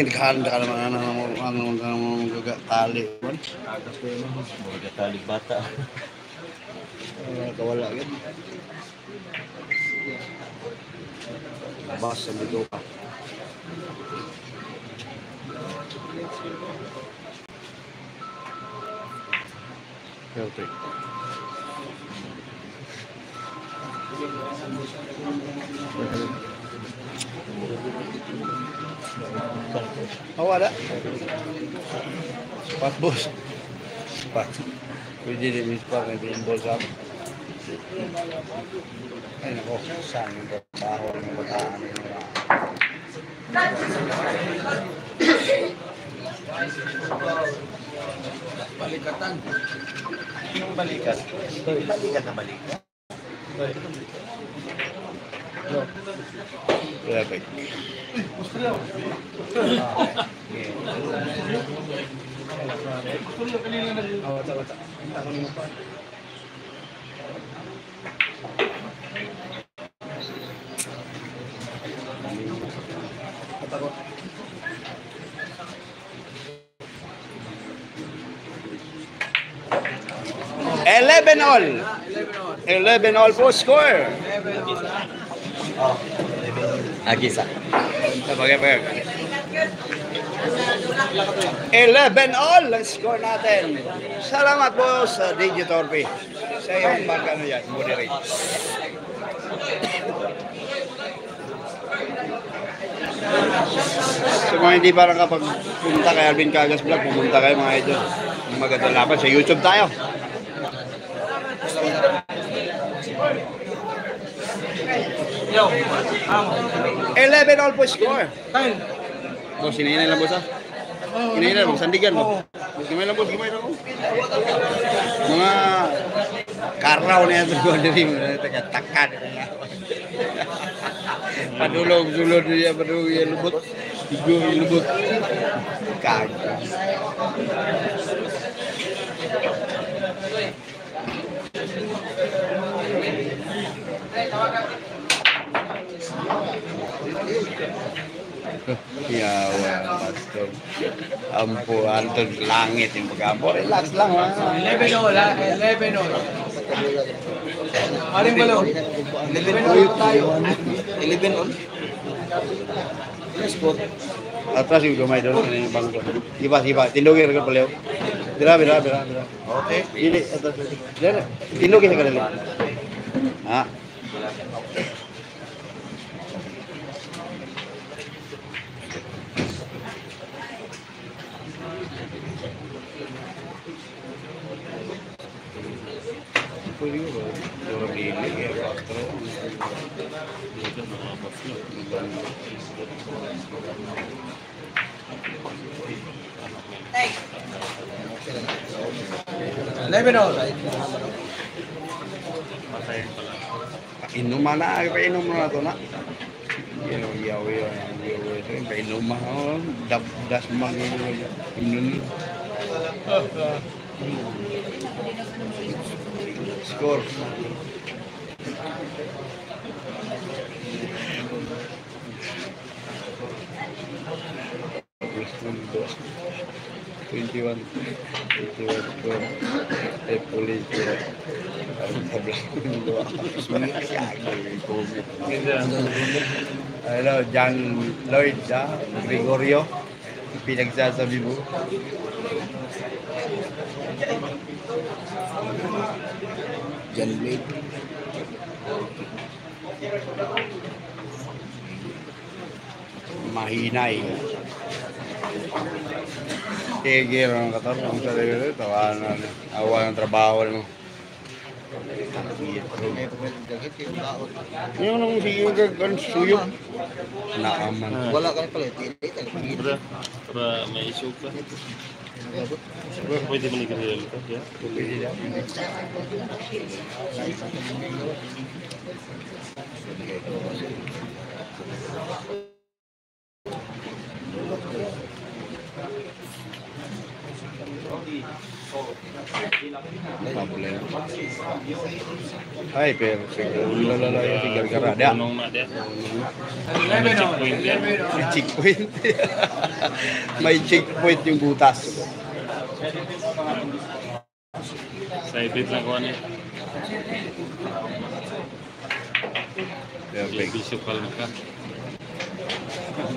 Tinikahan ka naman ang ang ang gagatali. Talig bata. Kawala yan. Bas video ka. Healthy. Oh, wala. Pat boss. Pat. Pwede din miss pa kaya pinball sa akin. Ay nako, saan yung trabaho ng bataan ng mga Balikatan. Yung balikat. Balikat na balikat. Perfect. Eleven all. Eleven all po score. Agisa. Sabagay yun. 11 all ang score natin. Salamat po sa Digital Pay. Sa iyong pag ano yan, moderate. Sa mga hindi pa nakapagpunta kay Alvin Cagas Vlog, pumunta kayo mga idol. Maganda laban sa YouTube tayo. 11 all po score. Kain. Boss, hinahinay lang boss ha? Hinahinay lang, sandigan mo. Gimay lang boss, gimay lang. Mga karaw na yan ko diri mo takad. Padulog sulod niya padulog ya lubot. Igo lubot. Kag. Yawa, pastor. Ampo, antod langit yung pag-ampo. Relax lang ha. 11 all, ha? 11 all. Maring balo. 11 all tayo. 11 all. Atrás yung gamay doon, ano yung bangko. Iba, iba. Tindogin ka pala. Bira, bira, bira, bira. Okay. Dili, atrás. Dili, tindogin ka dali. Ha? Pwede ko ba? Dura bili, eh, patro. Eleven all. Inom na, painom mo na ito na. Yaw, yaw, yaw, yaw, yaw. Painom mo, oh. skor Twenty one, Hello, John Lloyd, ha? Gregorio, pinagsasabi mo. John Lloyd. Mahinay. Tigil ang katawan. Ang sarili ko, tawanan. Awa ng trabaho mo. Yung nung sige ka kan suyo. Naaman. Wala ka pala. Para, para may issue ka. Pwede mo nagkakilala ka, ya? Problem. Ay, pero siguro lalala yung si Gargarada. Anong na dia? 11 all. Checkpoint yan. 11 all. May checkpoint. May checkpoint yung butas. saya lang ko ano. Perfect. Bisupal mo ka.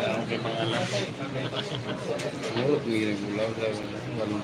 Okay, pangalan. Siguro kung irregular daw udah. balon.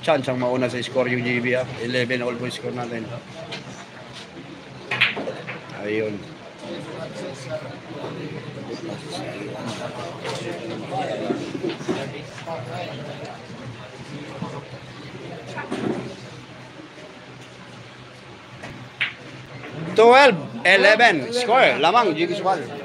Chance ang mauna sa score yung GB ah. 11 all boys score natin. Ayun. Twelve, eleven, score, lamang, squad.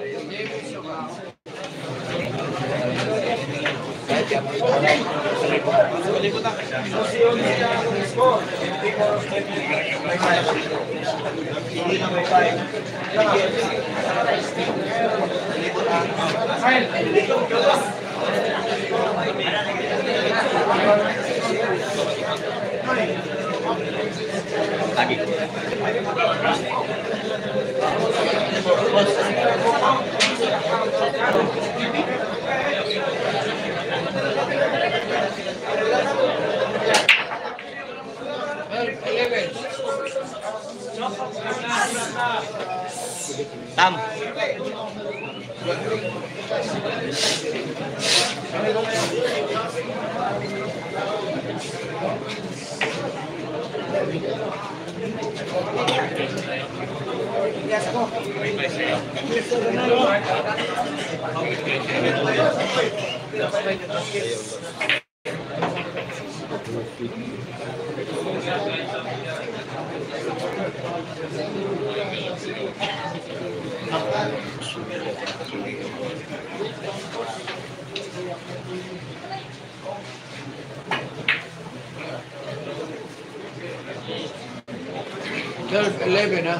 Lagi. Thank you. tâm Thank you. 11, huh?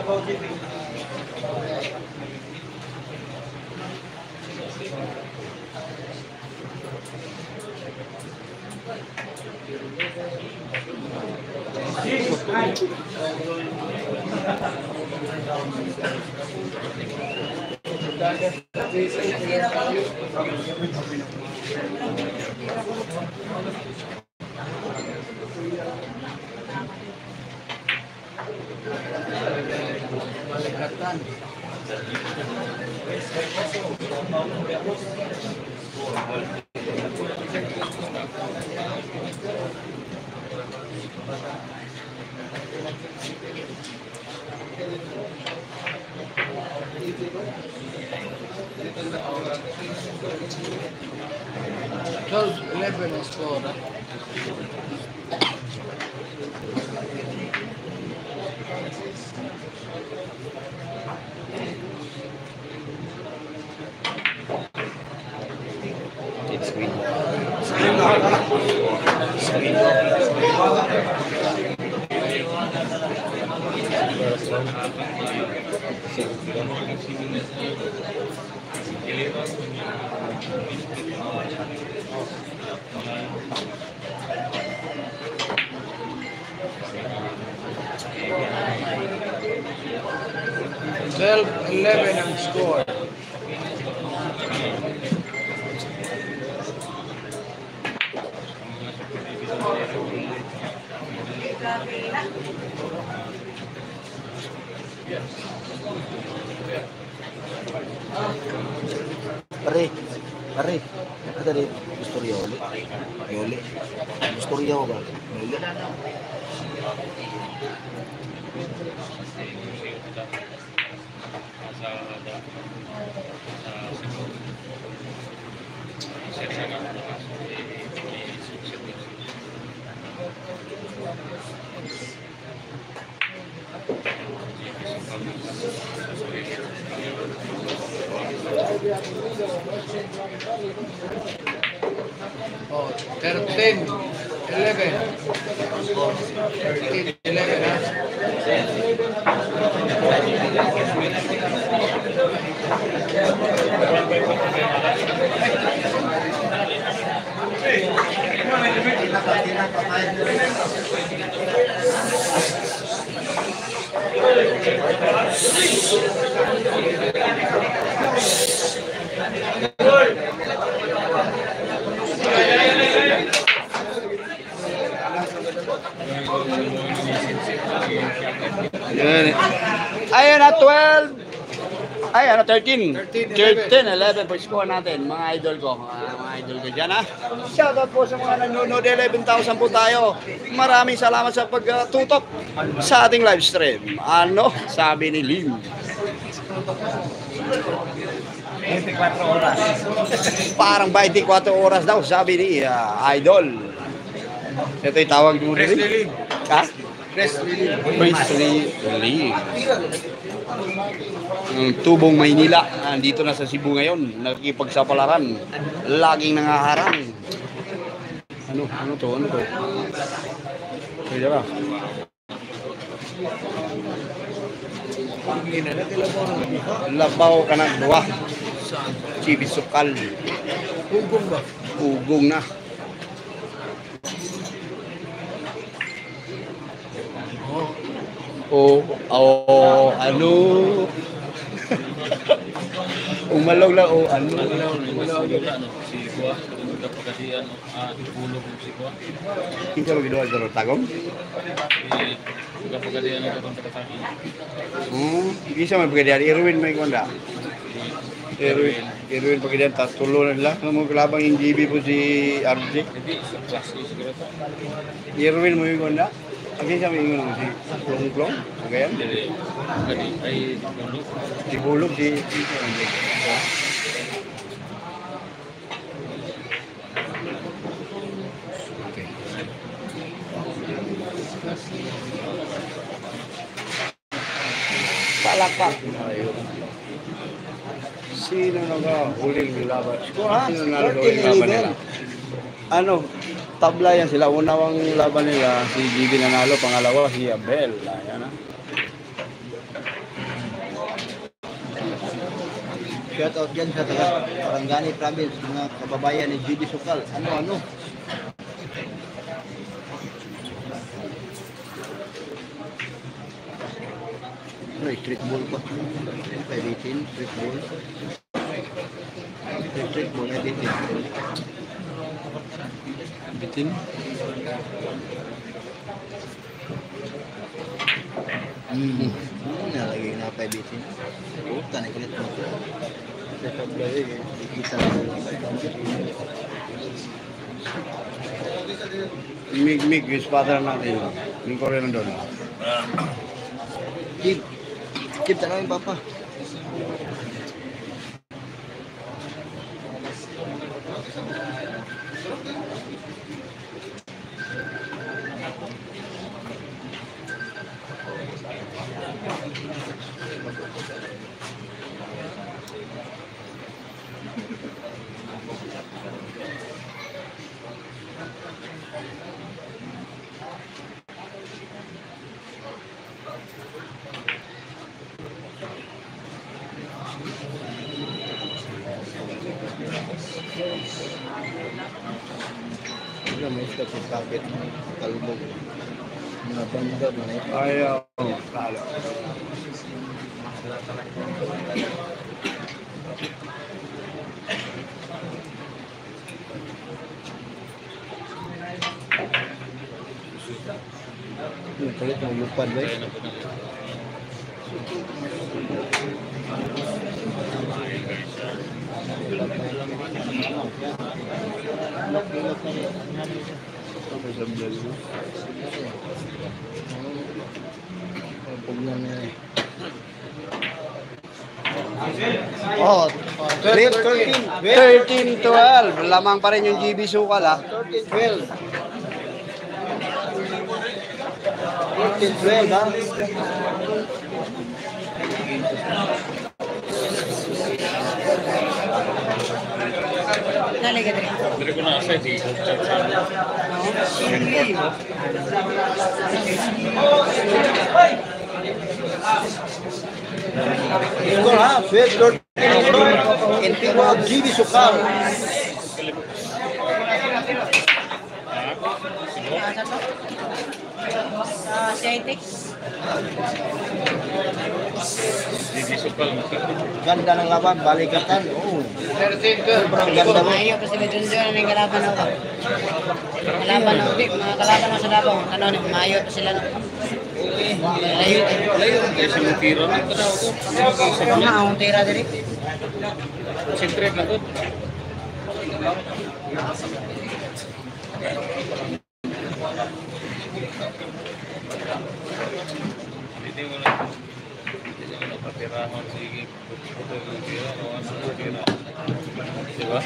acabar. 13. 13, 11 po score natin, mga idol ko. Mga, mga idol ko dyan, ha. Shoutout po sa mga nanonood. 11,000 po tayo. Maraming salamat sa pagtutok sa ating live stream. Ano, sabi ni Lim. 24 oras. Parang 24 oras daw, sabi ni ah, Idol. Ito yung tawag mo Press rin. relief. Ha? Press relief. Priestly League. Ang tubong Maynila, nandito na sa Cebu ngayon, nakikipagsapalaran. Laging nangaharang. Ano? Ano to? Ano to? Kaya ba? Labaw ka ng buwa. Chibi sukal. Hugong ba? Ugong na. O, o, ano? Umalog lang, o, ano? Si Kuya, kapag kasi ano, ah, tulog si Kuya. Kinsa mo ginawa sa tagong? Eh, kapag kasi ano, katong takasaki. Hmm, kinsa mo pagkadiyan? Irwin may konda. Irwin, Irwin pagkadiyan, tatulo na lang. Ano mo kalabang yung GB po si RJ? Hindi, sa class ko siguro. Irwin mo yung kinsa mo yung konda? Si Plong Plong? Agayan? Hindi, kani, ay. Si Bulog, si... Okay. Palakpak. Sino nag-huling laban? Sino nag-huling laban nila? Ano? Tabla yan sila. Unawang laban nila, si GB nanalo. Pangalawa, si Abel. Ayan ah. Shout out dyan sa taga Parangani Province, mga kababayan ni Judy Sukal. Ano, ano? Ano, street ball. Ay, bitin, street ball. Street ball, ay bitin hmm lagi kenapa bitin hutan yang kulit mata kita Mig mig is father na din. Ni ko rin doon. Kid. Kid papa. 13, 13, 12. Lamang pa rin yung GB Sukal ah. 13, 12. 13, 12 ha? Dari ko na ha, Sweet Lord sukal na ka. Ganda ng laban, balikatan. Oh. Sobrang ganda mo. Ayaw pa sila dyan dyan ng kalaban ako. Kalaban ako. Mga kalaban ako sa Davao. Ano, maayo pa sila. No? Layo. Layo kayo sa na ito daw ko. Sa mga akong tira. Concentrate na to. Hindi mo na hindi mo na patirahan sige. Ito yung tira. Diba?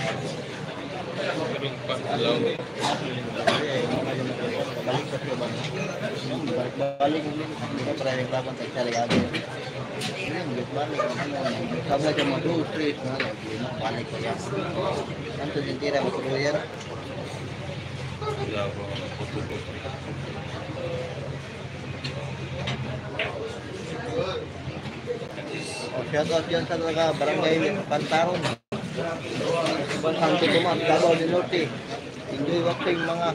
balik kita terakhir kapan tak cari ini balik balik balik. Bantahan ko po ma'am, Davao del Norte. Enjoy watching mga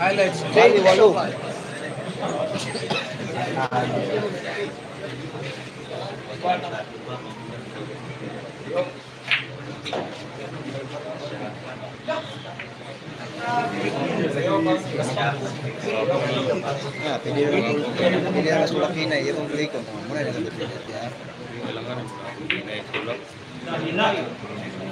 Highlights. Bali, walo. Ah, pwede rin pwede rin mas malaki na yung play ko. Muna na sa ya. Kailangan na tulak. Nah, lihat aku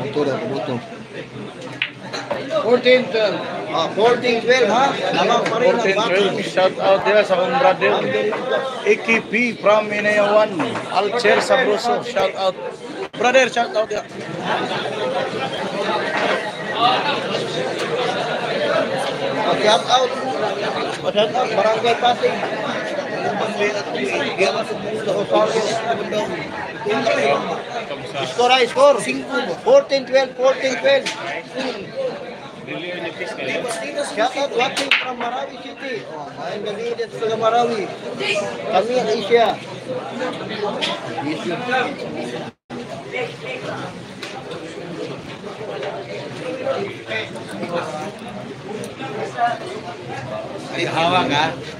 Motor dah, motor. 14, 12. Ah, 14 12 ha. Lamang pa rin ang 14, bati. 12. Shout out dia sa akong brother. AKP from Inayawan. Alcher Sabroso. Shout out. Brother, shout out shout out. Oh, shout out Barangay Pasig. Score है score fourteen twelve fourteen twelve شاطر وقتي from Marawi City. I am the leader from Marawi. Kamil Asia. Ay, hawak ha.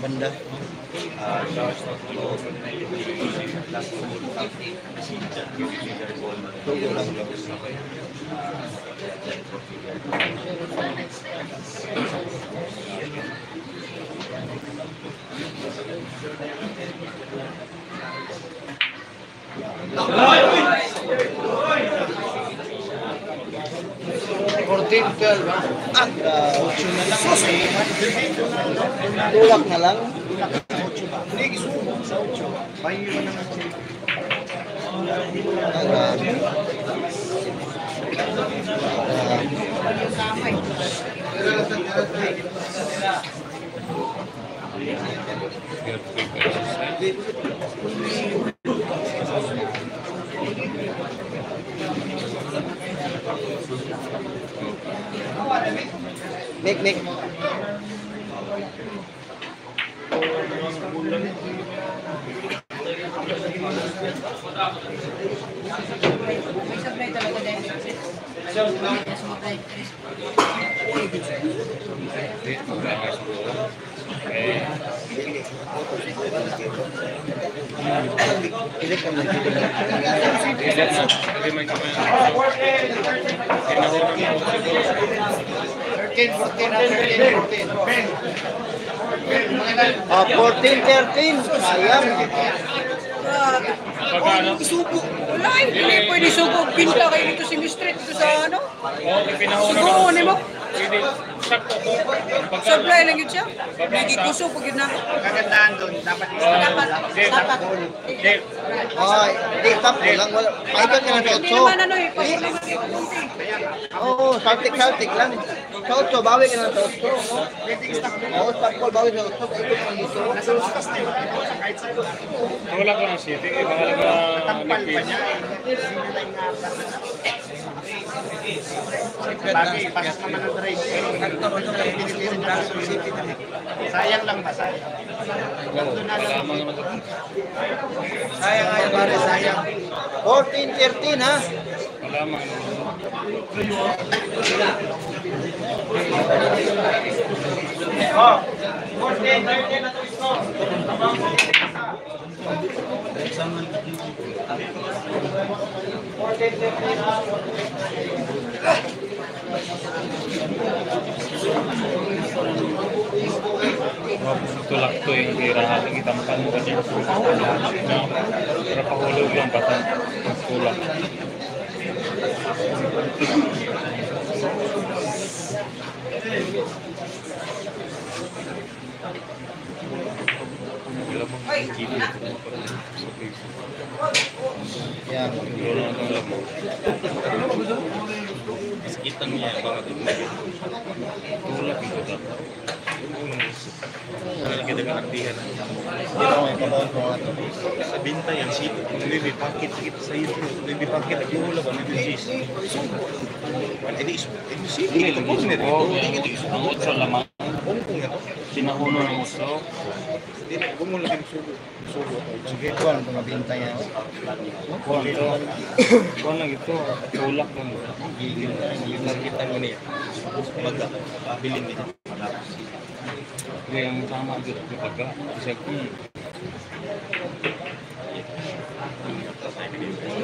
benda Thank you. 14, 12, ha? Ah, na lang. Tulak na lang. Nick, Nick. Thank you. Ah, thirteen, fourteen. Ah, 14, 13. Sayang. Grabe. Oh, isubo. Wala. Hindi pwede isubo. Pinta kayo dito si Mistret. Dito sa ano? Okay, pinahuna ni mo. Pwede, Supply lang yun siya. Hindi kuso pag yun na. Kagandaan doon, dapat Dapat. Dapat. Hindi, Ay, di tapos lang. Wala. Paikot ka na sa Hindi otso. ano eh. Oo, saltik-saltik lang. Sa otso, bawi ka na sa otso. Oo, call, bawi sa otso. Paikot ka dito. wala ko ng city. Eh, bahala ka nipis. Bagay, pasok naman ang drive. Sayang lang ba? Sayang. Sayang ay pare, sayang. 14, 13 ha. Malaman. Tulak to tulak-to yang tirahan lagi tampan mo anaknya berapa para pahulog pasang batang tulak. Tulak itu kan. Kalau kita kan artihan. Dito may kabawon ko nga to. Sa binta yan, si Bibi pakit kita sa iyo. Bibi pakit lagi wala ba Bibi sis. Sih. Ini itu kok sendiri. Ini itu isu. Ang utso lamang. Ito. Sinahuno ng. Hindi, huwag mo lang sugo. Sugo. Sige, Baga.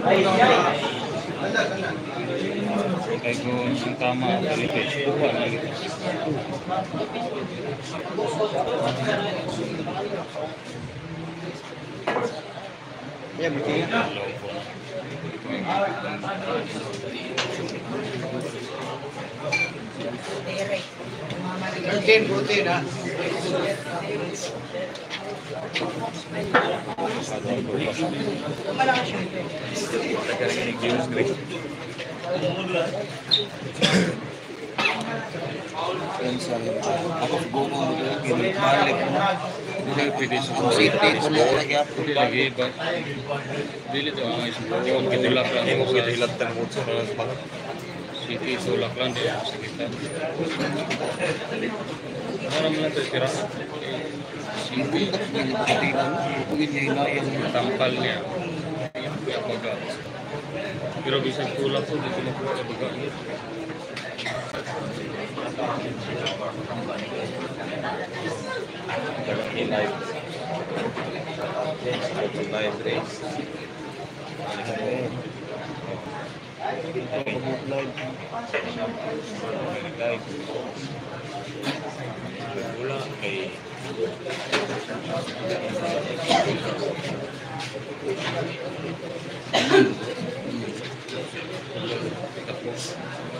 Baga. Pakai ko dari page 2. Ya, putih, Rutin. Siti Sulaklan ya sekitar. Orang-orang terkira City, bukid niya hinayang. Tampal niya. Yung baga. Pero bisa tulak to dito mo sa baga. Live. Live race. Live. Wala kay Thank you.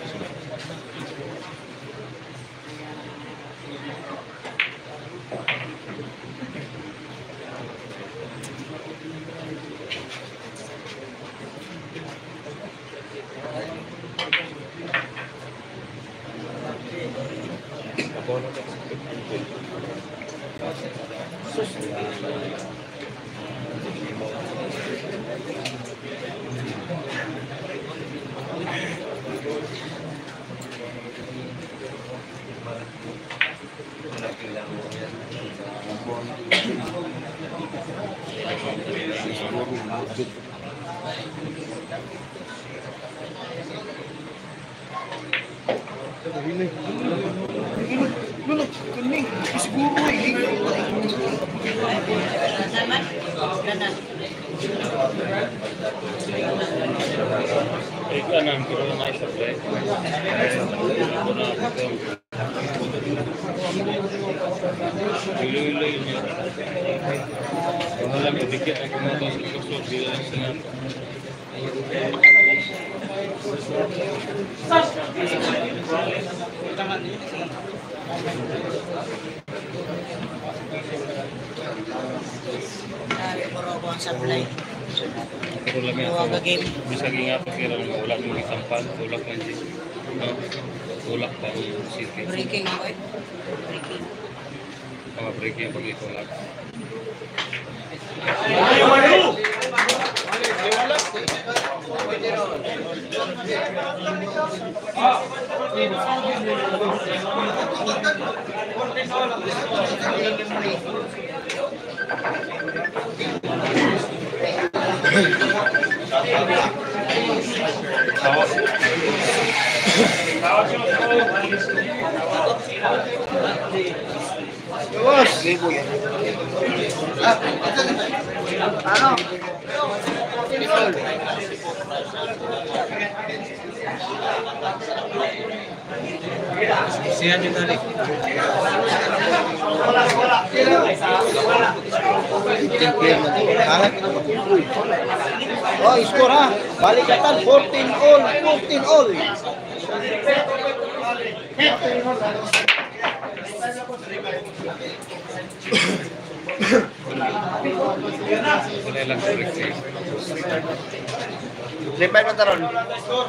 Taron.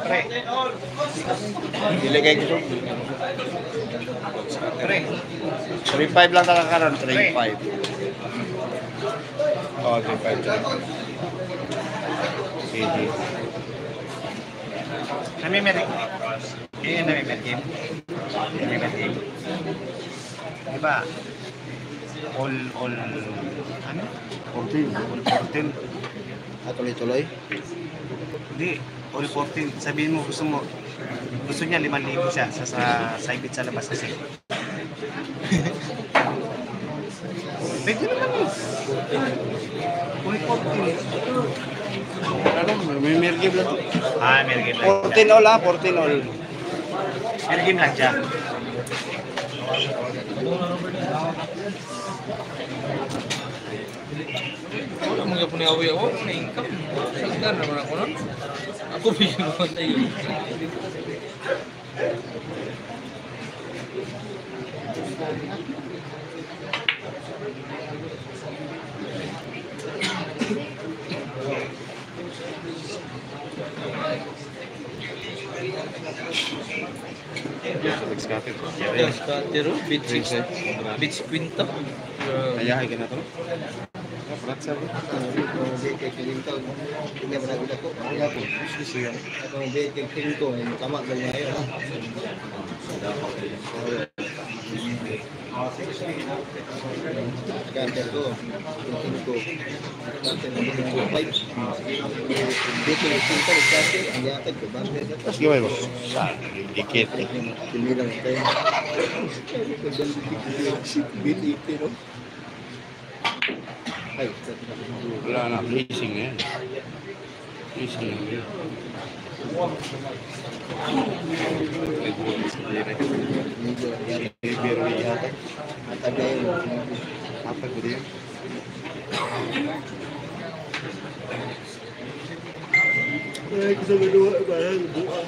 Pre. Iligay ko. Pre. 3-5 lang taka karon, 3-5. Oh, 3-5. Sige. Nami merik. Iya nami merik. Nami merik. Diba? All all ano? 14. All 14. Ah, tuloy-tuloy. Hindi, all 14. Sabihin mo gusto mo gusto niya 5,000 siya sa sa saibit sa labas kasi. Pwede naman yun. All 14. Ano, may mergib lang to. Ah, game lang. 14 all ha, 14 all. Game lang siya. mulia-mulia hobi hau, income, saltan nama konon, aku bikin konten ini. Skater, skater, beach, beach quinta. Ayah, gimana tuh? Francia, ¿no? Así que vemos. Y que Thank you. Wala na, blazing yan. Yan. Ay, kasi may luha, barang buha.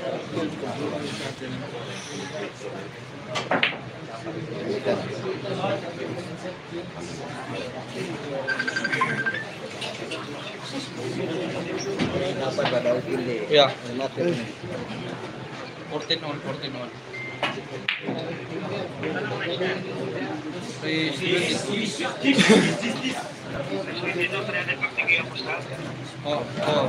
Yeah. Corte ah, ah. no, corte no. Oh, oh.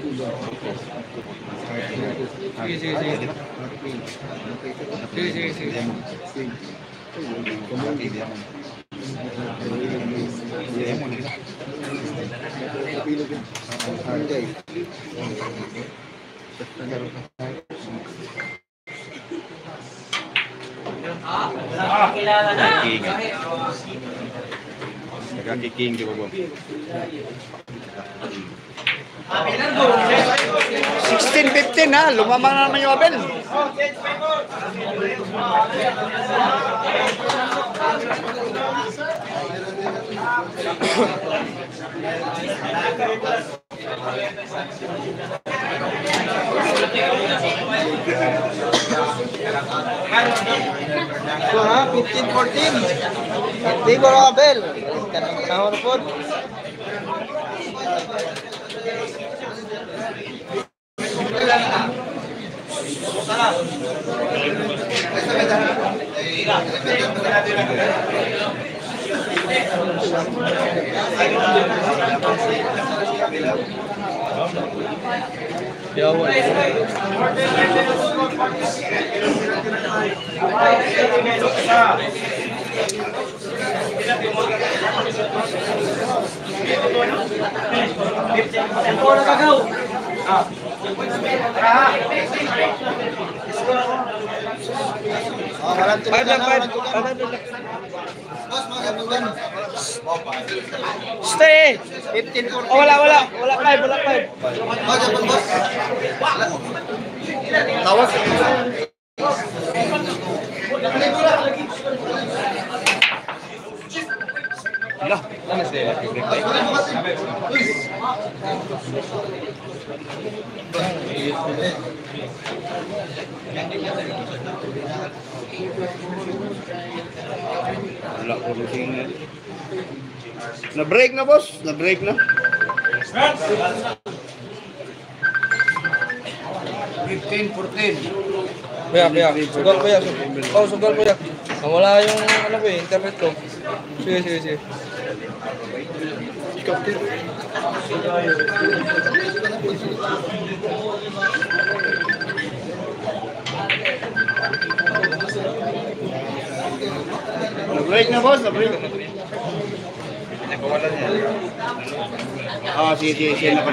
Sige, sige, sige. Sige, sige, sige. King. Nagkakiking di ba ba? 16-15 ha, lumamang na naman yung Abel. So ha, 15-14. Di ko Abel. Panahon po. क्या Ah. Stay! Oh, wala, wala. Wala, five, wala, five. Tawas. Lah, ano sila? Break tayo. Wala ko rin Na-break na, boss. Na-break na. 15, 14. Kuya, kuya. Sugal, kuya. Oh, sugal, kuya. Nawala yung, ano ko eh, internet ko. Sige, sige, sige. Na-break na, boss. Niya. Ah, sige, sige. Sige na pa.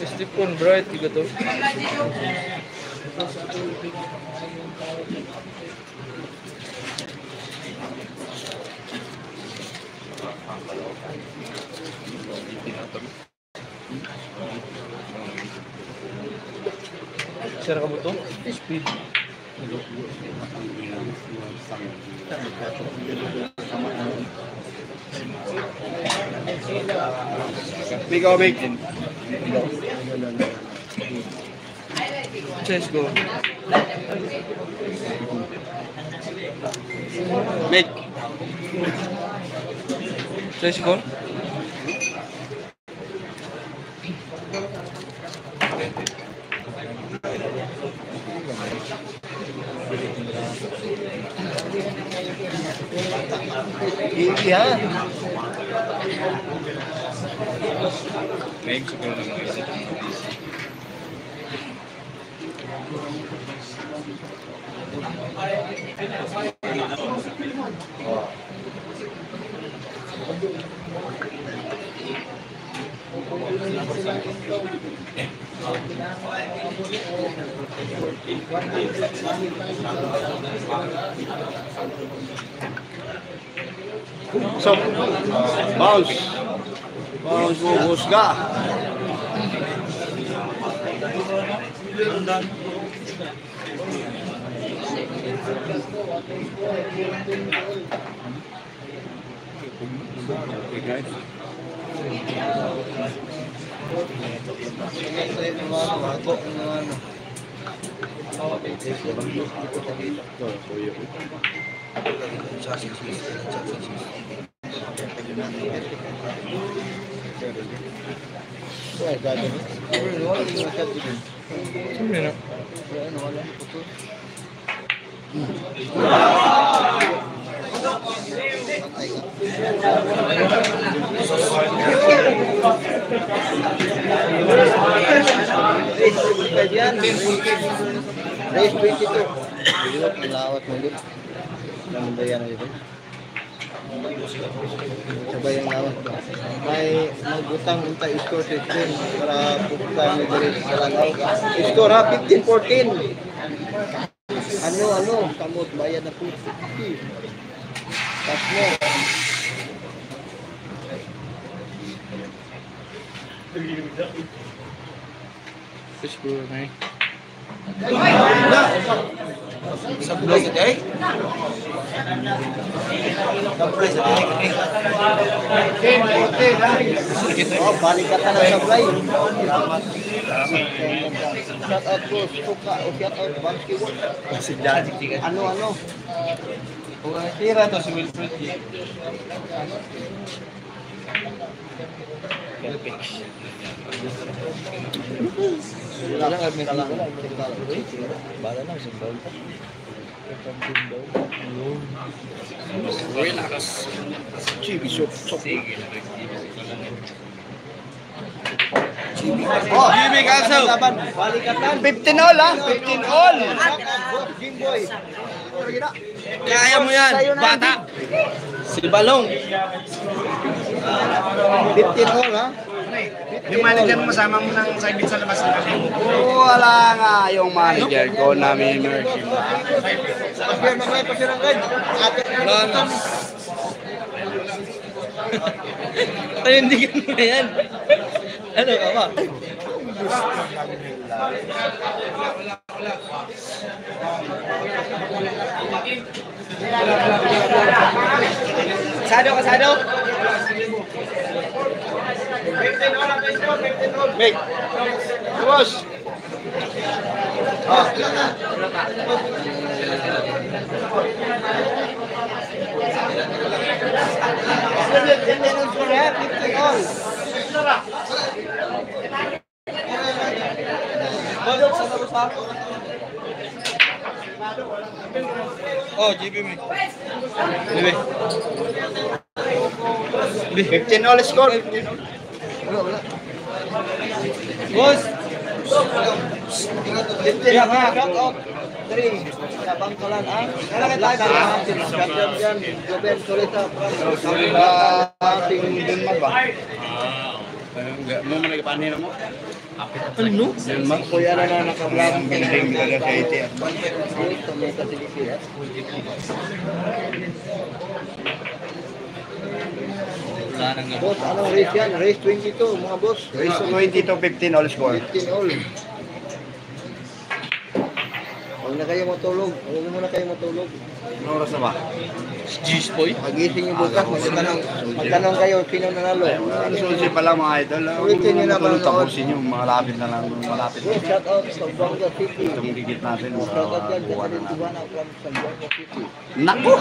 Meskipun bright juga tuh. Cara kamu tuh speed. Or make. Let's go. Make. Let's go. Yan. Name siguro ng mga isa. Thank you. So, Bows. Bows will go cigar. Okay, guys. ಸುಮ್ಮನೆ Race 22. Lawat Sabay ang lawat ba? May magbutang unta score 15 para pupunta mo diri sa langaw. Score ha, 15-14. Ano, ano, kamot, bayad na po. Pas mo. Let's go, man. Sa blog eh. Oh, balik ka na sa fly. Shout out ko, suka, o shout out, basketball. Si Daddy. Ano, ano? Tira to si Wilfred G. Wala lang, admin ka lang. Bala na, si Ball. Oh, Jimmy Caso. Balikatan. 15 all ah. 15 all. Jimboy. Kaya mo yan, bata. Si Balong. 15 all, ha? Yung manager mo masama mo ng side sa labas ng kasi. Wala nga yung manager ko na may mercy. Pasir na kayo, pasir na kayo. Panindigan mo na yan. Ano ka ba? Kasado, kasado. Terus. Oh. Me. 15 score. 15. Bos. Ya, Pak. Dari Cabang Kolan A. Belakang dan Joben Soleta. Ting Denmark, Pak. Enggak mau menaik panen mau. Penuh. Denmark kuya na nakablang Boss, anong race yan? Race 22, mga boss. Race 20 to 15 all score. 15 all. Huwag na kayo matulog. Huwag muna kayo matulog. Ano oras na ba? G's boy. Magising yung bukas, magtanong, magtanong kayo sino nanalo. Ano susi pa lang mga idol. Ulitin nyo na ba tapusin yung malapit na lang. Malapit na. shout out sa Zamboanga City. Itong gigit natin. Shout out yan sa na. Tijuana from Zamboanga City. Naku!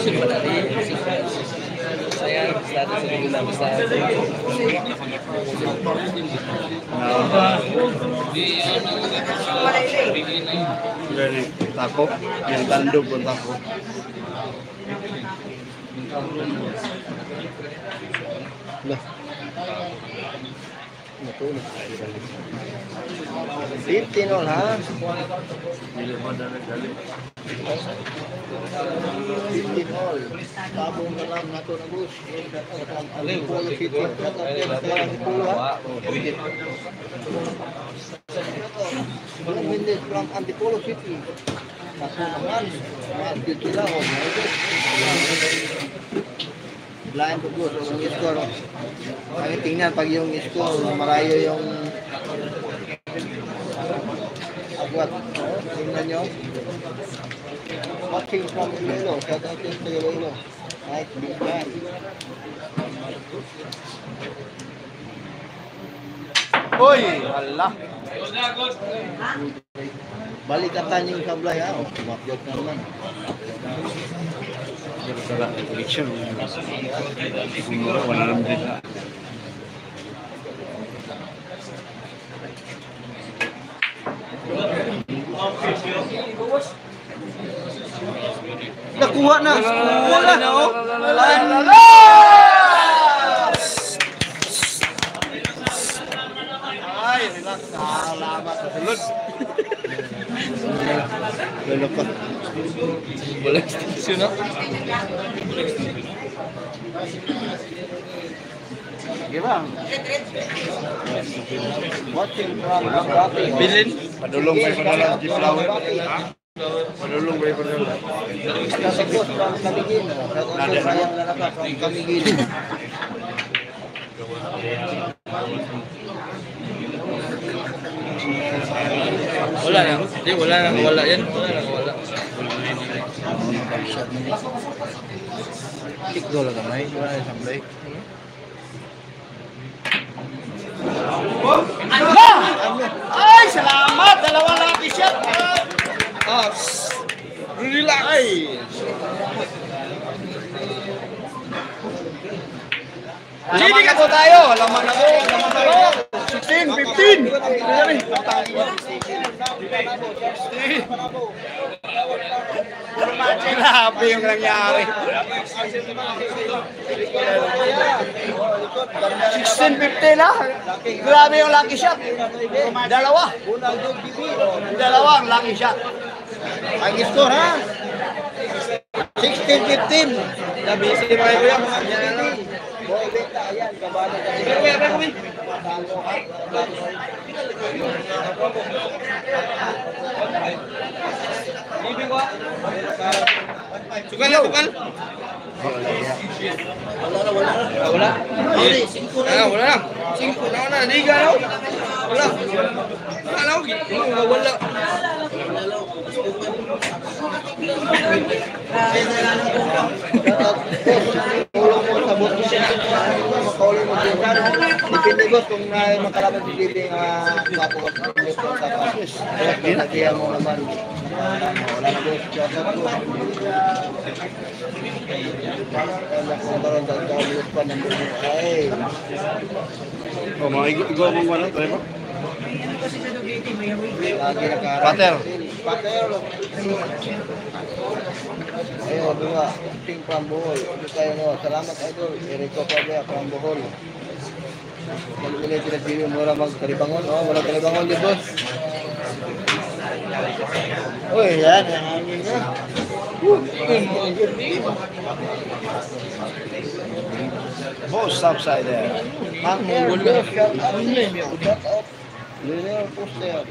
Syukur tadi saya status ini tidak bisa. Sudah nih takut yang tanduk pun takut. Nah. 15 all, ha? 15 all. Tabong na lang nato na bus. Shout out yan sa Antipolo, ha? Walang Mendez from Antipolo City. Kaso naman, mga sila ko. Blind to good. Yung score. Ang tingnan pag yung score, malayo yung agwat. Tingnan nyo. Watching from Iloilo. Shout out sa Iloilo. Nice big man. Uy! Hala! Balikatan yung sablay ha. Oh, Sumakyot na naman. Sala, election. Siguro, wala naman din na. Nakuha Nah, kuha na. Kuha na. Landas! Ay, Boleh Salamat sa Bilin, padulong may padulong di flower. Padulong may padulong. Nada na. Kamigin. Wala na. Hindi, wala na. Wala yan. Wala na. Wala. Tik dulu kan, baik. Wala na, sampai. Samlay. Ay, salamat! Dalawa lucky shot! Ah, relax. Laman na po tayo! Laman na po! Laman na po! 16, 15! Grabe yung nangyari. 16-15 na. Grabe yung lucky shot. Dalawa. Dalawa ang lucky shot. Ang score ha? 16-15. Nabisi pa kayo kuya. Boy, benta, ayan, wala. Ah, wala na. Singko na na. Liga na. Wala. Wala na. Wala. Wala. Tulong mo sa buto. Makauli mo din. Depende boss kung na makalaban si Bibi nga kapo ka sa pasis. Kaya pinagyan mo naman. Wala na boss. Kaya sa buto. Wala kong karoon sa kaulit pa ng buto. Ay. O, mga igaw mong wala. Lagi nakaraan. Pater. Pater. Ayun, bunga. Ting Prambohol. Ito tayo no. Salamat idol. Eriko Pabia Prambohol. Mag-ilay sila sila mura magkalibangon. Oh, mura kalibangon di boss. Uy, yan. Ang hangin na. Both stop side there. Air, boss. Shout out. Shout out. Lilier Poster.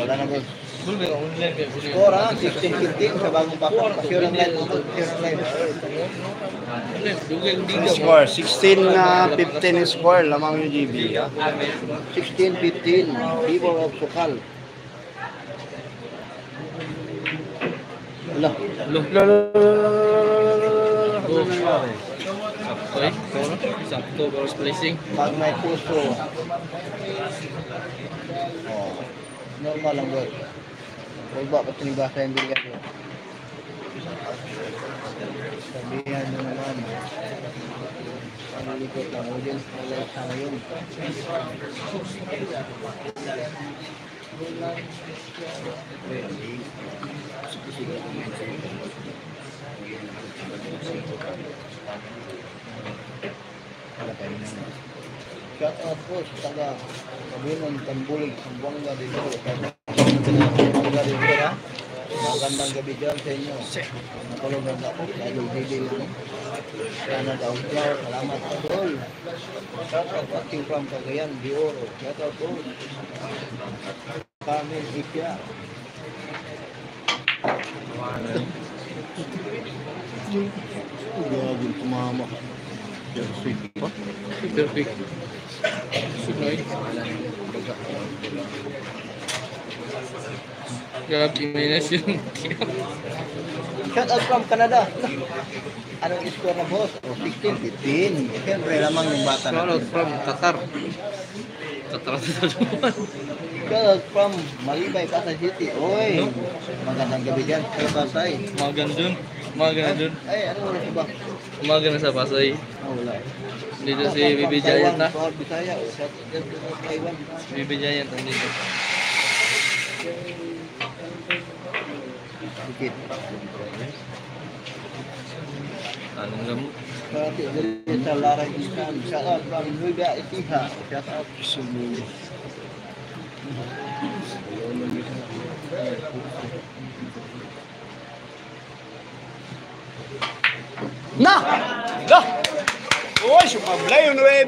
Wala na boss. Score ha, 16-15 sa bagong pasok. Pasure ang live. Score, 16 na 15 is score. Lamang yung GB. Ha? 16-15. Fever of Loh. Loh. Loh. Loh. Normal lang bro. Huwag ba patinibasan yung bigat mo? Sabihan mo naman. Panalikot lang mo dyan. Malay sa ngayon. Thank. Shout out po sa taga Kabunon, Tambulig, Sambuanga dito. Sambuanga dito ha. Magandang gabi dyan sa inyo. Nakulugan na po. Idol Didi lang. Sana daw flower. Salamat sa dol. Shout out acting from Cagayan, Bioro. Shout out po. Carmen Ikya. Grabe, kumama. Out from score na boss? Oh, 16, 15. Siyempre lamang yung bata from Qatar. Qatar na naman. Girls from Malibay, Pasay City. Uy, magandang gabi dyan sa Pasay. Maganda dun. Ay, ano wala ba? Maganda sa Pasay. Wala. Dito si Bibi Jayant na. Bibi Jayant nandito. Dikit. Anong gamot? Pati dari Talara Gisam. Shout out from Nuga Itiha. Shout out to semuanya. Na! Da! Uy, sumablay yung 9.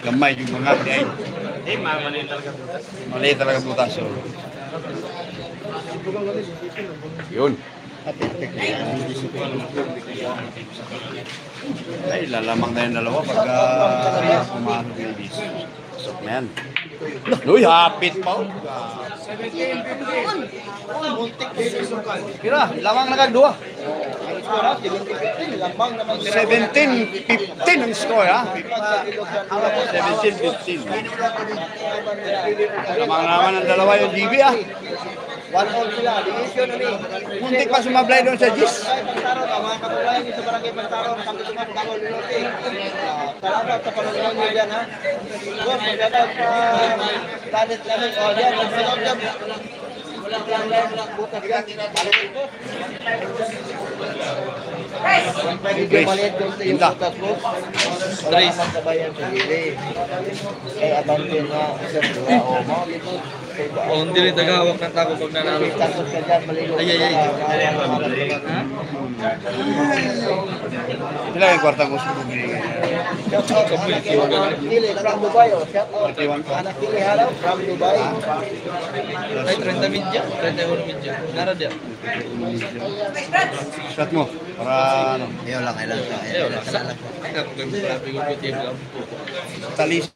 Gamay yung mga ay. Eh, mali talaga butas. Mali talaga butas. oh. Yun. Ay, lalamang na yung dalawa pag uh, pumasok yung dis. Pasok na. Uy, hapit pa. oh. Kira, lamang na kagduwa. Ang score ha, 17-15, lambang naman sila. 17-15 ang score, ha? 17-15. Lamang naman ang dalawa yung GB, ha? One all sila, di issue na ni. Muntik pa sumablay doon sa GIS. Mga kababayan niyo sa Barangay Pantaro, kami tumas Bangol Linote. Ah, Salamat sa panonood niyo dyan ha. Boss, magandang pa planet namin. O, yan, nagsunod dyan. Bukas yan. Wala kabayan sa gili. Kaya abante na dua. O, mga Oh, hindi rin tagahawak ng tako pag nanalo. Ay, ay, ay. Sila yung kwartang gusto ko anak Kili, from Dubai. Shout out. 31 pa. Anak Kili, hello, from Dubai. Ay, 30 medya. 31 medya. Nara dia. Shot mo. Para ano. Ayaw lang, ayaw lang. Eh, wala. Sa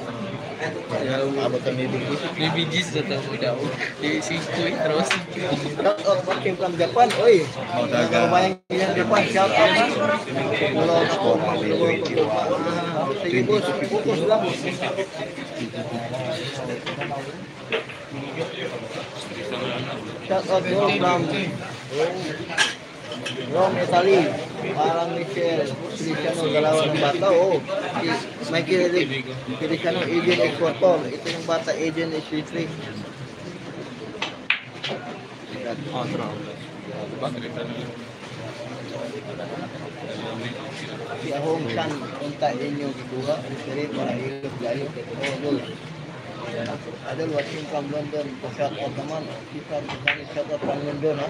abot ni Bigis. Ni Bigis na ito mo terus. Shout out what came from Japan, oy. Mga bayang ng Japan, shout out na. Wala ako, Rome, Italy, parang Michel, Feliciano, Galawan ng bata. Oo, oh, may kililig. Feliciano, Aiden Equator. Ito yung bata, Aiden Equator. Si Ahong Chan, punta inyo giguha, siri para ilog layo kay Odol. Adol, watching from London, pasyak o kita, kita, kita, from London, ha?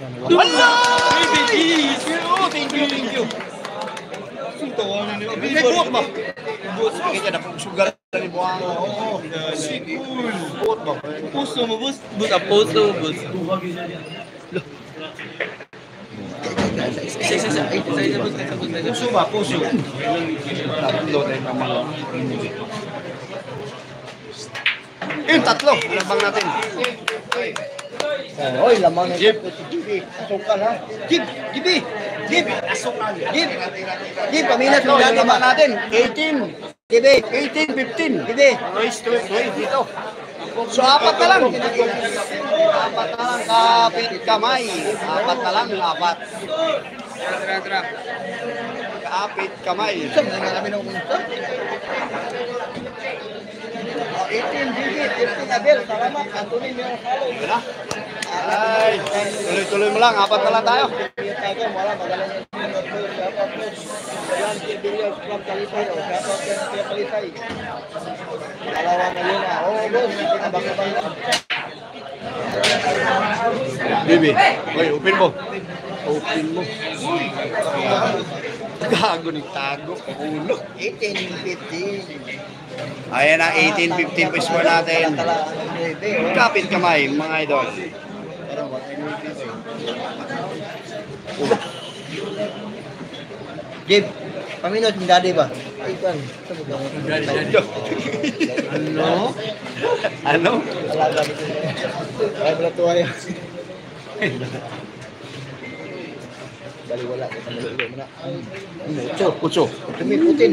È bellissimo! Oh, thank you, sugar dari. Oh, sih. Bus, apa bus. Yung tatlo, labang natin. Ano, Hoy, lamang ng Jeep. Asukal ha. Jeep, Gibi. Eh. Jeep. Asukal. Jeep. Jeep, paminat ng dati natin? 18. Gibi. 18, 15. Gibi. Race to it, dito. So, apat na lang. Apat na lang kapit kamay. Apat na lang, apat. Tara, tara, tara. Kapit kamay. Saan na 18 digit, 18 Abel, salamat, Anthony Miracalo. Wala. Ay, tuloy-tuloy mo lang, apat na lang tayo. Tayo, Bibi, oy, open mo. Open mo. Gago ni Tago, ulo. 18, 15. Ayan na, 18-15 po score natin. Kapit kamay, mga idol. Jib, paminot yung daddy ba? Ay, kan. Ano? Ano? Ay, pala tuwa yan. Bali wala ko sa malulo mo na. Kutso, kutso. Kami putin.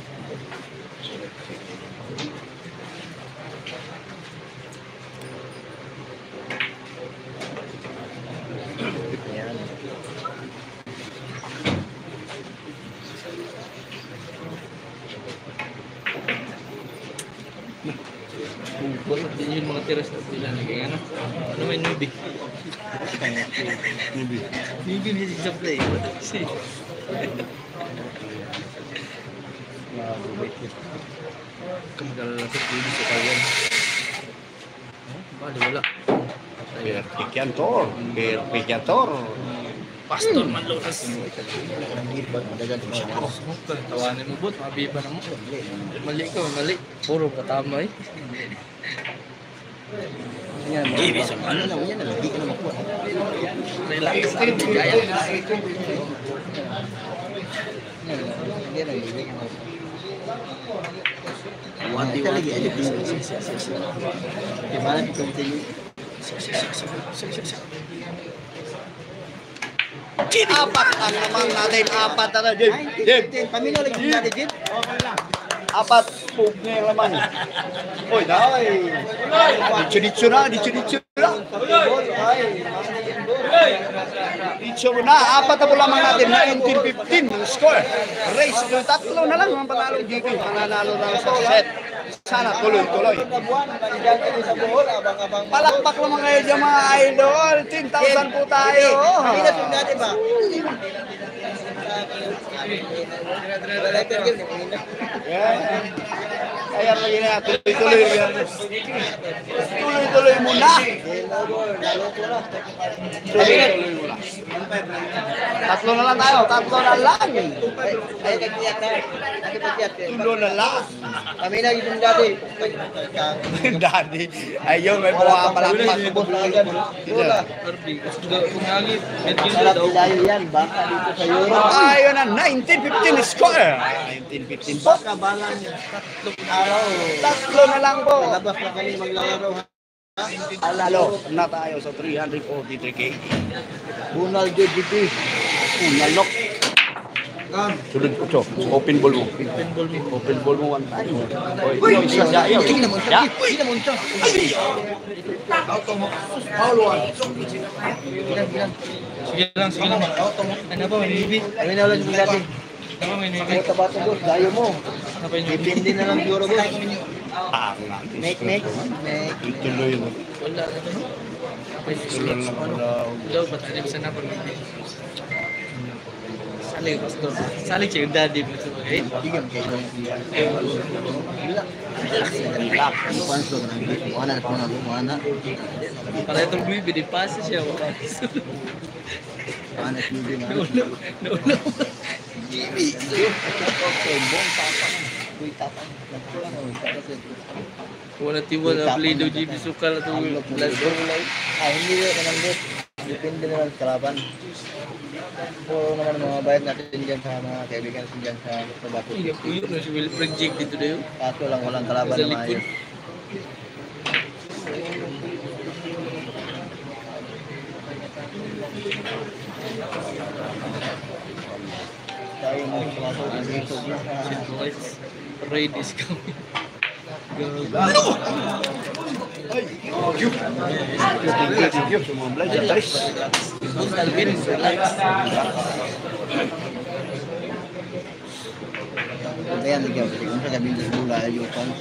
kira sebulan lagi kan? Ano may newbie? newbie. Newbie bisa sa play. What the say? Kamagalala sa newbie sa kalian. Biar pikyan tor. Biar pikyan tor. Pastor hmm. man lunas. Tawanin mo bot, mabiba mo. Mali ka, mali. Puro katama. Eh. Hindi, bisa ano lang yan, hindi ka na makuha. Relax, ang bigaya. What do you want to do? Gimana to continue? Apat ang naman natin, apat na na, Jim. Jim, lagi Jim. Apat. Pug na yung laman. Uy, dahil. Dicho-dicho na, dicho-dicho na. Dicho na. Apat na po lamang natin. 19-15 yung score. Race yung tatlo na lang ang panalo GP. Mananalo na sa set. Sana tuloy-tuloy. Palakpak naman kayo dyan mga idol. 10,000 po tayo. Hindi na natin ba? Ya. Ayan lagi na, tuloy-tuloy. Tuloy-tuloy. Tuloy-tuloy. Tatlo na lang tayo, tatlo na lang. Ay, na. Tulo na lang. Kami na yung dati. Dati. May buha pala. Tulo na. Ayun na, 19-15 score. 19-15 po. Baka balang tatlong araw. Tatlo na lang po. Labas na kami maglalaro. Alalo na tayo sa 343K. Bunal JGP. Unalok. Sunod ko, Chok. Open ball mo. Open ball mo. Open ball mo one time. Oy, Oy, isa siya. Ayaw. Hindi naman siya. Hindi naman siya. Bilang, bilang. Sige lang, sige lang. Ano ba, may nubi? Kami na ulit yung. Ano ba, may nubi? Kaya tabato boss, dayo mo. Ano? Depende na lang siguro boss. Ah. Make, make. Make. Tuloy mo. Wala. Ano ba? May Tuloy lang daw. Daw, ba't hindi sa napag Saling, pastor. Saling siya yung daddy mo. Eh, Bigyan kayo. Relax. Relax. Panso na hindi. Wala na kung ano. Wala. para itong nubi, di pasa siya. Wala na hindi na. Naulo. Naulo. Jimmy. Okay, bong tapang. Uy, tapang. Nagkulang. Uy, tapang. Wala ಸಾಲಿಗೆ first ಸಾಲಿಗೆ ಯುದ್ಧಾದಿ Kalau itu bibi dipasi siapa? Anak bibi mana? No, Wala tiwa na plido jibi sukal tu. Let's go. Ah, hindi na naman Depende naman kalaban. So naman mga bayad natin dyan sa mga kaibigan natin dyan sa Tabato. Iya, puyo na si Wilfred Jake dito na yun. Kaso lang walang kalaban na maayos. Tayo raid is coming. Aduh. Vean que pregunta que a mí les mola a ellos, ¿sabes?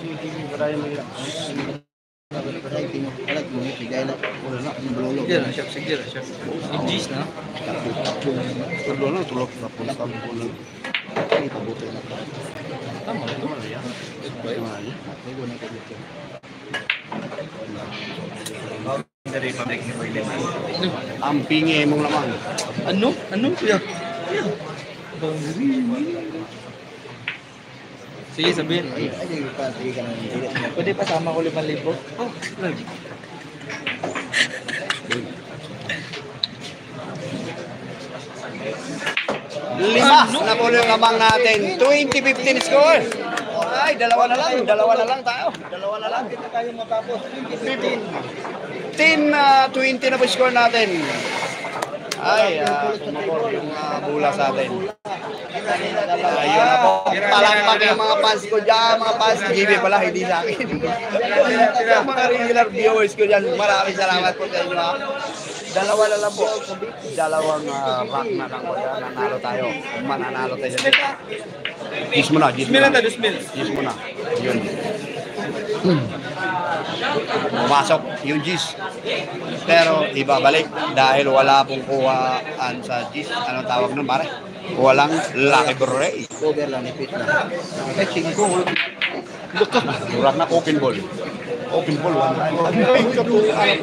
Sí, sí, por ahí me irá. Indígena. Tulog. Ay, pabuto na. Tama, tama na yan. Ay, wala ka dito. Ang pingi mong lamang. Ano? Ano? Kuya? Sige, sabihin. Ay, pa, sige ka na, sige ka na. Pwede pasama ko 5,000? Oh, Lima na po yung lamang natin. 2015 score. Ay, dalawa na lang. Dalawa na lang tayo. Dalawa na lang. Hindi tayo matapos. 15. 10 uh, 20 na po score natin. Ay, uh, sumapor yung uh, bula sa atin. Ayun na po. Palakpak yung mga fans ko dyan. Mga fans ni GB pala, hindi sa akin. mga regular viewers ko dyan. Maraming salamat po sa inyo. Dalawa na lang po. Dalawang uh, back na lang po. Nanalo tayo. Mananalo tayo. Gis mo na, gis mo na. Gis mo na. Yun. Pumasok yung gis. Pero ibabalik dahil wala pong kuhaan sa gis. Anong tawag nun pare? Walang break. Cover lang, nipit na. Eh, singko. Murat na open ball. Open ball. One time.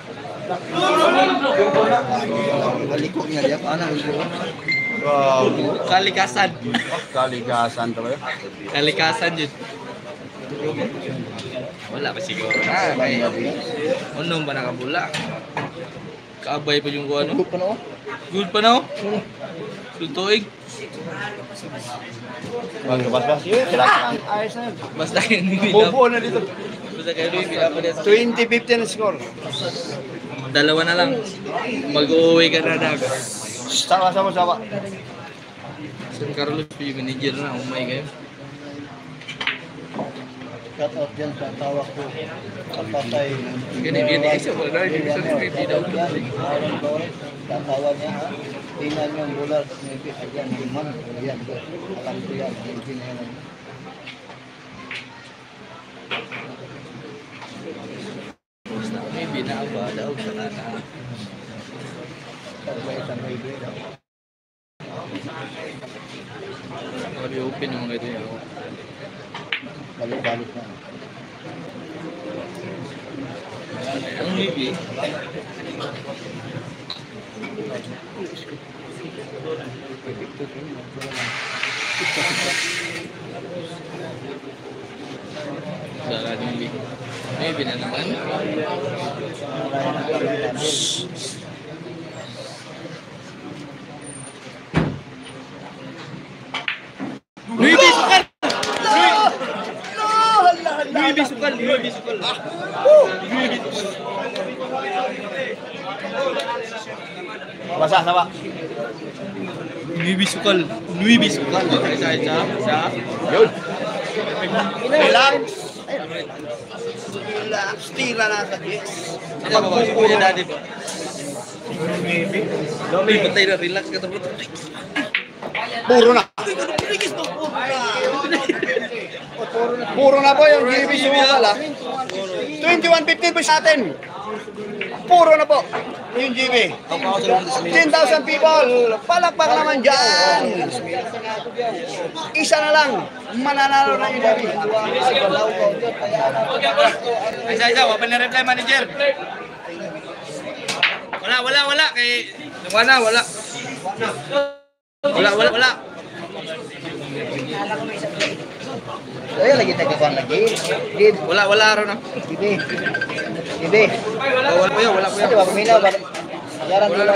Balik ko niya. Ano, Wow. Kalikasan. Kaligasan talaga. Kalikasan yun. Wala pa siguro. Ah, may unong ba nakabula? Kaabay pa yung ano. Good pa no? Good pa na oh. Sultuig. Bas-bas. Sila ayos na yun. Basta kayo hindi Bubuo na dito. Basta kayo hindi pinapalit. 2015 score. Dalawa na lang. Mag-uwi ka na na. Sama sama sama. San Carlos yung manager na. Umay kayo. Shout out dyan sa tawag ko. Kapatay. Ganun, ganun. Isa ko na. Hindi sa hindi daw. Sa tawag niya, ha? Tingnan ang bulat. Maybe, ayan, limang. Ayan, alam ko yan. Maybe na yan. ginagawa daw sa nata. Sabay-sabay din daw. Pag open yung mga ito yun. Balik-balik na. Ang libi. Pwede ito din. Sarado yung libi. maybe in the bisukal, Luy bisukal. Luy bisukal. Basah sama. Luy bisukal, Luy bisukal. Sa sa sa. Yun. Relax. Relax. Tira na sa gis. Ano ba ba? Kuya dati ba? Maybe. Patay na relax ka tapos. Puro na. Puro na po yung GB sumukal ha. 21.15 po sa atin. Puro na po yung GB. 10,000 people. Palakpak naman dyan. Isa na lang. Mananalo na yung GB. Isa isa, wala na reply manager. Wala, wala, wala. Kay... Wala, wala. Wala, wala, wala. Ayo lagi nagkakuan lagi. Gib, Wala, wala ron na. Gibe. Oh, wala po yun, wala po yun. Ano ba kuminaw ba? Agaran ko lang.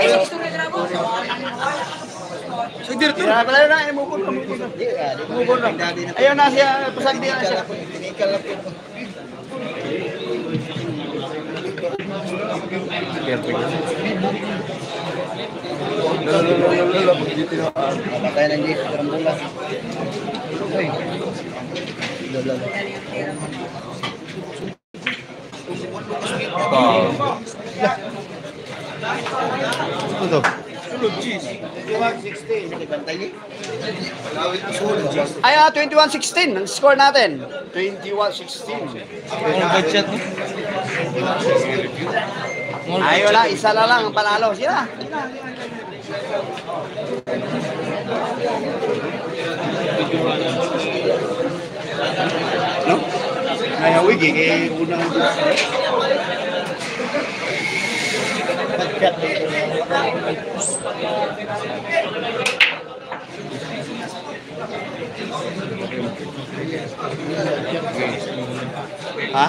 Sigdir to. Kaya pala na. Di ka, di mo ko na. Siya, pasag di na siya. Tinikal na po. Patay ng jeep, karang bola. Uy. Lolo. Ano to? Ay, ah, 21-16 ang score natin. 21-16. Ang budget no? Ay, wala. Isa na lang ang panalo. Sila. No? Hai quý vị nghe una Hả?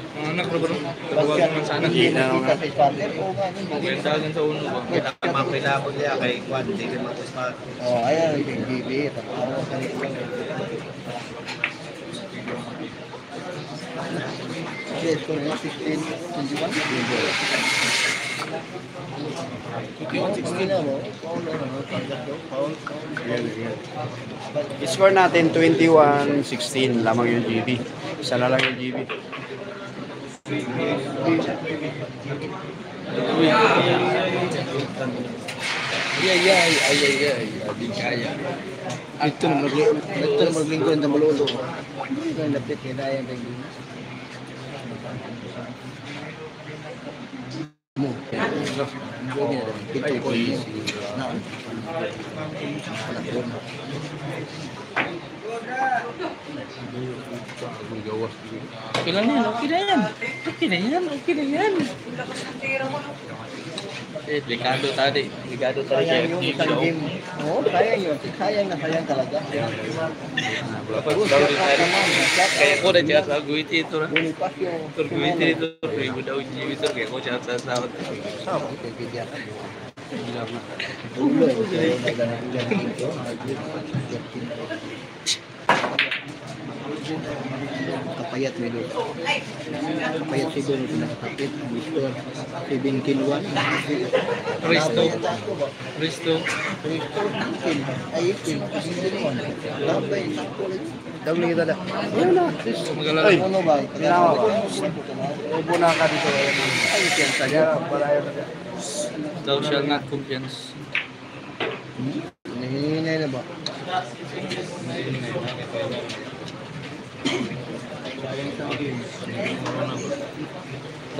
Anak ko ba nung? Huwag naman sana. Hindi na sa. Oo nga, yun. Kaya dagan sa uno ba? Kita ka Mapilabot niya kay Juan, hindi ka matuspat. Oh, ayan, yung GB. Tapos ano, kanina. Yes, kung ano, 15, 21, 21, 16 na mo. Paul, ano, target daw. Paul, Paul. Score natin 21-16 lamang yung GB. Isa na lang yung GB. Iya iya iya iya iya itu dikaya. Ito na mag ito na maglingkod ng maluto. Yang tinggi. Mo. Okay lang yan, okay na yan. Okay na yan, okay na yan. Eh, delikado tadi. Delikado tadi. Sayang yung isang game. Oo, sayang yun. Sayang na sayang talaga. Kaya ko na chat sa guiti ito. Tur guiti ito. Ibu daw jiwi ito. Kaya ko chat sa kay Kidya. Ulo, kaya dito. Kapayat may. Kapayat siguro yung pinakakapit. Gusto. 17 1. Risto. Risto. Ay, 18. 17 Labay. Dami kita dah. Wala. Ay, Ano ba? Ginawa ba? Ubo na ka dito. Ay. Para yun. Thou shall not confiance. Nahihinay na ba?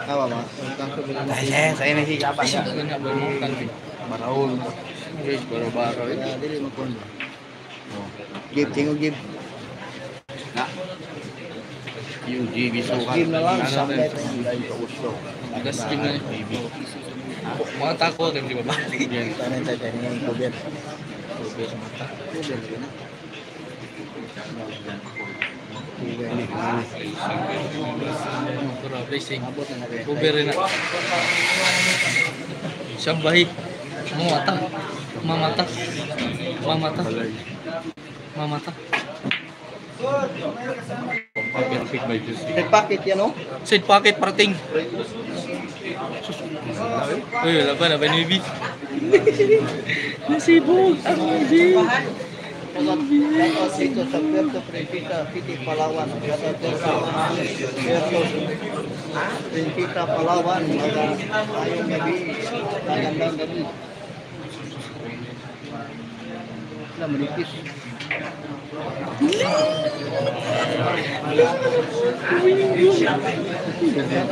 Apa pak? Saya saya masih apa ya? Barau. Baru-baru itu. Jadi lima kon. Gib. Nah. Yung gib isukan. Gib. Sampai tayo. Agas gib na. Mga tako, di ba? Yan. Tanan tayo. Yan. Kubet. Kubet. Kubet. Grabe, sing. Uber rin na. Siyang bahi. Mamata. Mamata. Mamata. Mamata. Perfect by Diyos. Take packet yan oh. Side pocket parating. Uy, wala pa na ba ni Bibi? Let us Palawan, Palawan,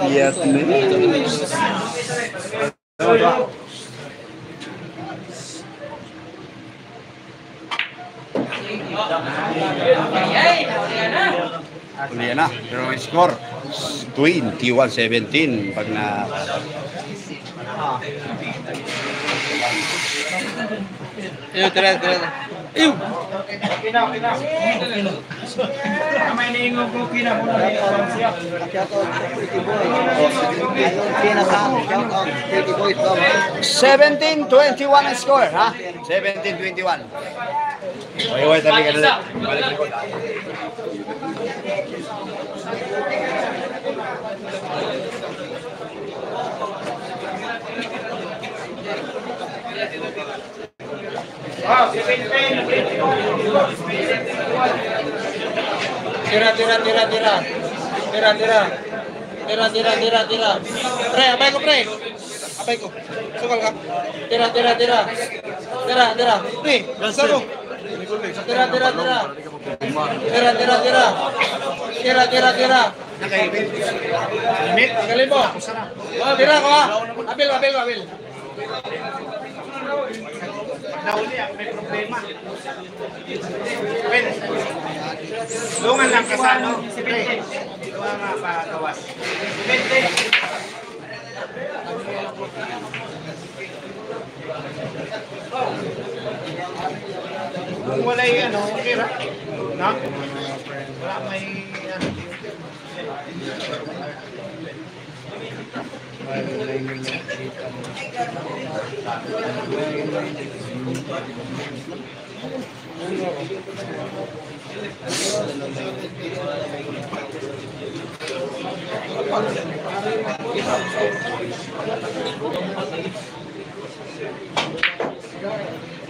Yes, nih. Huli na, pero may eh, eh, uh. score. 17-21 score, ha? 17-21. Oy, oy, tali ka na. Balik likod. Tira, tira, tira, tira. Tira, tira. Tira, tira, tira, tira. Pre, abay ko, pre. Abay ko. Sukal ka. Tira, tira, tira. Tira, tira. Pre, saro. Tira, tira, tira. Tira, tira, tira. Tira, tira, tira. Galing mo. Tira ko ha. Abil, abil, abil. Lungan lang kasano. Pre. Luwa nga pa gawas. Kung wala yung ano, okay ra? No? Wala may ano.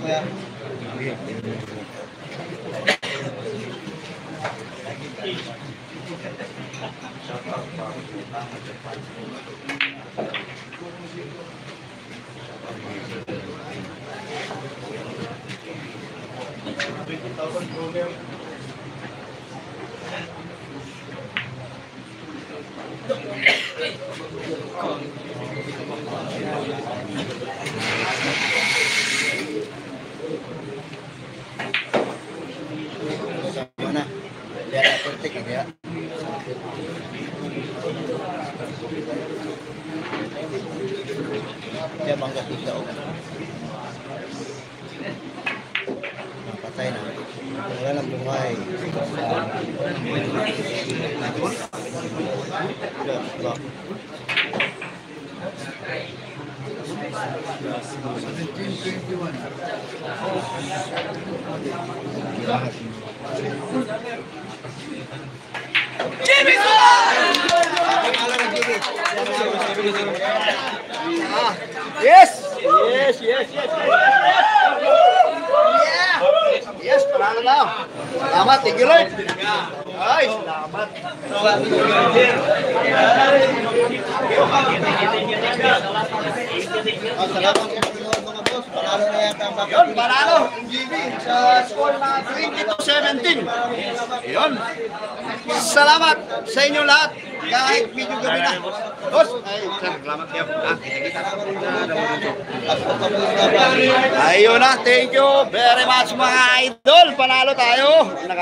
对呀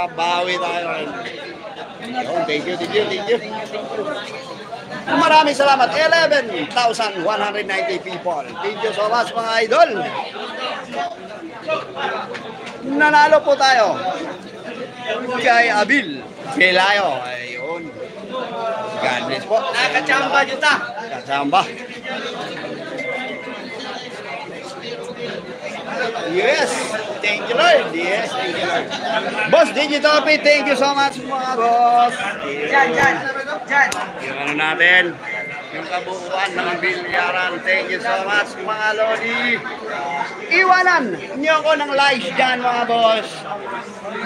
Nakabawi tayo. Ayun, thank you, thank you, thank you. Maraming salamat. 11,190 people. Thank you so much mga idol. Nanalo po tayo. Kay Abil Pelayo. Ayun. God bless po. Nakachamba kita. Kachamba. Yes. Thank you, Lord. Yes, thank you, Lord. Boss Digital Pay, thank you so much mga boss. Diyan, diyan. Diyan. Yung ano natin, yung kabuuan ng bilyaran. Thank you so much mga Lodi. Iwanan niyo ako ng likes dyan mga boss.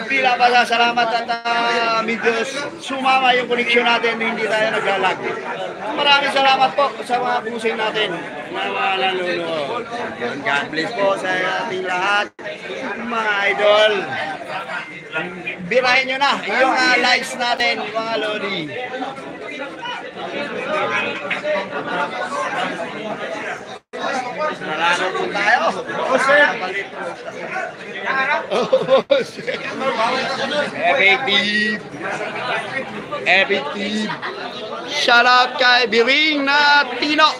Pila pa sa salamat at uh, medyo sumama yung connection natin hindi tayo naglalag. Maraming salamat po sa mga pusing natin mga mga nanonood. God bless po sa ating lahat mga idol. Birahin nyo na yung uh, likes natin mga lodi. Nanalo po tayo. Oh, sir. Effective. Shout out kay Biring na Tino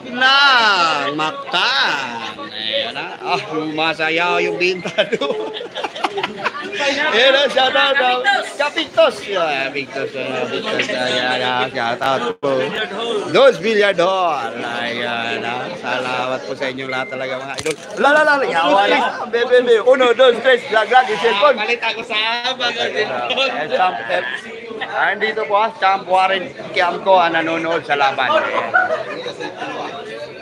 ng Mactan. Ayan na. Ah, lumasayaw yung binta doon. Ayan na, shout out. Kapiktos. Uh, Pictos. Ayan na, shout out po. Dos Villador. Ayan na. Salamat po sa inyong lahat talaga mga idol. La la la, yawa na. Bebe, bebe. Uno, dos, tres. Laglag cellphone. Palit ako sa abang. Eh, Champ, eh, ah, dito po ah, Champ Warren Kiamco ang nanonood sa laban. Ayan. Thank you.